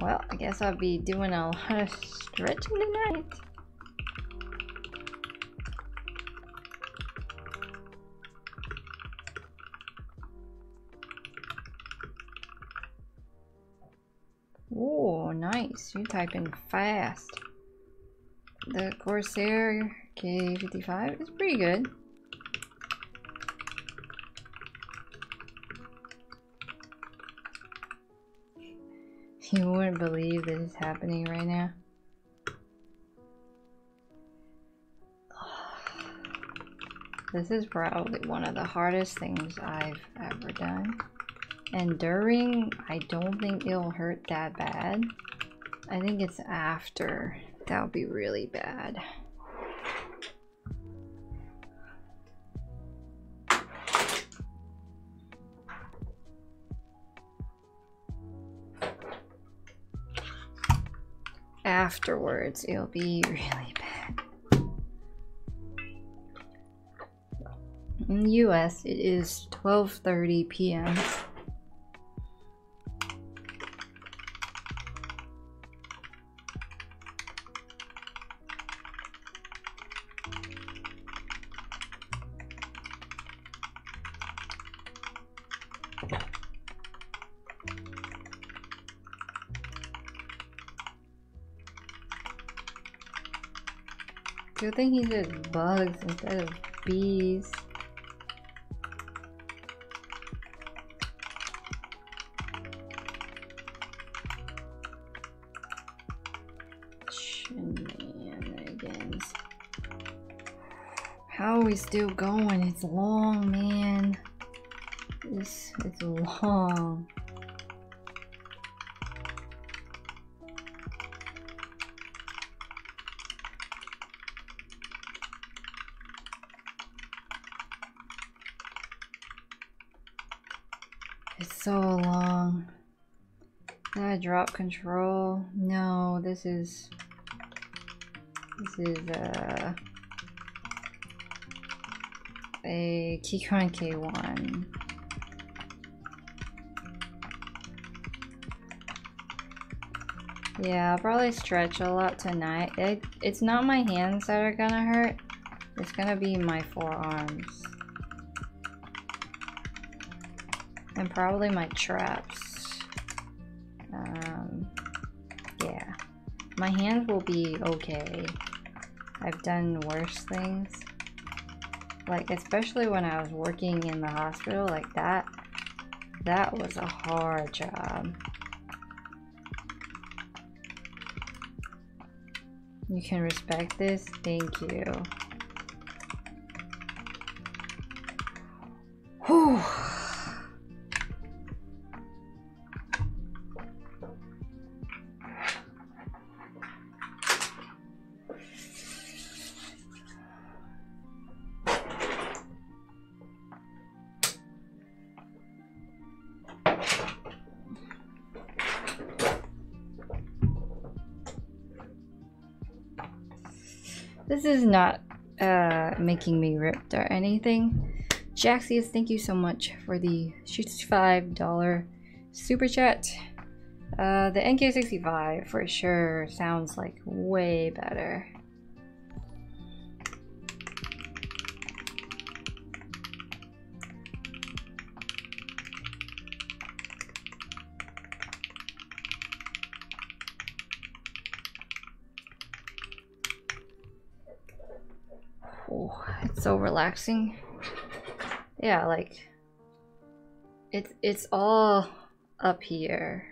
Well, I guess I'll be doing a lot of stretching tonight. Oh, nice. You typing fast. The Corsair K55 is pretty good. You wouldn't believe this is happening right now. This is probably one of the hardest things I've ever done. Enduring, I don't think it'll hurt that bad. I think it's after. That'll be really bad. Afterwards, it'll be really bad. In the US, it is 12.30 p.m. Thing he said bugs instead of bees. Shenanigans. How are we still going? It's long, man. This is long. Control. No, this is... This is, uh... A Keychron K1. Yeah, I'll probably stretch a lot tonight. It, it's not my hands that are gonna hurt. It's gonna be my forearms. And probably my traps. My hands will be okay. I've done worse things. Like, especially when I was working in the hospital like that. That was a hard job. You can respect this? Thank you. Whew. This is not uh, making me ripped or anything. Jaxius, thank you so much for the $65 super chat. Uh, the NK65 for sure sounds like way better. Relaxing. Yeah, like it's it's all up here.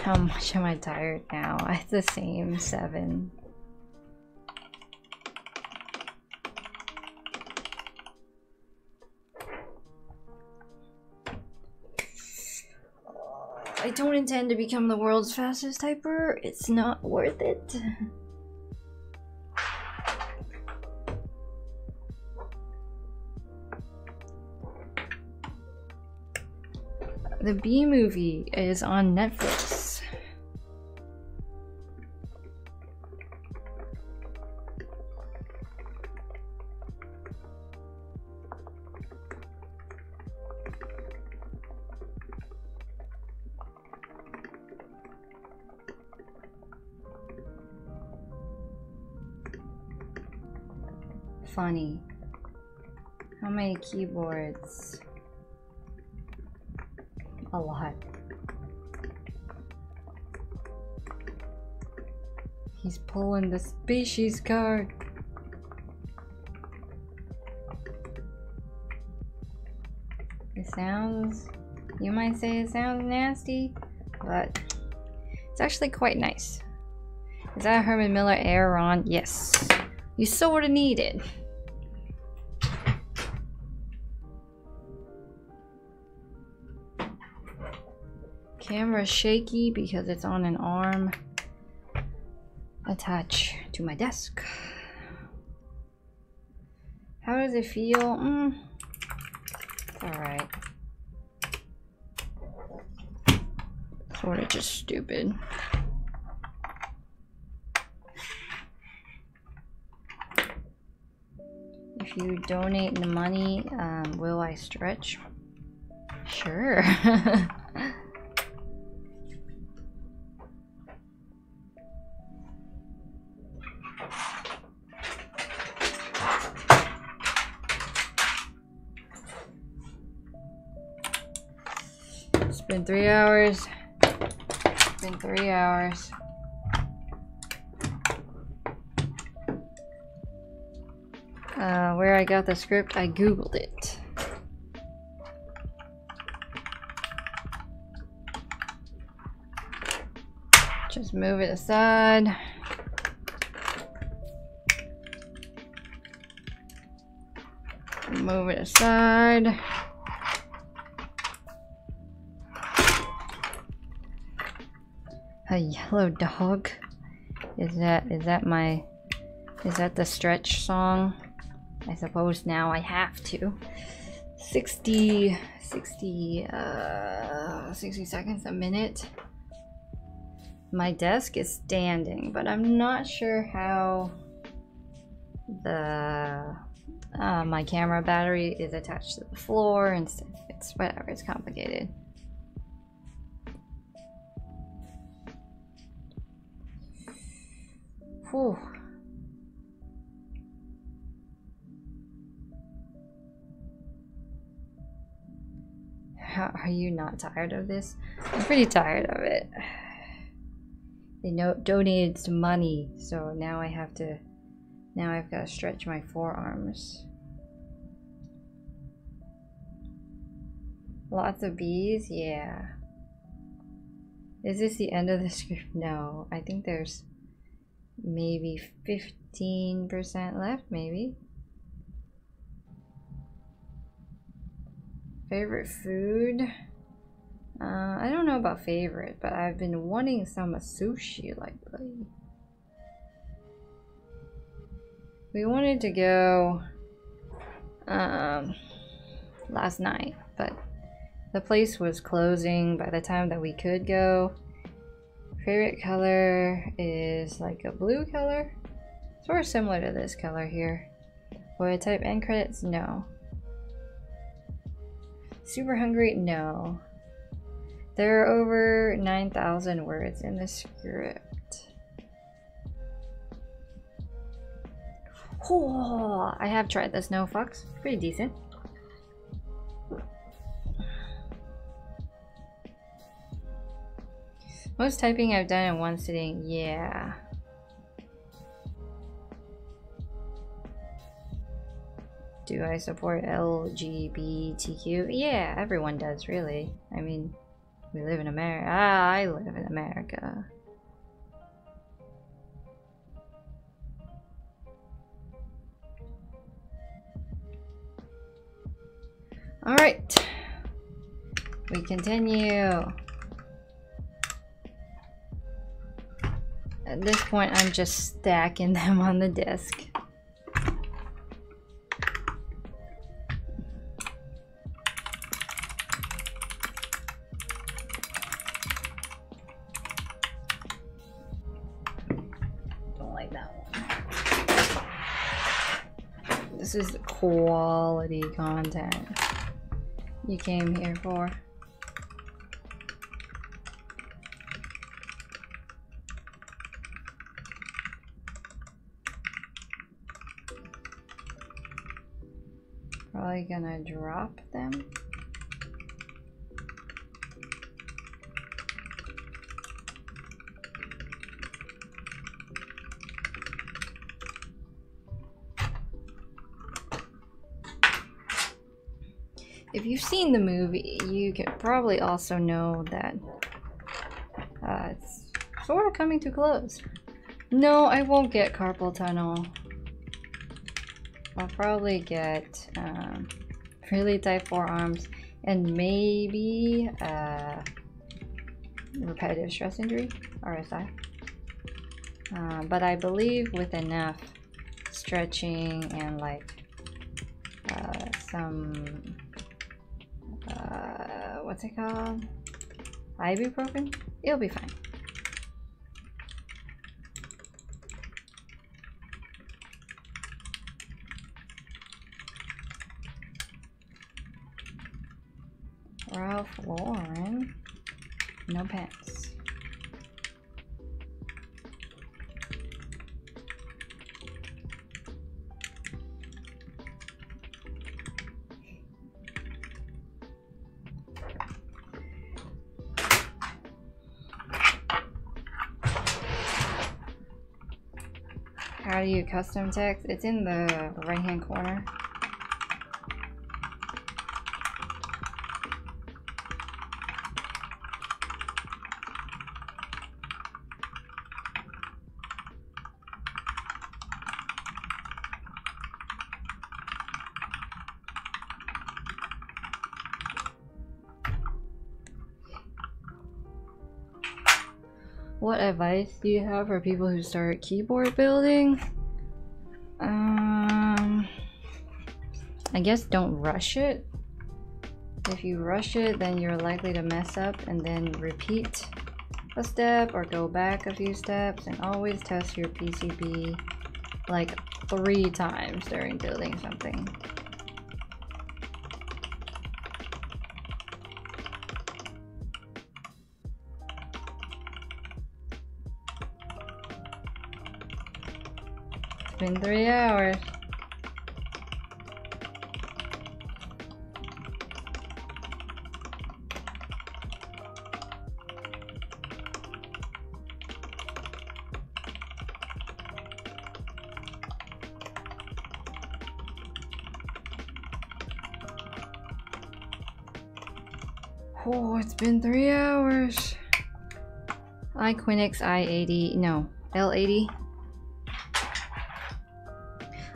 How much am I tired now? At the same seven. I don't intend to become the world's fastest typer. It's not worth it. The Bee movie is on Netflix. Keyboards? A lot. He's pulling the species card. It sounds, you might say it sounds nasty, but it's actually quite nice. Is that Herman Miller Aeron? Yes. You sort of need it. Camera shaky because it's on an arm attached to my desk. How does it feel? Mm, alright. Sort of just stupid. If you donate the money, um, will I stretch? Sure. three hours. It's been three hours. Uh, where I got the script, I googled it. Just move it aside. Move it aside. A yellow dog? Is that is that my is that the stretch song? I suppose now I have to. 60, 60, uh, 60 seconds a minute. My desk is standing, but I'm not sure how the uh, my camera battery is attached to the floor and it's whatever, it's complicated. Whew. Are you not tired of this? I'm pretty tired of it. They no donated some money, so now I have to. Now I've got to stretch my forearms. Lots of bees? Yeah. Is this the end of the script? No. I think there's maybe 15% left, maybe. Favorite food? Uh, I don't know about favorite, but I've been wanting some sushi lately. We wanted to go um, last night, but the place was closing by the time that we could go. Favorite color is like a blue color. Sort of similar to this color here. Would I type end credits? No. Super hungry? No. There are over 9,000 words in the script. Oh, I have tried the snow fox. Pretty decent. Most typing I've done in one sitting, yeah. Do I support LGBTQ? Yeah, everyone does, really. I mean, we live in America. Ah, I live in America. Alright. We continue. At this point, I'm just stacking them on the desk. This is quality content you came here for. Probably gonna drop them. if you've seen the movie, you can probably also know that uh, it's sort of coming to close. No, I won't get carpal tunnel. I'll probably get um, really tight forearms and maybe uh, repetitive stress injury, RSI. Uh, but I believe with enough stretching and like uh, some uh, what's it called? Ibuprofen? It'll be fine. Ralph Lauren. No pants. How do you custom text? It's in the right hand corner. Advice do you have for people who start keyboard building? Um, I guess don't rush it. If you rush it, then you're likely to mess up and then repeat a step or go back a few steps and always test your PCB like three times during building something. Been three hours. Oh, it's been three hours. Iqunix i80, no, L80.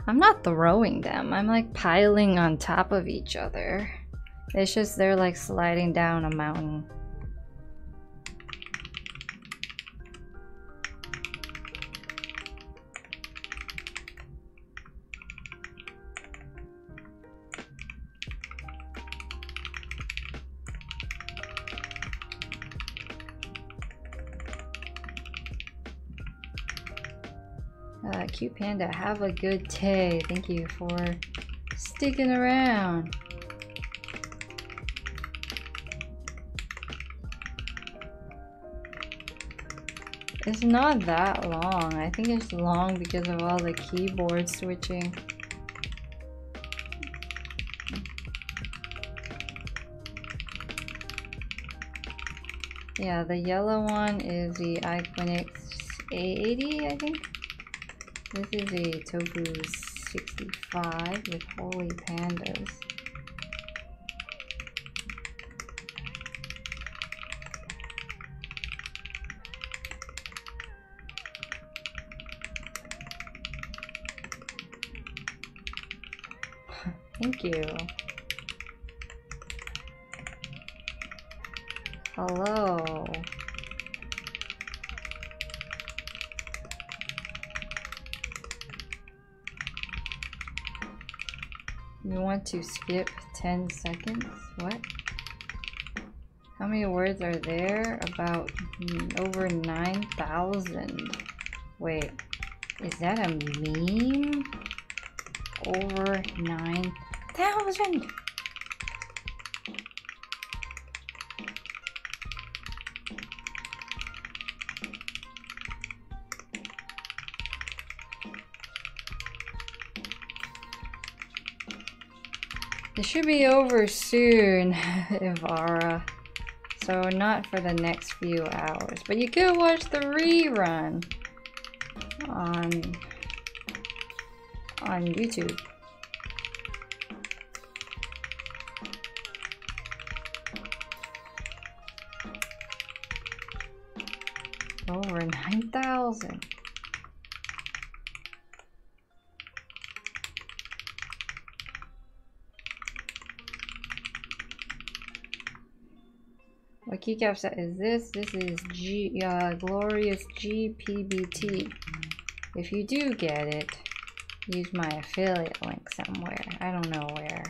I'm not throwing them. I'm like piling on top of each other. It's just they're like sliding down a mountain. Panda, have a good day. Thank you for sticking around. It's not that long. I think it's long because of all the keyboard switching. Yeah, the yellow one is the Iqunix A80, I think. This is a Tofu 65 with Holy Pandas. You want to skip 10 seconds? What? How many words are there? About over 9,000. Wait, is that a meme? Over 9,000! Should be over soon, Ivara. So not for the next few hours. But you could watch the rerun on on YouTube. Keycap set is this? This is G uh, Glorious GPBT. If you do get it, use my affiliate link somewhere. I don't know where.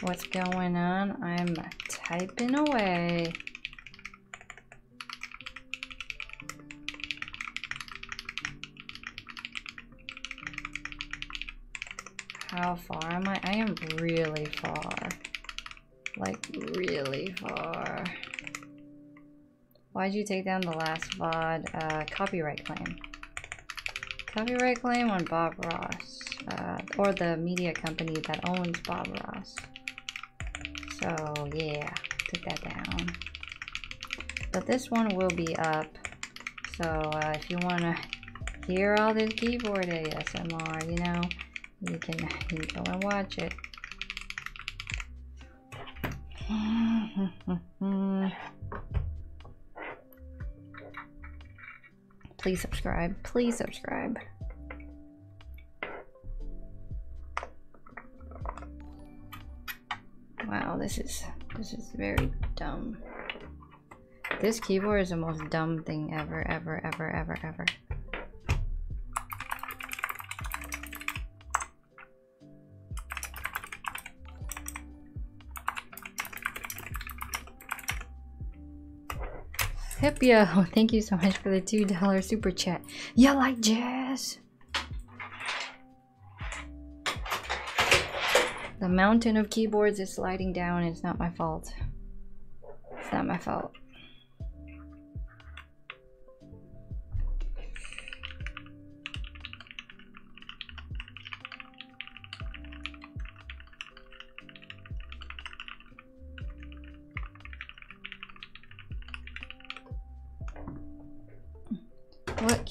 what's going on. I'm typing away. Far am I? I am really far. Like, really far. Why'd you take down the last VOD? Uh, copyright claim. Copyright claim on Bob Ross. Uh, or the media company that owns Bob Ross. So, yeah, took that down. But this one will be up. So, uh, if you want to hear all this keyboard ASMR, you know, you can, you go and watch it. Please subscribe. Please subscribe. Wow, this is this is very dumb. This keyboard is the most dumb thing ever, ever, ever, ever, ever. Hipio, thank you so much for the $2 super chat. You like jazz? The mountain of keyboards is sliding down. It's not my fault. It's not my fault.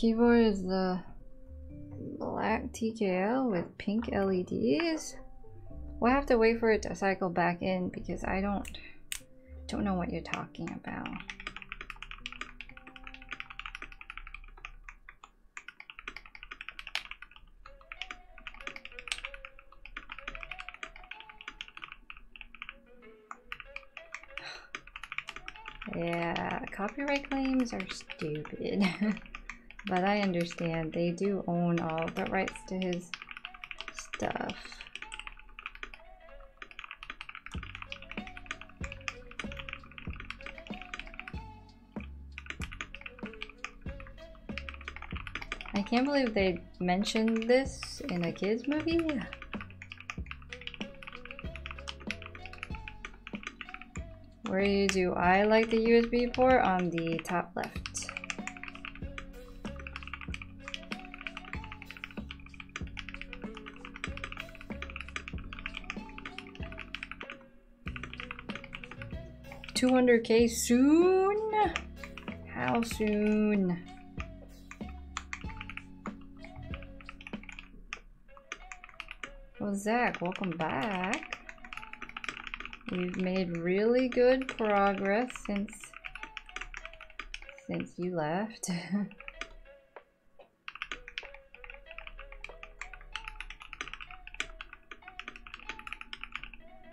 Keyboard is the black TKL with pink LEDs? We'll have to wait for it to cycle back in because I don't don't know what you're talking about. Yeah, copyright claims are stupid. but I understand they do own all the rights to his stuff. I can't believe they mentioned this in a kids movie. Where do I like the USB port? On the top left. Two hundred K soon? How soon? Well, Zach, welcome back. We've made really good progress since since you left.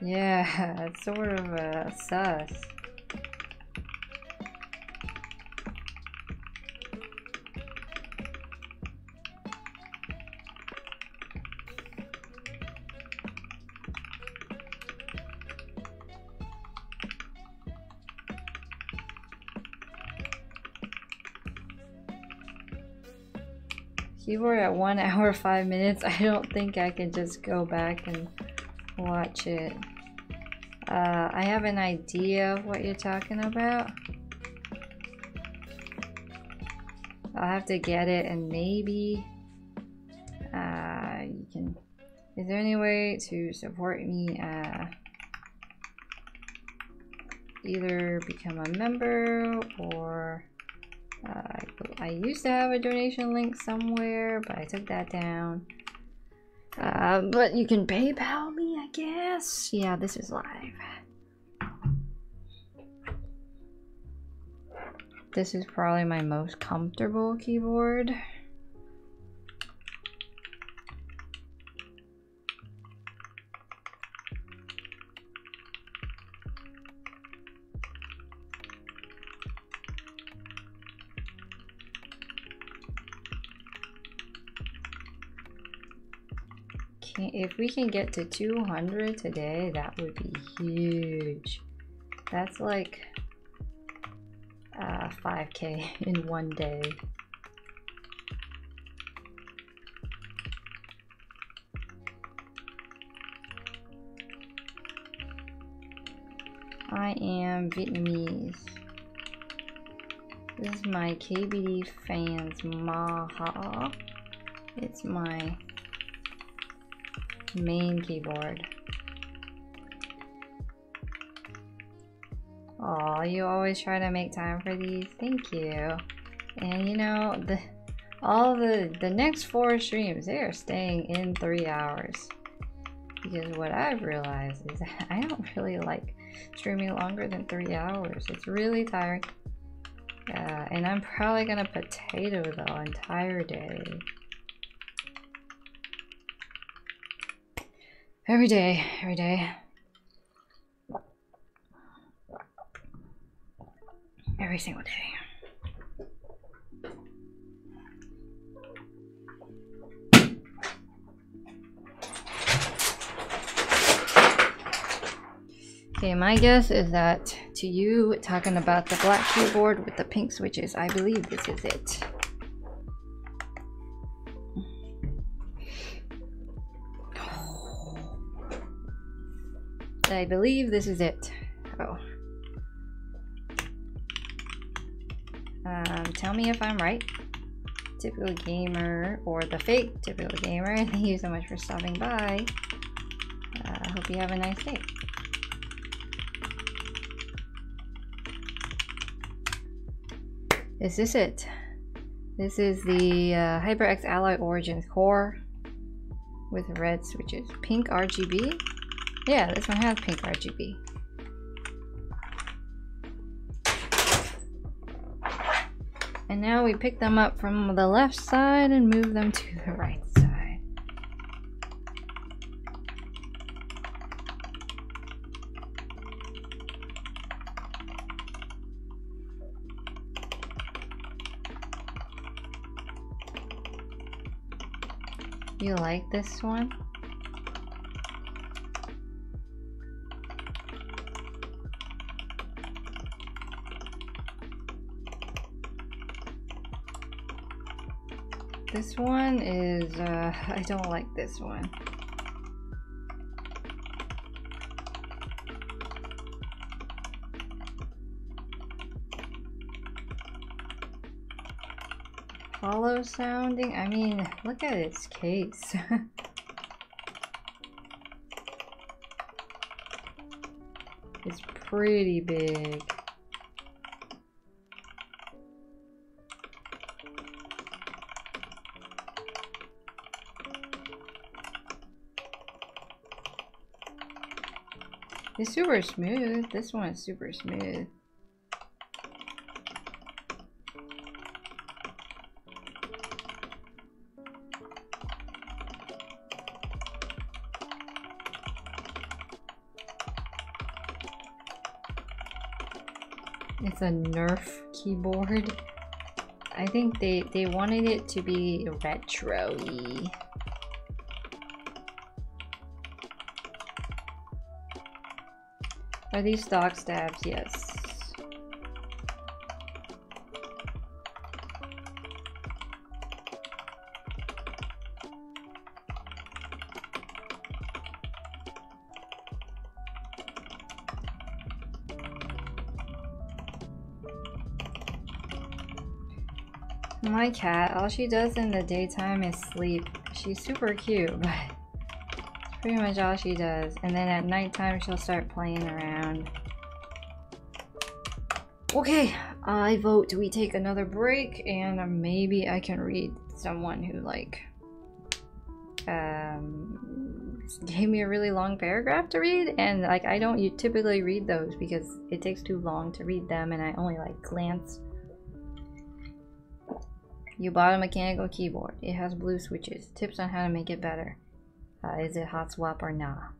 yeah, it's sort of uh, sus. Keyboard at one hour, five minutes. I don't think I can just go back and watch it. Uh, I have an idea of what you're talking about. I'll have to get it and maybe uh, you can. Is there any way to support me? Uh, either become a member or I used to have a donation link somewhere, but I took that down. Uh, but you can PayPal me, I guess. Yeah, this is live. This is probably my most comfortable keyboard. Can get to 200 today, that would be huge. That's like uh, 5k in one day. I am Vietnamese. This is my KBD fans Maha. It's my main keyboard. Oh, you always try to make time for these. Thank you. And you know, the all the the next four streams, they are staying in three hours. Because what I've realized is I don't really like streaming longer than three hours. It's really tiring. Uh, and I'm probably gonna potato the entire day. Every day, every day. Every single day. Okay, my guess is that to you, talking about the black keyboard with the pink switches, I believe this is it. I believe this is it. Oh. Um, tell me if I'm right. Typical gamer, or the fake typical gamer. Thank you so much for stopping by. I uh, hope you have a nice day. Is this it? This is the uh, HyperX Alloy Origins core with red switches. Pink RGB? Yeah, this one has pink RGB. And now we pick them up from the left side and move them to the right side. You like this one? This one is, uh, I don't like this one. Hollow sounding? I mean, look at its case. it's pretty big. It's super smooth. This one is super smooth. It's a Nerf keyboard. I think they, they wanted it to be retro-y. Are these dog stabs? Yes. My cat, all she does in the daytime is sleep. She's super cute, but pretty much all she does. And then at nighttime, she'll start playing around. Okay, I vote we take another break and maybe I can read someone who like um, gave me a really long paragraph to read and like I don't you typically read those because it takes too long to read them and I only like glance. You bought a mechanical keyboard. It has blue switches. Tips on how to make it better. Uh, is it hot swap or not?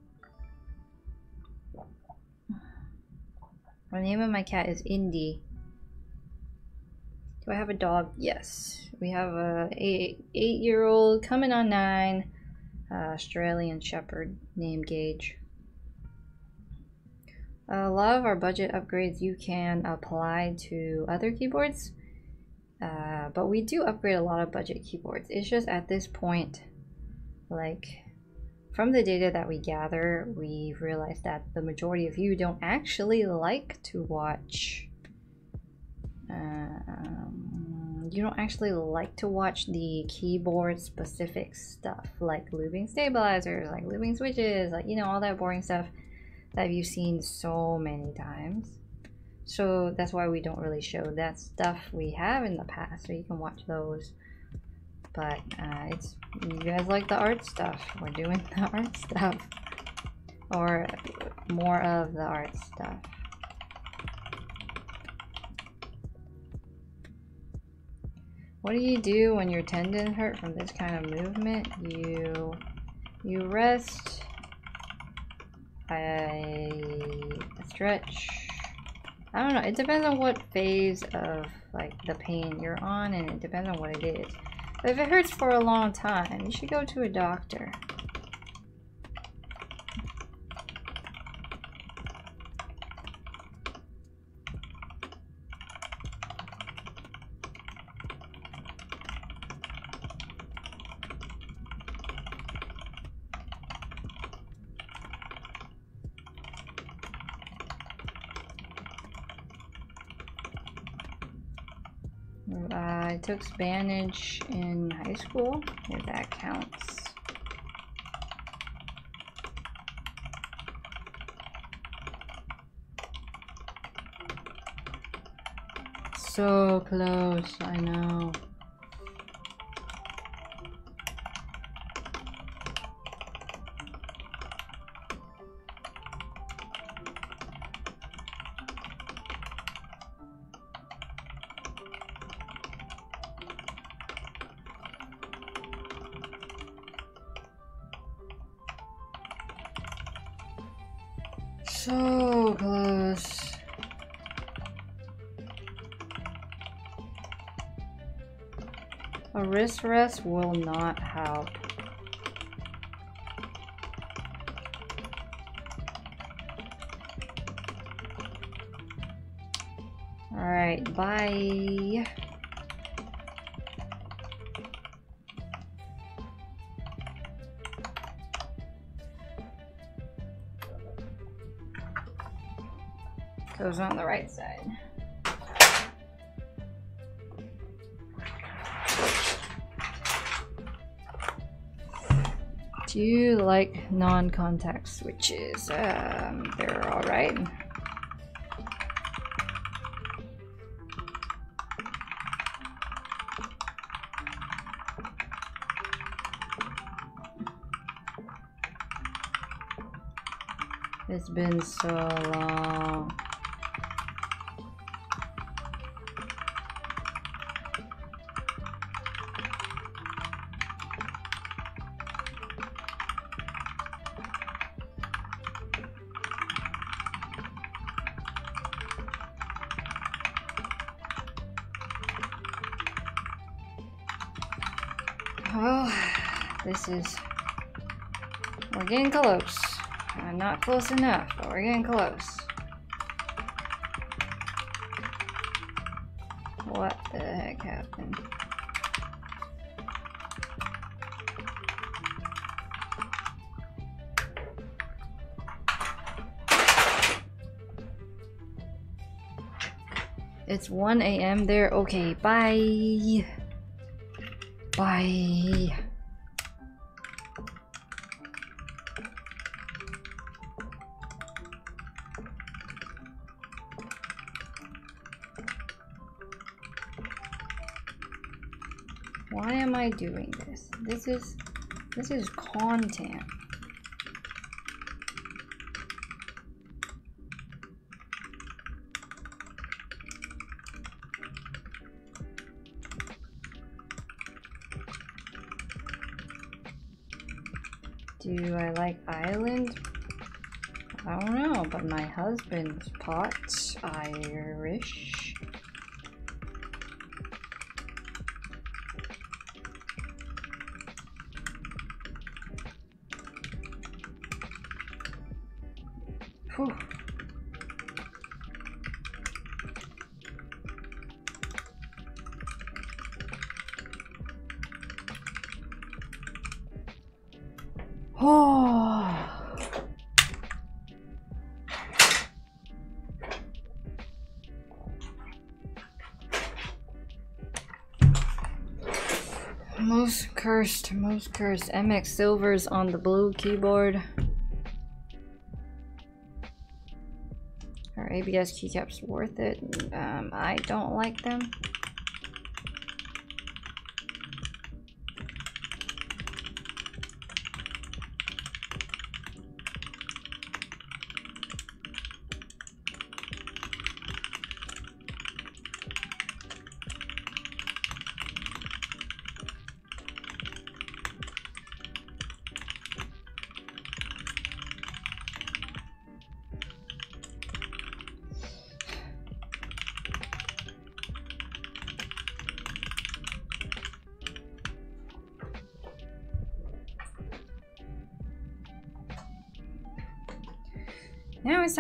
The name of my cat is Indy. Do I have a dog? Yes. We have a eight, eight year old coming on nine. uh, Australian Shepherd named Gage. A lot of our budget upgrades you can apply to other keyboards, uh, but we do upgrade a lot of budget keyboards. It's just at this point, like from the data that we gather, we've realized that the majority of you don't actually like to watch. Um, you don't actually like to watch the keyboard specific stuff like looping stabilizers, like looping switches, like you know, all that boring stuff that you've seen so many times. So that's why we don't really show that stuff we have in the past, so you can watch those. But uh, it's you guys like the art stuff. We're doing the art stuff, or more of the art stuff. What do you do when your tendon hurt from this kind of movement? You you rest I stretch. I don't know. It depends on what phase of like the pain you're on, and it depends on what it is. But if it hurts for a long time, you should go to a doctor. I took Spanish in high school, if that counts. So close, I know. So close. A wrist rest will not help. Alright, bye. On the right side. Do you like non-contact switches? Um, they're alright. It's been so long. Is. We're getting close. Uh, not close enough, but we're getting close. What the heck happened? It's 1 a.m. there. Okay, bye. Bye. This? Is this is content. Do I like Ireland? I don't know, but my husband's pot Irish. Cursed, most cursed. MX Silvers on the blue keyboard. Are ABS keycaps worth it? Um, I don't like them.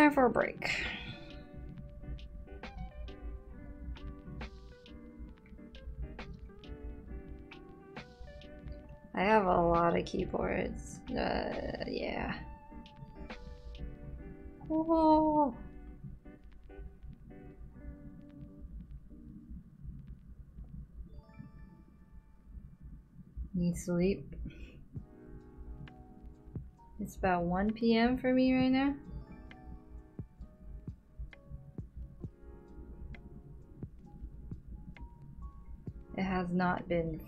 Time for a break. I have a lot of keyboards. Uh, yeah. Whoa. Need sleep. It's about 1 p.m. for me right now.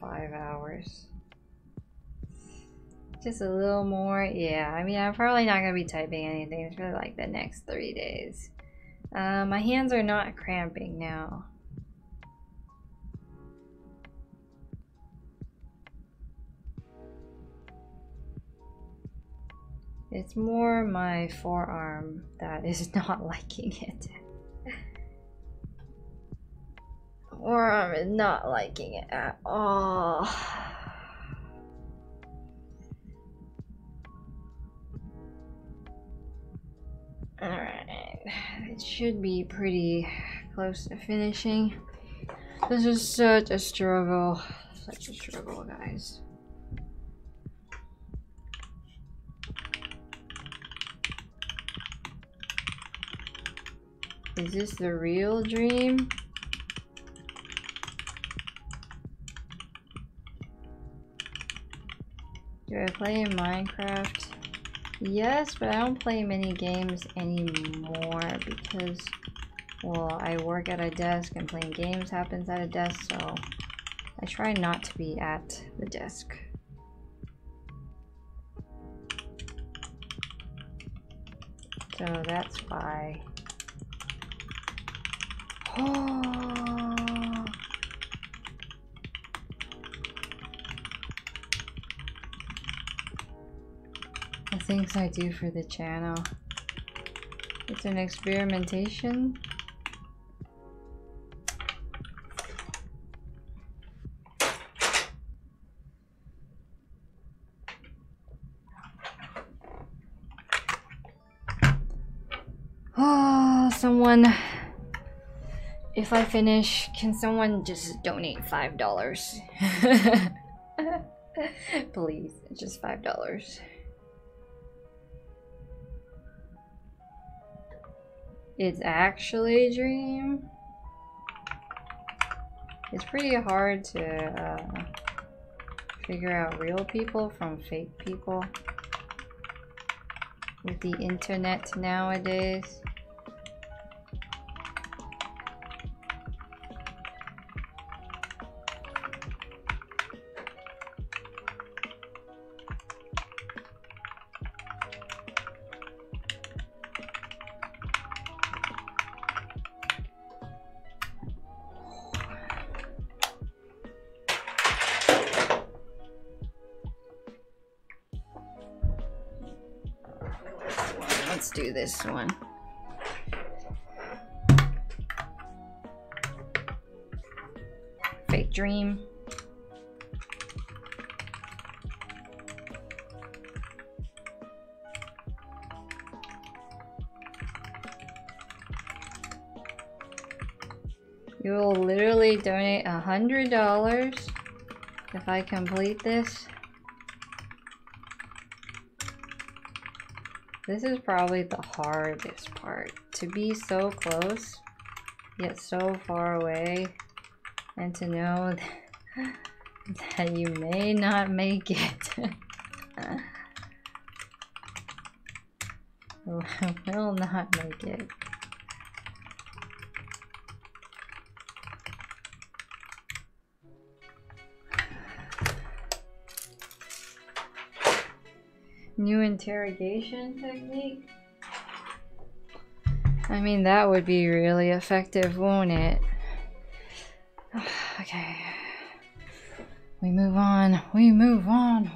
Five hours. Just a little more. Yeah, I mean, I'm probably not going to be typing anything for like the next three days. Uh, my hands are not cramping now. It's more my forearm that is not liking it. Is not liking it at all. Alright, it should be pretty close to finishing. This is such a struggle. Such a struggle, guys. Is this the real dream? Play Minecraft? Yes, but I don't play many games anymore because, well, I work at a desk and playing games happens at a desk, so I try not to be at the desk. So that's why. Oh. Things I do for the channel. It's an experimentation. Oh, someone. If I finish, can someone just donate five dollars? Please, just five dollars. It's actually a dream. It's pretty hard to uh, figure out real people from fake people with the internet nowadays. next one. Fake Dream. You will literally donate a hundred dollars if I complete this. This is probably the hardest part. To be so close, yet so far away, and to know that you may not make it. interrogation technique? I mean, that would be really effective, won't it? okay. We move on. We move on.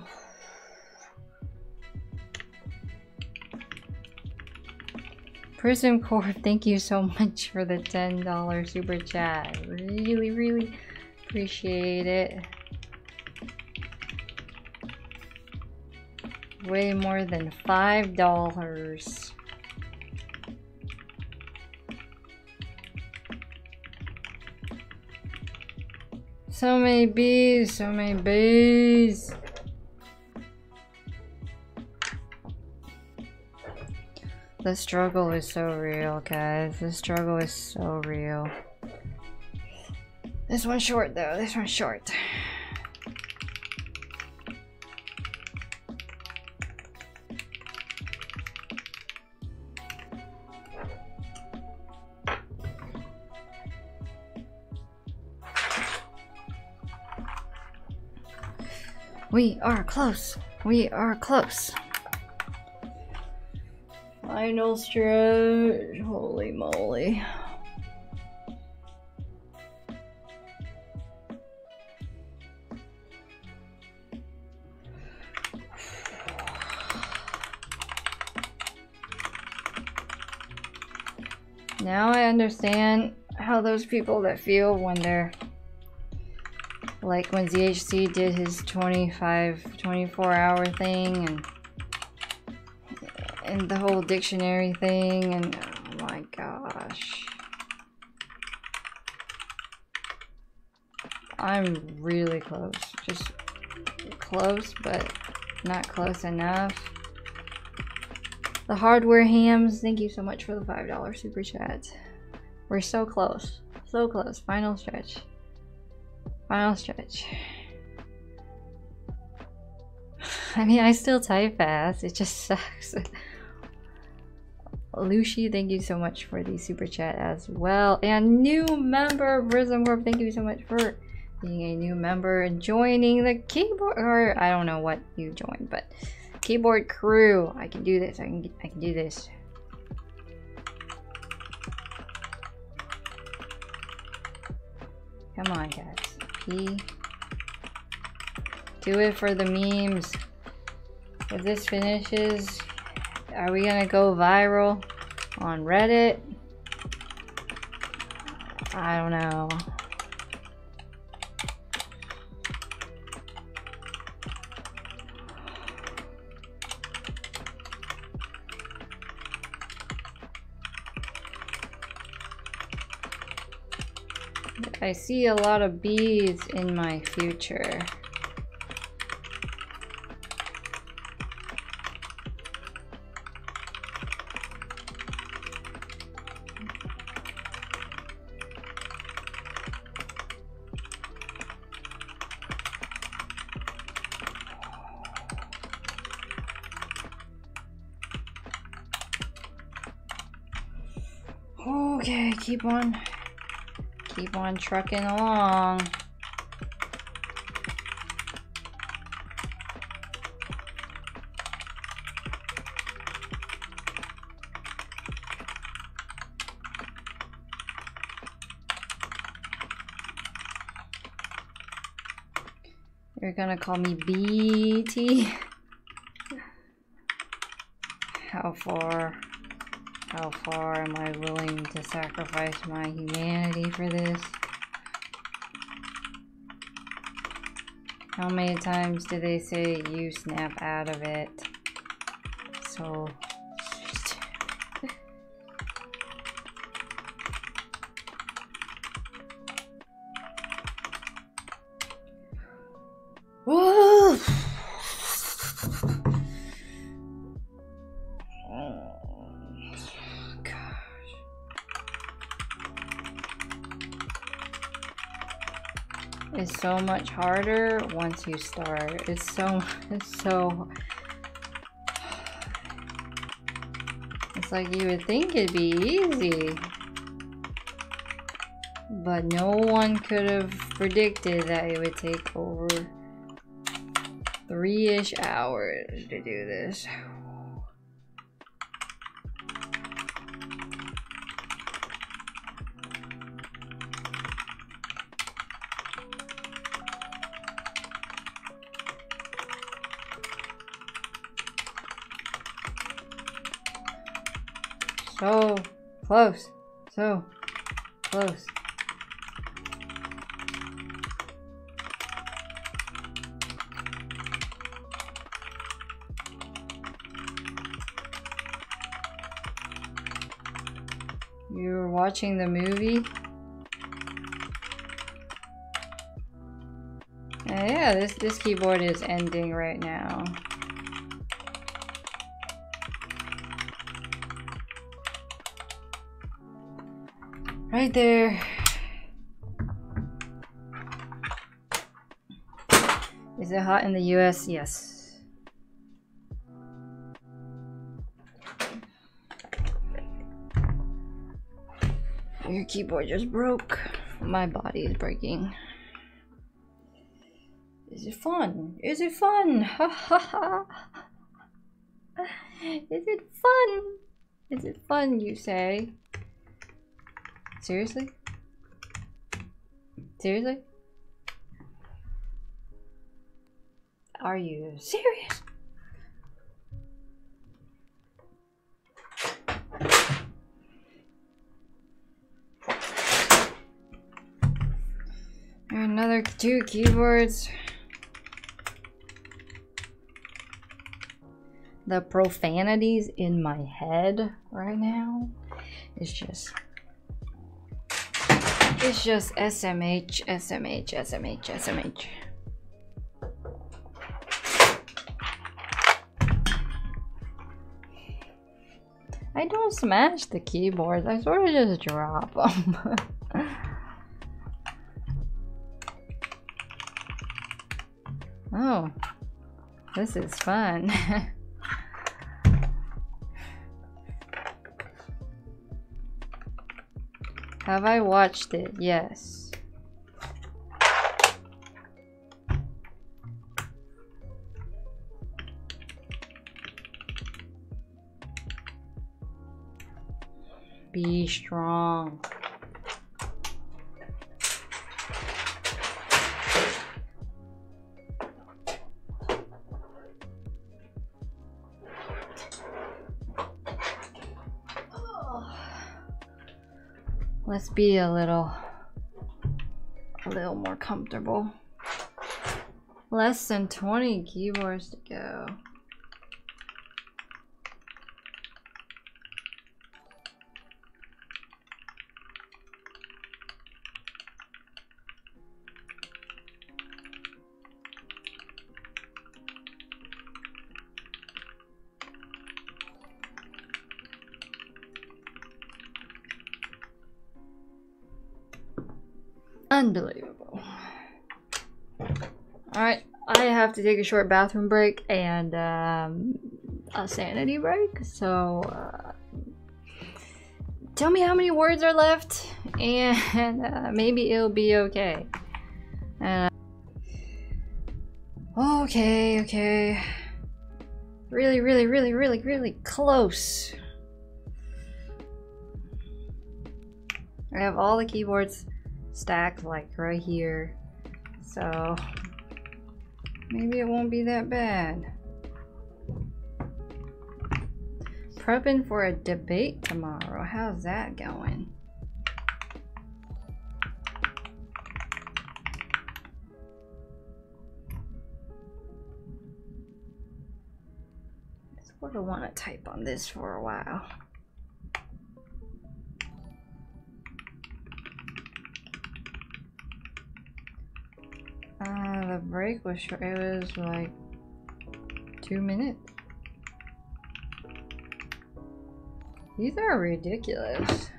Prism Corp, thank you so much for the $10 super chat. Really, really appreciate it. Way more than five dollars. So many bees, so many bees. The struggle is so real, guys. The struggle is so real. This one's short though, this one's short. We are close. We are close. Final stretch. Holy moly. Now I understand how those people that feel when they're like when ZHC did his 25, 24 hour thing and and the whole dictionary thing and oh my gosh. I'm really close. Just close, but not close enough. The hardware hams, thank you so much for the $5 super chat. We're so close. So close. Final stretch. Final stretch. I mean, I still type fast. It just sucks. Lucy, thank you so much for the super chat as well. And new member, Prism Corp, thank you so much for being a new member and joining the keyboard, or I don't know what you joined, but keyboard crew. I can do this. I can. I can do this. Come on, guys. Do it for the memes. If this finishes, are we gonna go viral on Reddit? I don't know. I see a lot of bees in my future. Okay, keep on on trucking along. You're gonna call me BT? How far? How far am I willing to sacrifice my humanity for this? How many times do they say you snap out of it? So... so much harder once you start. It's so, it's so... It's like you would think it'd be easy. But no one could have predicted that it would take over three-ish hours to do this. So close. So close. You're watching the movie? Uh, yeah, this, this keyboard is ending right now. Right there. Is it hot in the US? Yes. Your keyboard just broke. My body is breaking. Is it fun? Is it fun? Ha ha ha. Is it fun? Is it fun, you say? Seriously? Seriously? Are you serious? Another two keyboards. The profanities in my head right now is just it's just SMH, SMH, SMH, SMH. I don't smash the keyboards, I sort of just drop them. oh, this is fun. Have I watched it? Yes. Be strong. Be a little, a little more comfortable. Less than 20 keyboards to go. To take a short bathroom break and um, a sanity break, so uh, tell me how many words are left and uh, maybe it'll be okay. Uh, okay, okay. Really, really, really, really, really close. I have all the keyboards stacked like right here. So maybe it won't be that bad. Prepping for a debate tomorrow. How's that going? I sort of want to type on this for a while. Uh, the break was short. It was like two minutes. These are ridiculous.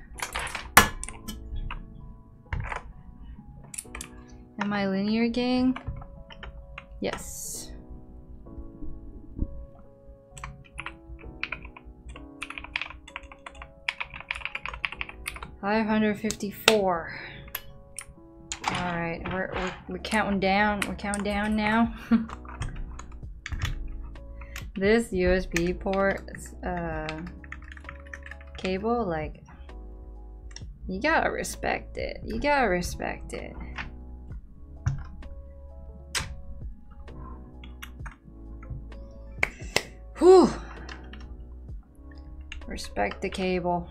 Am I linear gang? Yes. Five hundred fifty-four. Right, we're, we're we're counting down. We're counting down now. this USB port uh, cable, like, you gotta respect it. You gotta respect it. Whew. Respect the cable.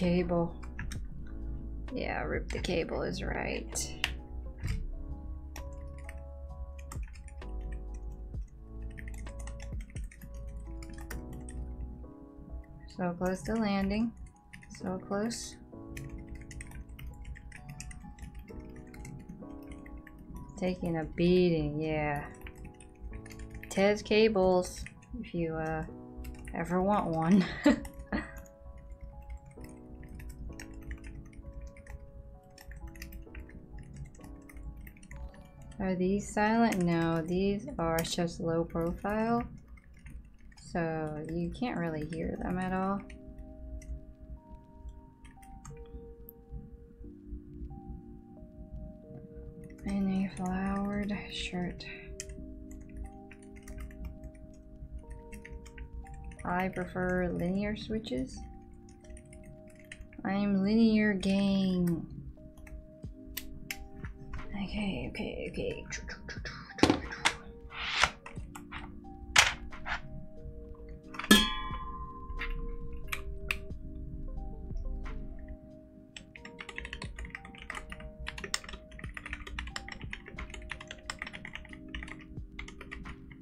Cable. Yeah, rip the cable is right. So close to landing. So close. Taking a beating, yeah. Tez cables, if you uh, ever want one. Are these silent? No, these are just low profile. So you can't really hear them at all. In a flowered shirt. I prefer linear switches. I'm linear gang. Okay, okay, okay.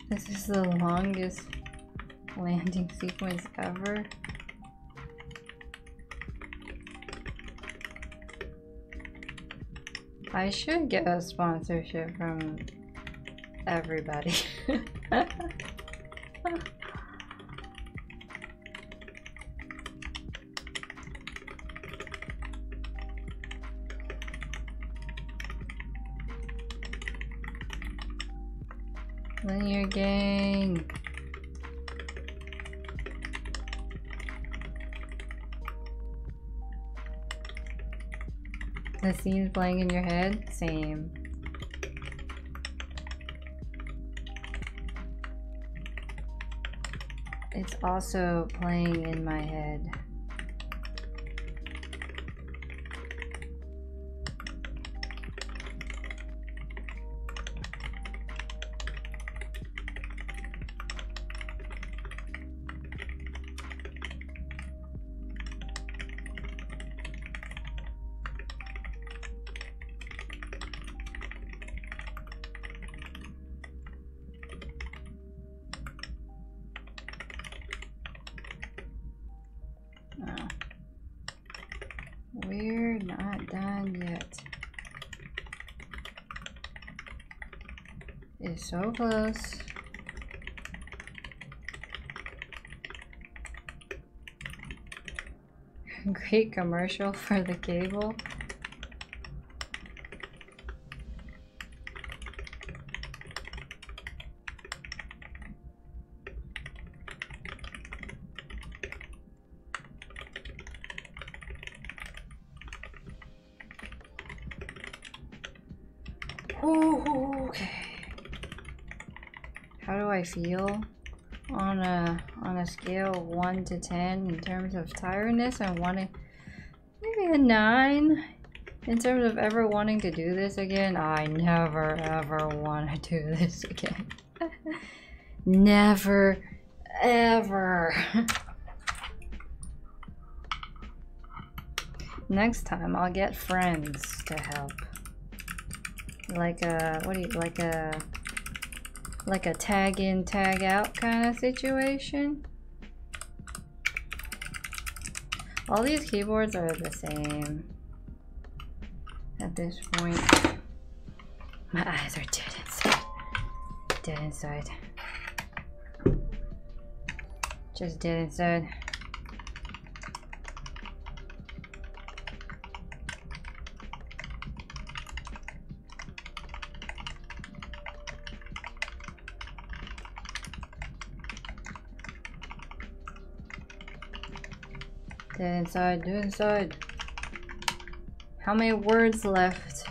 This is the longest landing sequence ever. I should get a sponsorship from everybody. scene's playing in your head? Same. It's also playing in my head. Close. Great commercial for the cable. Ooh, okay. Feel on a on a scale of one to ten in terms of tiredness? I want to maybe a nine in terms of ever wanting to do this again. I never ever want to do this again. never ever. Next time I'll get friends to help like a what do you like a like a tag in tag out kind of situation All these keyboards are the same at this point. My eyes are dead inside. Dead inside. Just dead inside. Dead inside, dead inside. How many words left?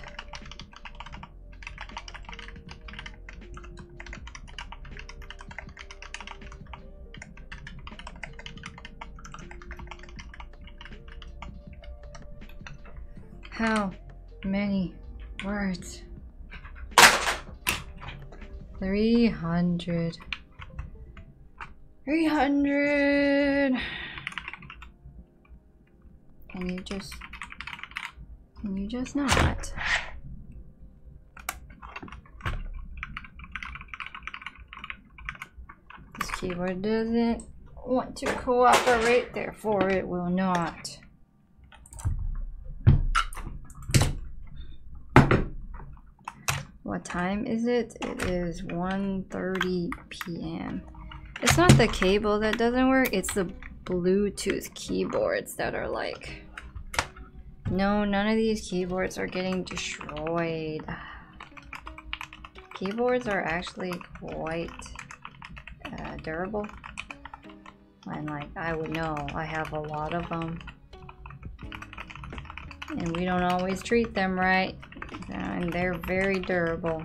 How many words? 300. 300. Can you just... Can you just not? This keyboard doesn't want to cooperate, therefore it will not. What time is it? It is 1.30 p.m. It's not the cable that doesn't work, it's the Bluetooth keyboards that are like... No, none of these keyboards are getting destroyed. Keyboards are actually quite uh, durable. And like, I would know, I have a lot of them. And we don't always treat them right and they're very durable.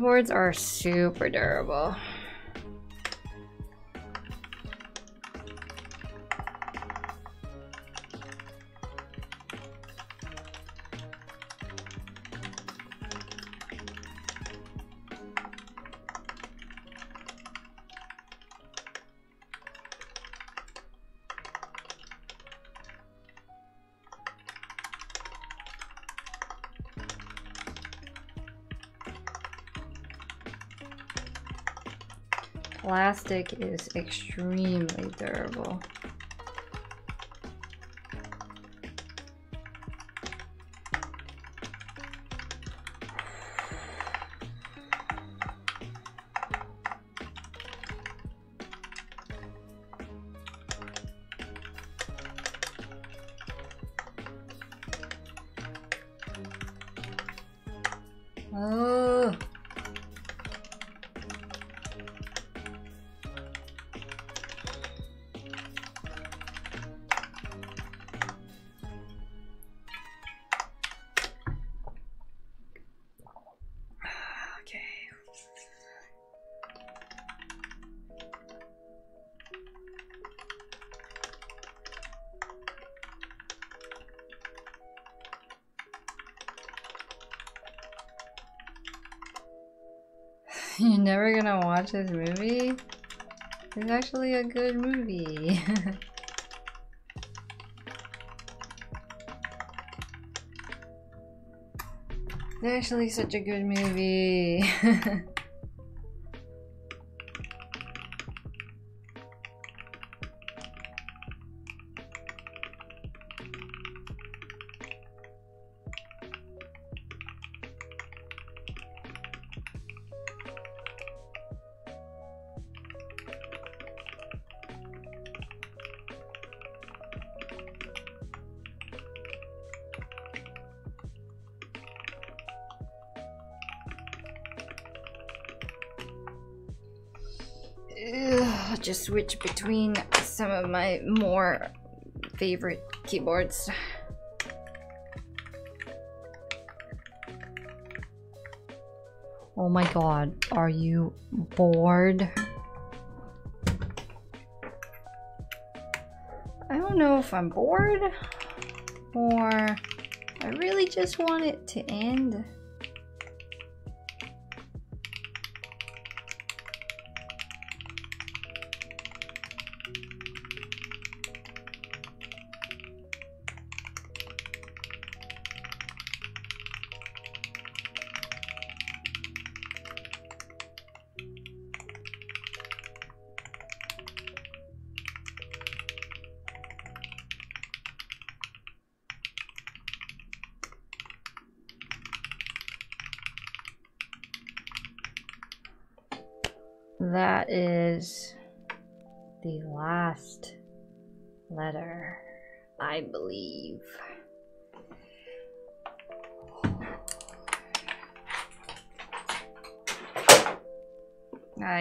Keyboards are super durable. Is extremely durable. Watch this movie? It's actually a good movie. it's actually such a good movie. just switch between some of my more favorite keyboards. Oh my god, are you bored? I don't know if I'm bored or I really just want it to end.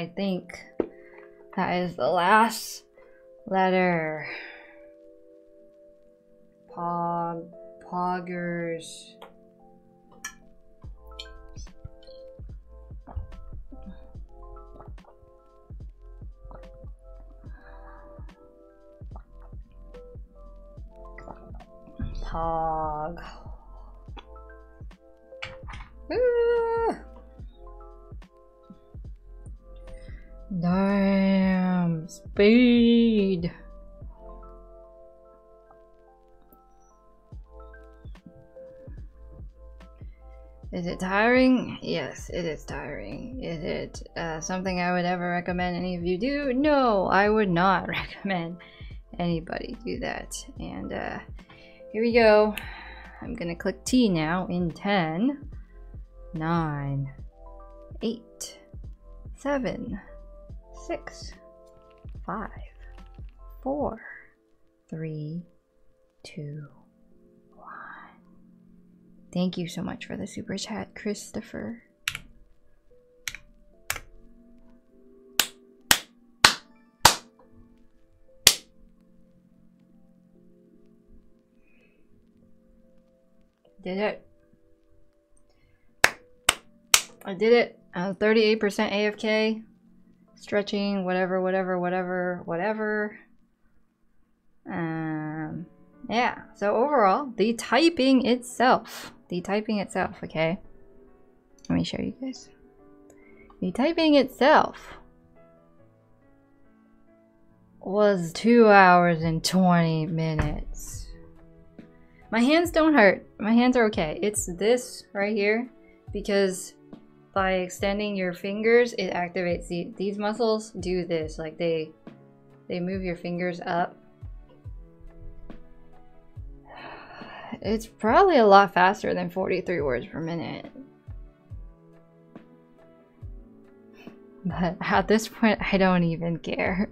I think that is the last letter. Pog, poggers. Tiring? Yes, it is tiring. Is it uh, something I would ever recommend any of you do? No, I would not recommend anybody do that. And uh, here we go. I'm gonna click T now in 10, 9, 8, 7, 6, 5, 4, 3, 2, 1. Thank you so much for the super chat, Christopher. Did it. I did it. I was 38% AFK. Stretching, whatever, whatever, whatever, whatever. Um, yeah, so overall, the typing itself, the typing itself, okay? Let me show you guys. The typing itself was 2 hours and 20 minutes. My hands don't hurt. My hands are okay. It's this right here because by extending your fingers, it activates the, these muscles do this. Like they, they move your fingers up. It's probably a lot faster than 43 words per minute. But at this point, I don't even care.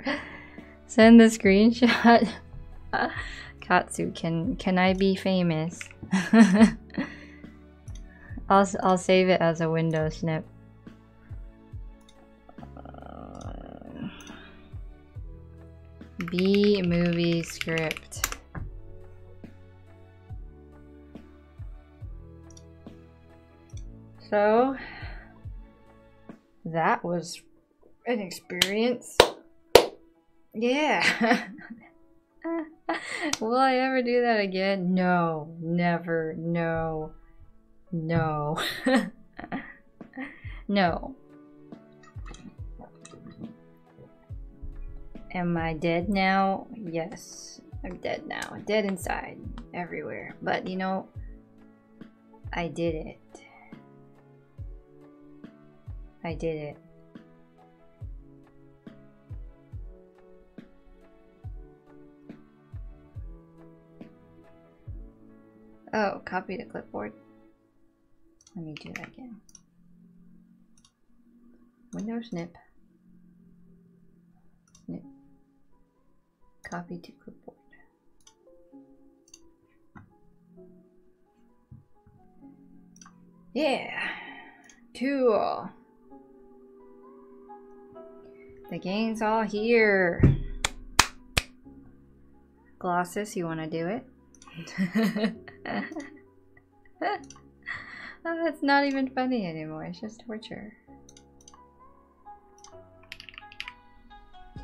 Send the screenshot. Katsu, can can I be famous? I'll I'll save it as a window snip. Uh, Bee movie script. So that was an experience. Yeah. Will I ever do that again? No, never, no, no, no. Am I dead now? Yes, I'm dead now. Dead inside, everywhere. But you know, I did it. I did it. Oh, copy to clipboard. Let me do that again. Window snip. Snip. Copy to clipboard. Yeah. Cool. The gang's all here. Glossus, you want to do it? oh, not even funny anymore. It's just torture.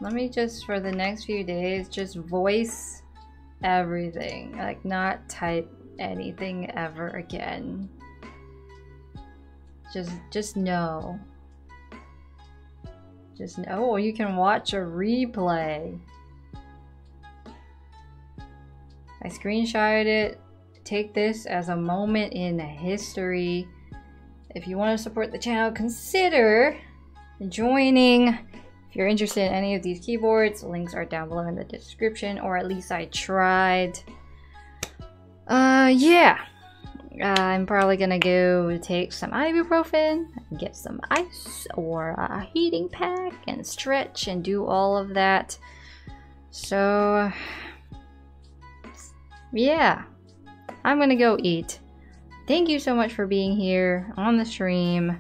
Let me just, for the next few days, just voice everything. Like, not type anything ever again. Just, just know. Just. Oh, you can watch a replay. I screenshotted it. Take this as a moment in history. If you want to support the channel, consider joining. If you're interested in any of these keyboards, links are down below in the description, or at least I tried. Uh, yeah. Uh, I'm probably gonna go take some ibuprofen, get some ice or a heating pack, and stretch and do all of that. So, yeah, I'm gonna go eat. Thank you so much for being here on the stream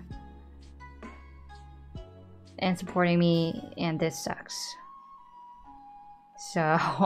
and supporting me, and this sucks. So,